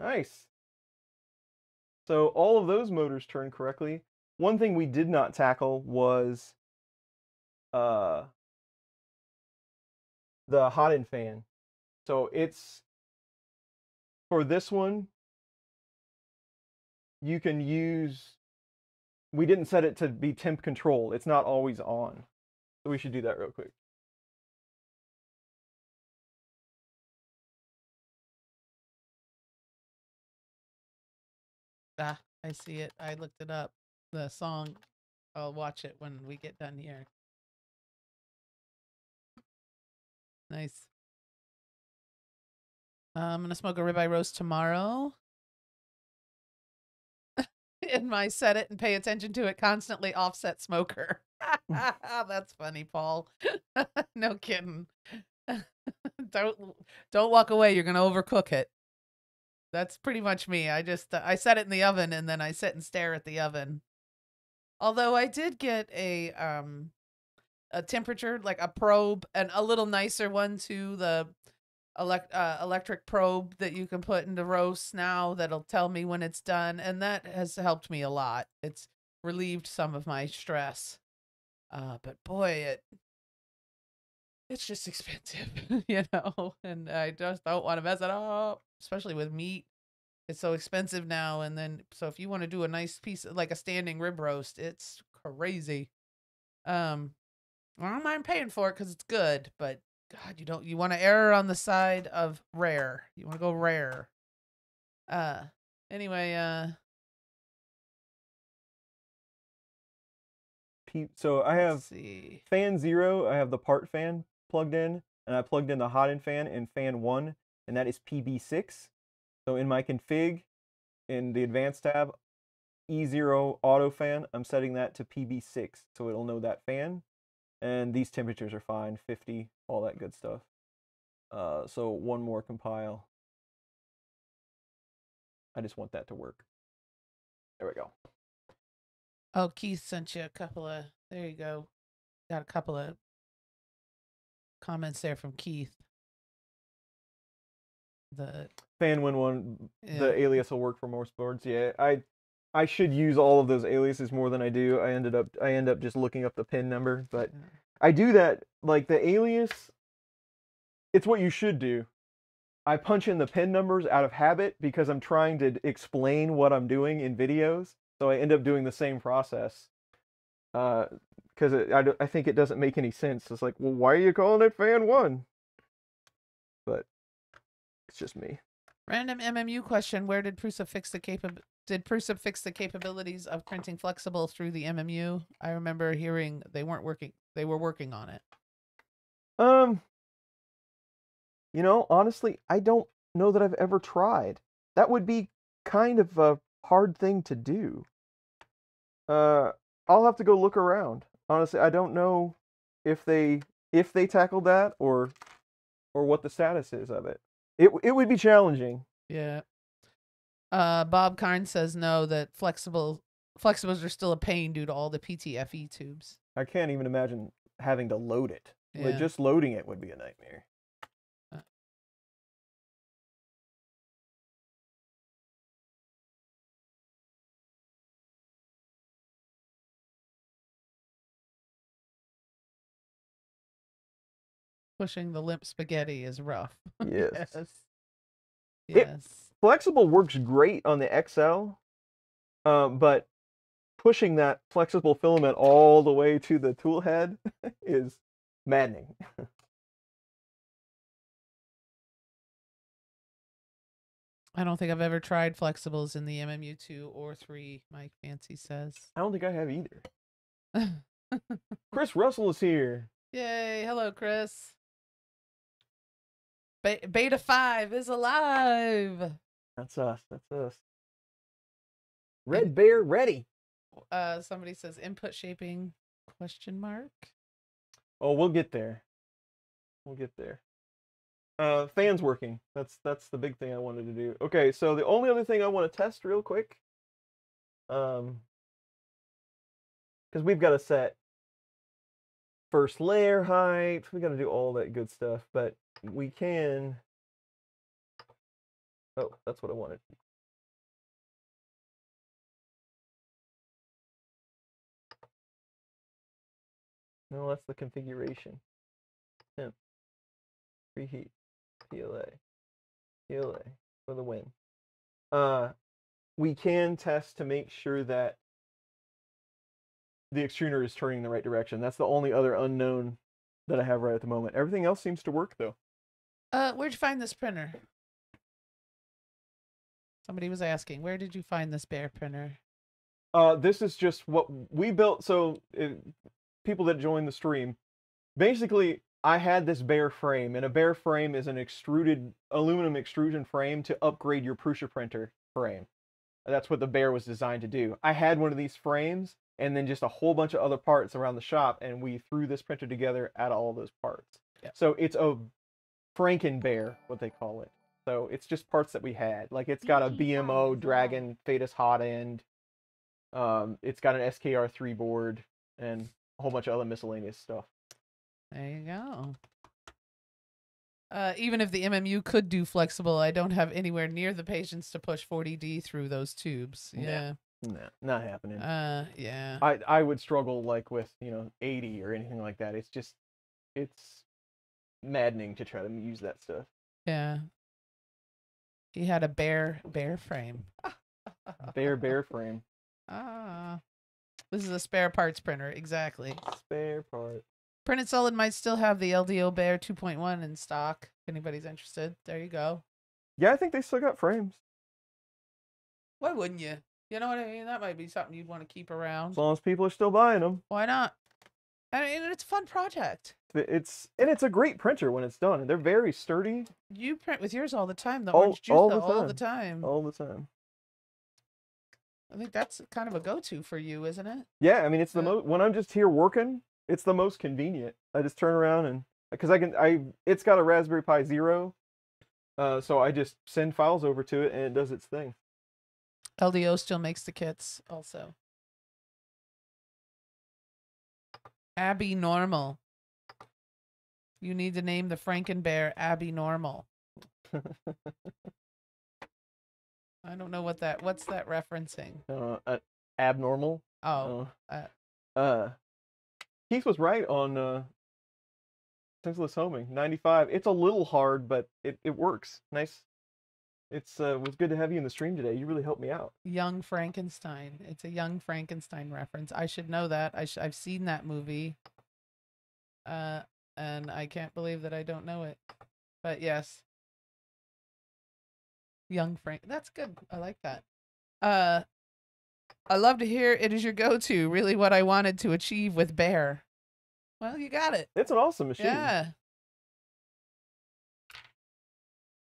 Nice. So all of those motors turned correctly. One thing we did not tackle was uh, the hot end fan. So it's for this one, you can use we didn't set it to be temp control. It's not always on. So we should do that real quick. Ah, I see it. I looked it up. The song. I'll watch it when we get done here. Nice. Uh, I'm gonna smoke a ribeye roast tomorrow. In my set it and pay attention to it constantly offset smoker. That's funny, Paul. no kidding. don't don't walk away. You're gonna overcook it. That's pretty much me. I just uh, I set it in the oven and then I sit and stare at the oven. Although I did get a um a temperature like a probe and a little nicer one too, the elect uh, electric probe that you can put into roast now that'll tell me when it's done and that has helped me a lot. It's relieved some of my stress. Uh, but boy, it it's just expensive, you know, and I just don't want to mess it up, especially with meat. It's so expensive now, and then so if you want to do a nice piece like a standing rib roast, it's crazy. Um, I don't mind paying for it because it's good, but God, you don't you want to err on the side of rare. You want to go rare. Uh, anyway, uh, so I have fan zero. I have the part fan plugged in, and I plugged in the hot end fan in fan one, and that is PB6. So in my config, in the advanced tab, E0 auto fan, I'm setting that to PB6, so it'll know that fan. And these temperatures are fine, 50, all that good stuff. Uh, so one more compile. I just want that to work. There we go. Oh, Keith sent you a couple of. There you go. Got a couple of comments there from Keith. The Fan win one, yeah, the alias will work for most boards. Yeah, I I should use all of those aliases more than I do. I ended up I end up just looking up the pin number, but. I do that like the alias. It's what you should do. I punch in the pin numbers out of habit because I'm trying to explain what I'm doing in videos. So I end up doing the same process. Uh, because I, I think it doesn't make any sense. It's like, well, why are you calling it fan one? But it's just me. Random MMU question: Where did Prusa fix the capab- Did Prusa fix the capabilities of printing flexible through the MMU? I remember hearing they weren't working. They were working on it. Um, you know, honestly, I don't know that I've ever tried. That would be kind of a hard thing to do. Uh, I'll have to go look around. Honestly, I don't know if they if they tackled that or or what the status is of it. It it would be challenging. Yeah. Uh, Bob Karn says no. That flexible flexibles are still a pain due to all the PTFE tubes. I can't even imagine having to load it. Like Yeah. just loading it would be a nightmare. Pushing the limp spaghetti is rough. Yes. yes. It- Yes. flexible works great on the XL, um, but pushing that flexible filament all the way to the tool head is maddening. I don't think I've ever tried flexibles in the MMU two or three. Mike Fancy says. I don't think I have either. Chris Russell is here. Yay! Hello, Chris. Be- Beta Five is alive. That's us. That's us. Red Bear ready. Uh, somebody says input shaping question mark. Oh, we'll get there. We'll get there. Uh, fans working. That's that's the big thing I wanted to do. Okay, so the only other thing I want to test real quick, um, because we've got to set first layer height. We got to do all that good stuff, but we can. Oh, that's what I wanted. No, that's the configuration. Temp. Preheat. PLA. PLA for the win. Uh, we can test to make sure that the extruder is turning in the right direction. That's the only other unknown that I have right at the moment. Everything else seems to work though. Uh, where'd you find this printer? Somebody was asking, where did you find this bear printer? Uh, this is just what we built. So it, people that join the stream, basically, I had this bare frame, and a bare frame is an extruded aluminum extrusion frame to upgrade your Prusa printer frame. That's what the bear was designed to do. I had one of these frames, and then just a whole bunch of other parts around the shop, and we threw this printer together out of all those parts. So it's a Franken bear, what they call it. So it's just parts that we had. Like it's got a BMO. Dragon Phaetus hot end. Um, it's got an SKR3 board and a whole bunch of other miscellaneous stuff. There you go. Uh, even if the MMU could do flexible, I don't have anywhere near the patience to push 40D through those tubes. Yeah. Yeah. Nah, not happening. Uh, yeah. I I would struggle like with you know 80 or anything like that. It's just it's maddening to try to use that stuff. Yeah. He had a bear bear frame. Bare bear frame, Ah. This is a spare parts printer, exactly. spare part. Printed Solid might still have the LDO Bear 2.1 in stock. If anybody's interested, there you go. Yeah, I think they still got frames Why wouldn't you? You know what I mean? That might be something you'd want to keep around. as long as people are still buying them. Why not? I mean, it's a fun project. It's and it's a great printer when it's done. They're very sturdy You print with yours all the time. The All- orange juice all the all the time. time. all the time. I think that's kind of a go-to for you, isn't it? Yeah, I mean it's the Yeah. most when I'm just here working, it's the most convenient. I just turn around and because I can I it's got a Raspberry Pi Zero, uh, so I just send files over to it and it does its thing. LDO still makes the kits also. Abby Normal. You need to name the Frankenbear Abby Normal. I don't know what that what's that referencing. uh, uh, abnormal. Oh, Uh, uh, Keith was right on uh, sensorless homing. Ninety five. It's a little hard, but it, it works. Nice. It's uh, was good to have you in the stream today. You really helped me out. Young Frankenstein. It's a Young Frankenstein reference. I should know that. I sh- I've seen that movie. Uh, and I can't believe that I don't know it. But yes. Young Frank. That's good. I like that. Uh I love to hear it is your go-to, really what I wanted to achieve with Bear. Well, you got it. It's an awesome machine. Yeah.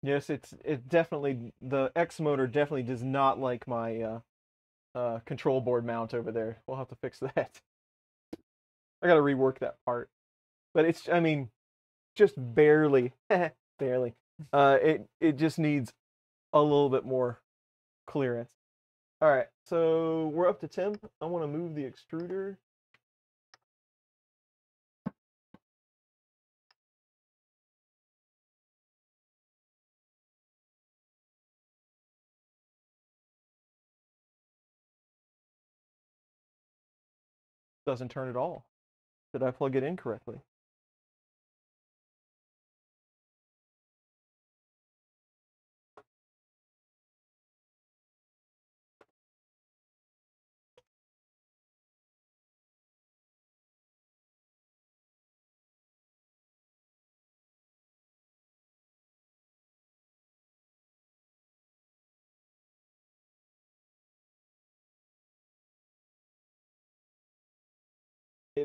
Yes, it's it definitely the X motor definitely does not like my uh, uh, control board mount over there. We'll have to fix that. I gotta rework that part, but it's I mean, just barely, barely. Uh, it it just needs a little bit more clearance. All right, so we're up to temp. I want to move the extruder. Doesn't turn at all. Did I plug it in correctly?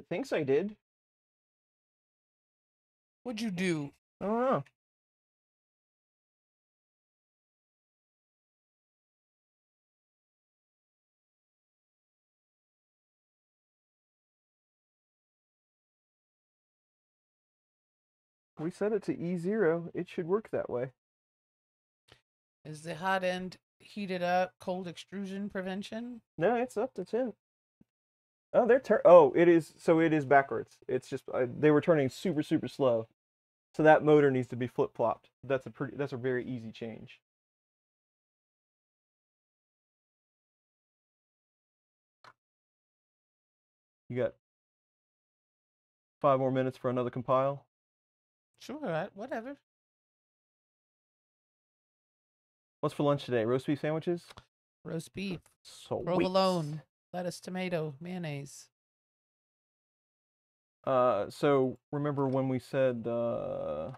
It thinks I did. What'd you do? I don't know. We set it to E0. It should work that way. Is the hot end heated up cold extrusion prevention? No, it's up to 10. Oh, they're tur- Oh, it is. So it is backwards. It's just uh, they were turning super super slow. So that motor needs to be flip flopped. That's a pretty. That's a very easy change. You got five more minutes for another compile. Sure, whatever. What's for lunch today? Roast beef sandwiches. Roast beef, So provolone, lettuce, tomato, mayonnaise. Uh, so remember when we said uh,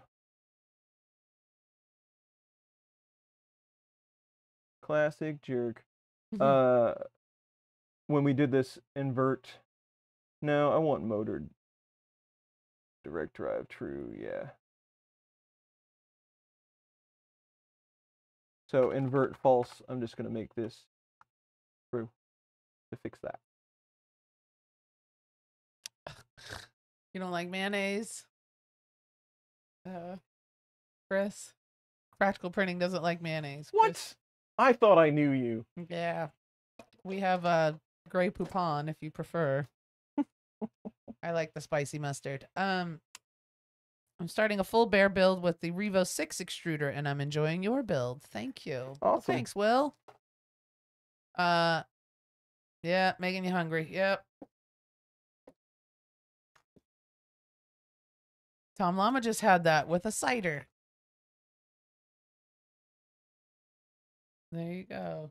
classic jerk? Uh, when we did this invert, no, I want motor direct drive. True, yeah. So invert false. I'm just gonna make this to fix that. You don't like mayonnaise? Uh, Chris? Practical printing doesn't like mayonnaise. Chris. What? I thought I knew you. Yeah. We have uh, Grey Poupon if you prefer. I like the spicy mustard. Um, I'm starting a full bear build with the Revo 6 extruder, and I'm enjoying your build. Thank you. Well, Awesome. thanks, Will. Uh, Yeah, making you hungry. Yep. Tom Llama just had that with a cider. There you go.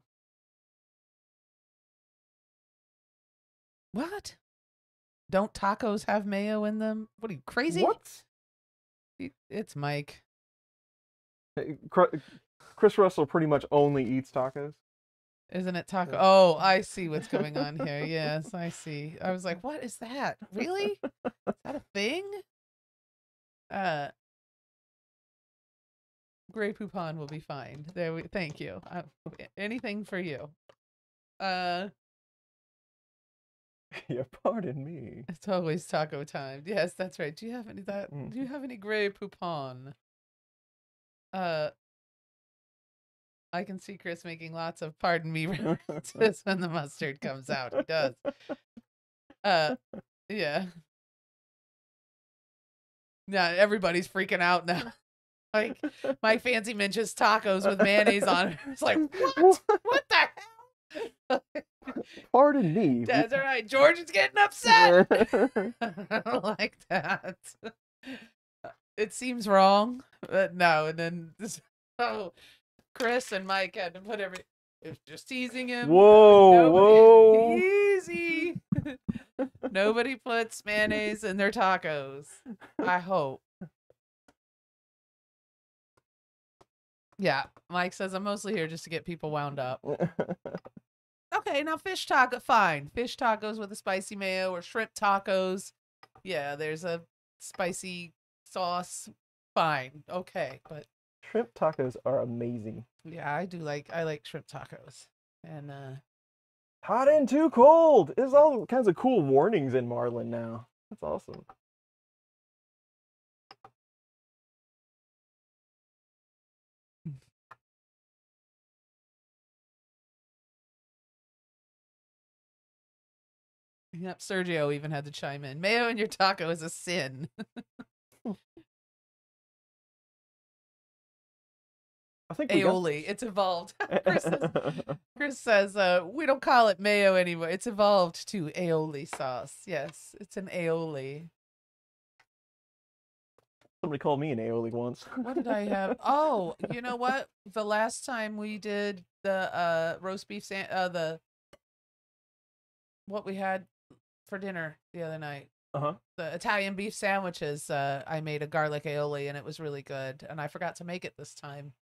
What? Don't tacos have mayo in them? What are you crazy? What? It's Mike. Chris Russell pretty much only eats tacos. Isn't it taco? Oh, I see what's going on here. Yes, I see. I was like, what is that? Really? Is that a thing? Uh Grey Poupon will be fine. There we thank you. Uh, anything for you. Uh yeah, pardon me. it's always taco time. Yes, that's right. Do you have any that Mm. do you have any Grey Poupon? Uh I can see Chris making lots of pardon me references when the mustard comes out. He does. Uh, yeah. Yeah, everybody's freaking out now. Like my Fancy mentions tacos with mayonnaise on it. It's like, what? What the hell? Pardon me. That's all right. George is getting upset. I don't like that. It seems wrong, but no. And then this, oh, Chris and Mike had to put every. It's just teasing him. whoa, Nobody- whoa. Easy. Nobody puts mayonnaise in their tacos. I hope. Yeah, Mike says I'm mostly here just to get people wound up. Okay, now fish taco, fine. Fish tacos with a spicy mayo or shrimp tacos. Yeah, there's a spicy sauce. Fine, okay, but Shrimp tacos are amazing. yeah, I do like I like shrimp tacos, and uh Hot and too cold. There's all kinds of cool warnings in Marlin now. That's awesome. Yep, Sergio even had to chime in. Mayo in your taco is a sin. I think Aioli, it's evolved. Chris, says, Chris says, uh, we don't call it mayo anymore. It's evolved to aioli sauce. Yes, it's an aioli. Somebody called me an aioli once. What did I have? Oh, you know what? The last time we did the uh roast beef san- uh the what we had for dinner the other night. Uh-huh. The Italian beef sandwiches, uh I made a garlic aioli and it was really good and I forgot to make it this time.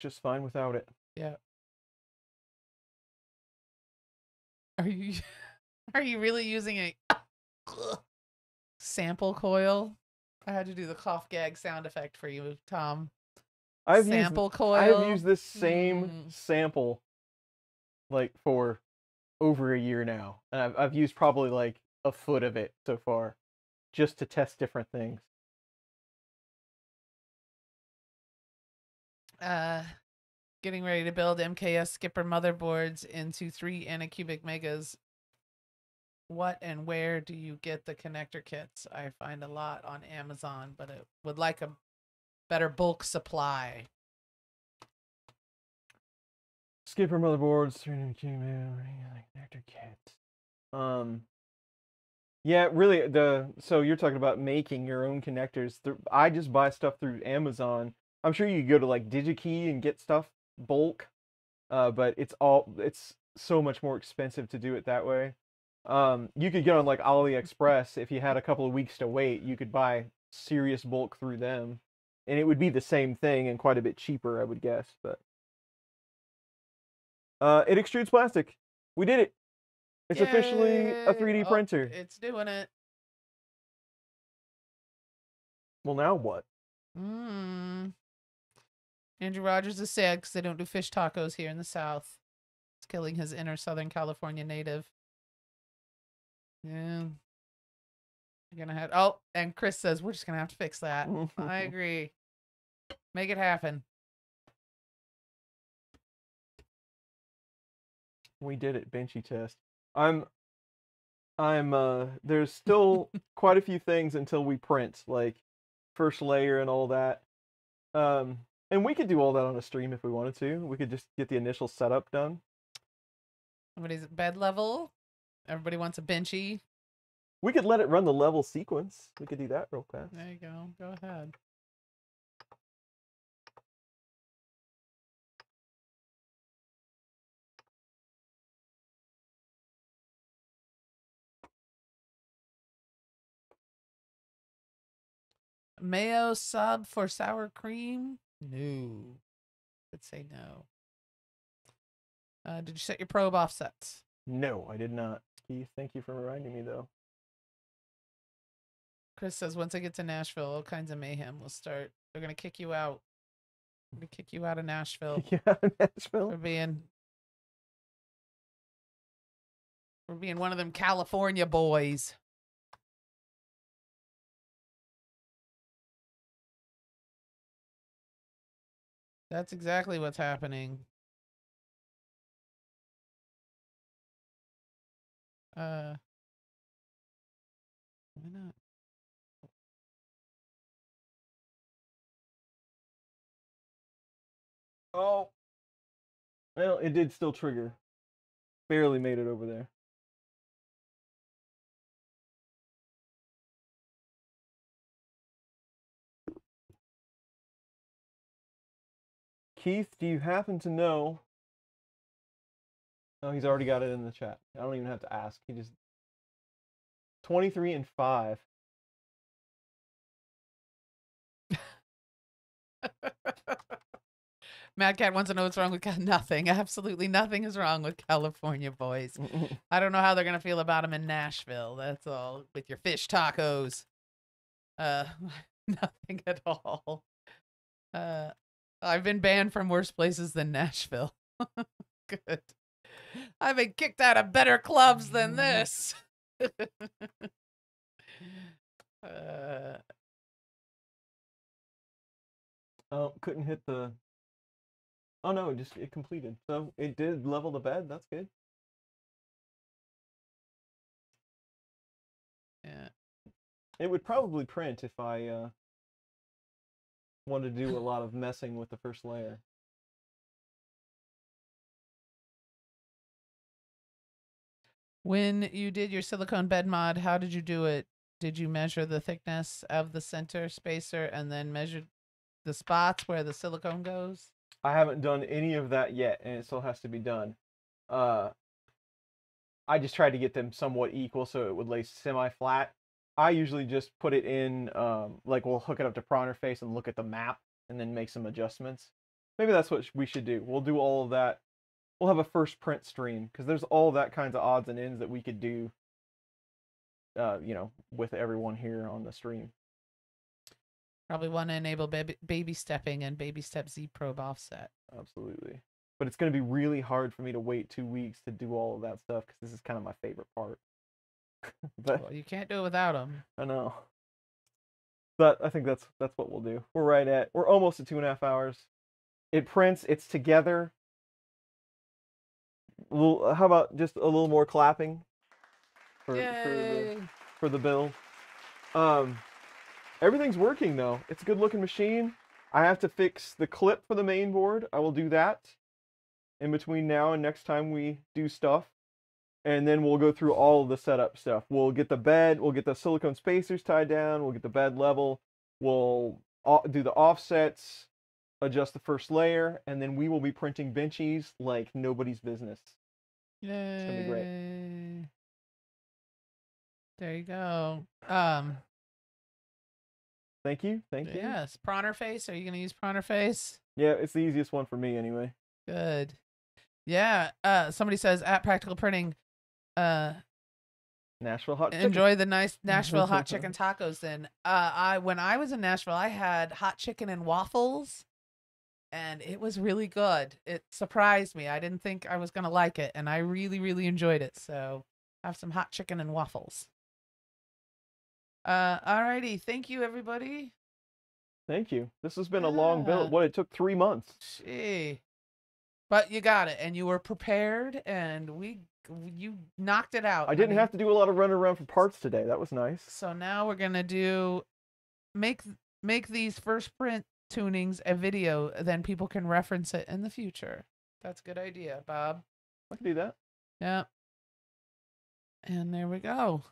Just fine without it. Yeah. Are you are you really using a sample coil? I had to do the cough gag sound effect for you, Tom. I've used sample coil. I've used this same Mm. sample like for over a year now. And I've I've used probably like a foot of it so far just to test different things. Uh getting ready to build MKS SKIPR motherboards into three Anycubic megas. What and where do you get the connector kits? I find a lot on Amazon, but it would like a better bulk supply. SKIPR motherboards, 300 connector kit. Um yeah, really the so you're talking about making your own connectors. I just buy stuff through Amazon. I'm sure you could go to like DigiKey and get stuff bulk. Uh but it's all it's so much more expensive to do it that way. Um you could get on like AliExpress if you had a couple of weeks to wait, you could buy serious bulk through them. And it would be the same thing and quite a bit cheaper, I would guess, but uh, it extrudes plastic. We did it. It's officially a 3D Oh, printer. It's doing it. Well, now what? Mm. Andrew Rogers is sad because they don't do fish tacos here in the South. It's killing his inner Southern California native. Yeah. You're gonna have oh, and Chris says we're just gonna have to fix that. I agree. Make it happen. we did it. Benchy test. I'm. I'm. Uh. There's still quite a few things until we print, like first layer and all that. Um. And we could do all that on a stream if we wanted to. We could just get the initial setup done. Somebody's at bed level. Everybody wants a benchy. We could let it run the level sequence. We could do that real fast. There you go. Go ahead. Mayo sub for sour cream? No. Let's say no. Uh, did you set your probe offsets? No, I did not. Keith, thank you for reminding me though. Chris says once I get to Nashville, all kinds of mayhem will start. They're gonna kick you out. They're gonna kick you out of Nashville yeah, Nashville. for being for being one of them California boys. That's exactly what's happening. Uh, why not? Oh. Well, it did still trigger. Barely made it over there. Keith, do you happen to know? Oh, he's already got it in the chat. I don't even have to ask. He just 23 and 5. Mad Cat wants to know what's wrong with Cal- nothing. Absolutely nothing is wrong with California boys. I don't know how they're gonna feel about them in Nashville. That's all with your fish tacos. Uh, nothing at all. Uh, I've been banned from worse places than Nashville. Good. I've been kicked out of better clubs than this. uh, Oh, couldn't hit the. Oh no, it just it completed. So it did level the bed. That's good. yeah. It would probably print if I uh, wanted to do a lot of messing with the first layer. When you did your silicone bed mod, how did you do it? Did you measure the thickness of the center spacer and then measure the spots where the silicone goes? I haven't done any of that yet, and it still has to be done. Uh, I just tried to get them somewhat equal so it would lay semi-flat. I usually just put it in, um, like we'll hook it up to Face and look at the map, and then make some adjustments. Maybe that's what we should do. We'll do all of that. We'll have a first print stream because there's all that kinds of odds and ends that we could do. Uh, you know, with everyone here on the stream. Probably want to enable baby, baby stepping and baby step Z probe offset. Absolutely. But it's going to be really hard for me to wait two weeks to do all of that stuff because this is kind of my favorite part. but Well, you can't do it without them. I know. But I think that's that's what we'll do. We're right at we're almost at two and a half hours. It prints. It's together. Well, how about just a little more clapping for for the for the build. Um, everything's working though. It's a good looking machine. I have to fix the clip for the main board. I will do that in between now and next time we do stuff. And then we'll go through all of the setup stuff. We'll get the bed, we'll get the silicone spacers tied down, we'll get the bed level, we'll do the offsets, adjust the first layer, and then we will be printing benchies like nobody's business. Yay! It's gonna be great. There you go. Um, Thank you. Thank you. yes, Pronterface. Are you gonna use Pronterface? Yeah, it's the easiest one for me anyway. Good. Yeah. Uh, somebody says at Practical Printing, uh, Nashville hot chicken. enjoy the nice Nashville hot chicken tacos. Then, uh, I when I was in Nashville, I had hot chicken and waffles, and it was really good. It surprised me. I didn't think I was gonna like it, and I really, really enjoyed it. So, have some hot chicken and waffles. Uh, alrighty. Thank you, everybody. Thank you. This has been a long build. What it took three months. Gee. But you got it, and you were prepared, and we you knocked it out. I didn't honey. have to do a lot of running around for parts today. That was nice. So now we're gonna do make make these first print tunings a video, then people can reference it in the future. That's a good idea, Bob. I can do that. Yeah. And there we go.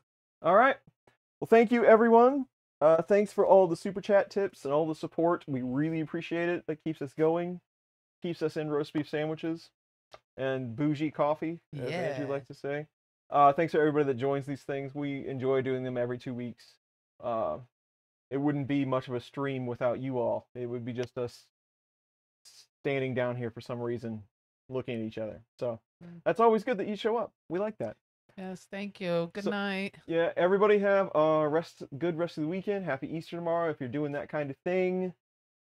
All right. Well, thank you, everyone. Uh, thanks for all the super chat tips and all the support. We really appreciate it. That keeps us going, keeps us in roast beef sandwiches and bougie coffee, as Andrew Yeah. likes to say. Uh, thanks to everybody that joins these things. We enjoy doing them every two weeks. Uh, it wouldn't be much of a stream without you all. It would be just us standing down here for some reason, looking at each other. So Mm. that's always good that you show up. We like that. Yes, thank you. Good So- night. Yeah, everybody have a rest, good rest of the weekend. Happy Easter tomorrow if you're doing that kind of thing.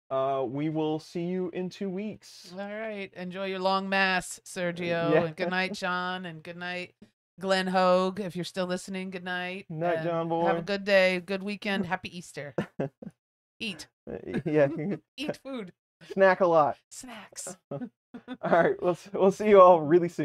Uh, we will see you in two weeks. All right. Enjoy your long mass, Sergio. Yeah. And good night, John. And good night, Glenn Hogue. If you're still listening, good night. Night, and John Have a good day, good weekend. Happy Easter. Eat. yeah, Eat food. snack a lot. Snacks. All right, we'll we'll see you all really soon.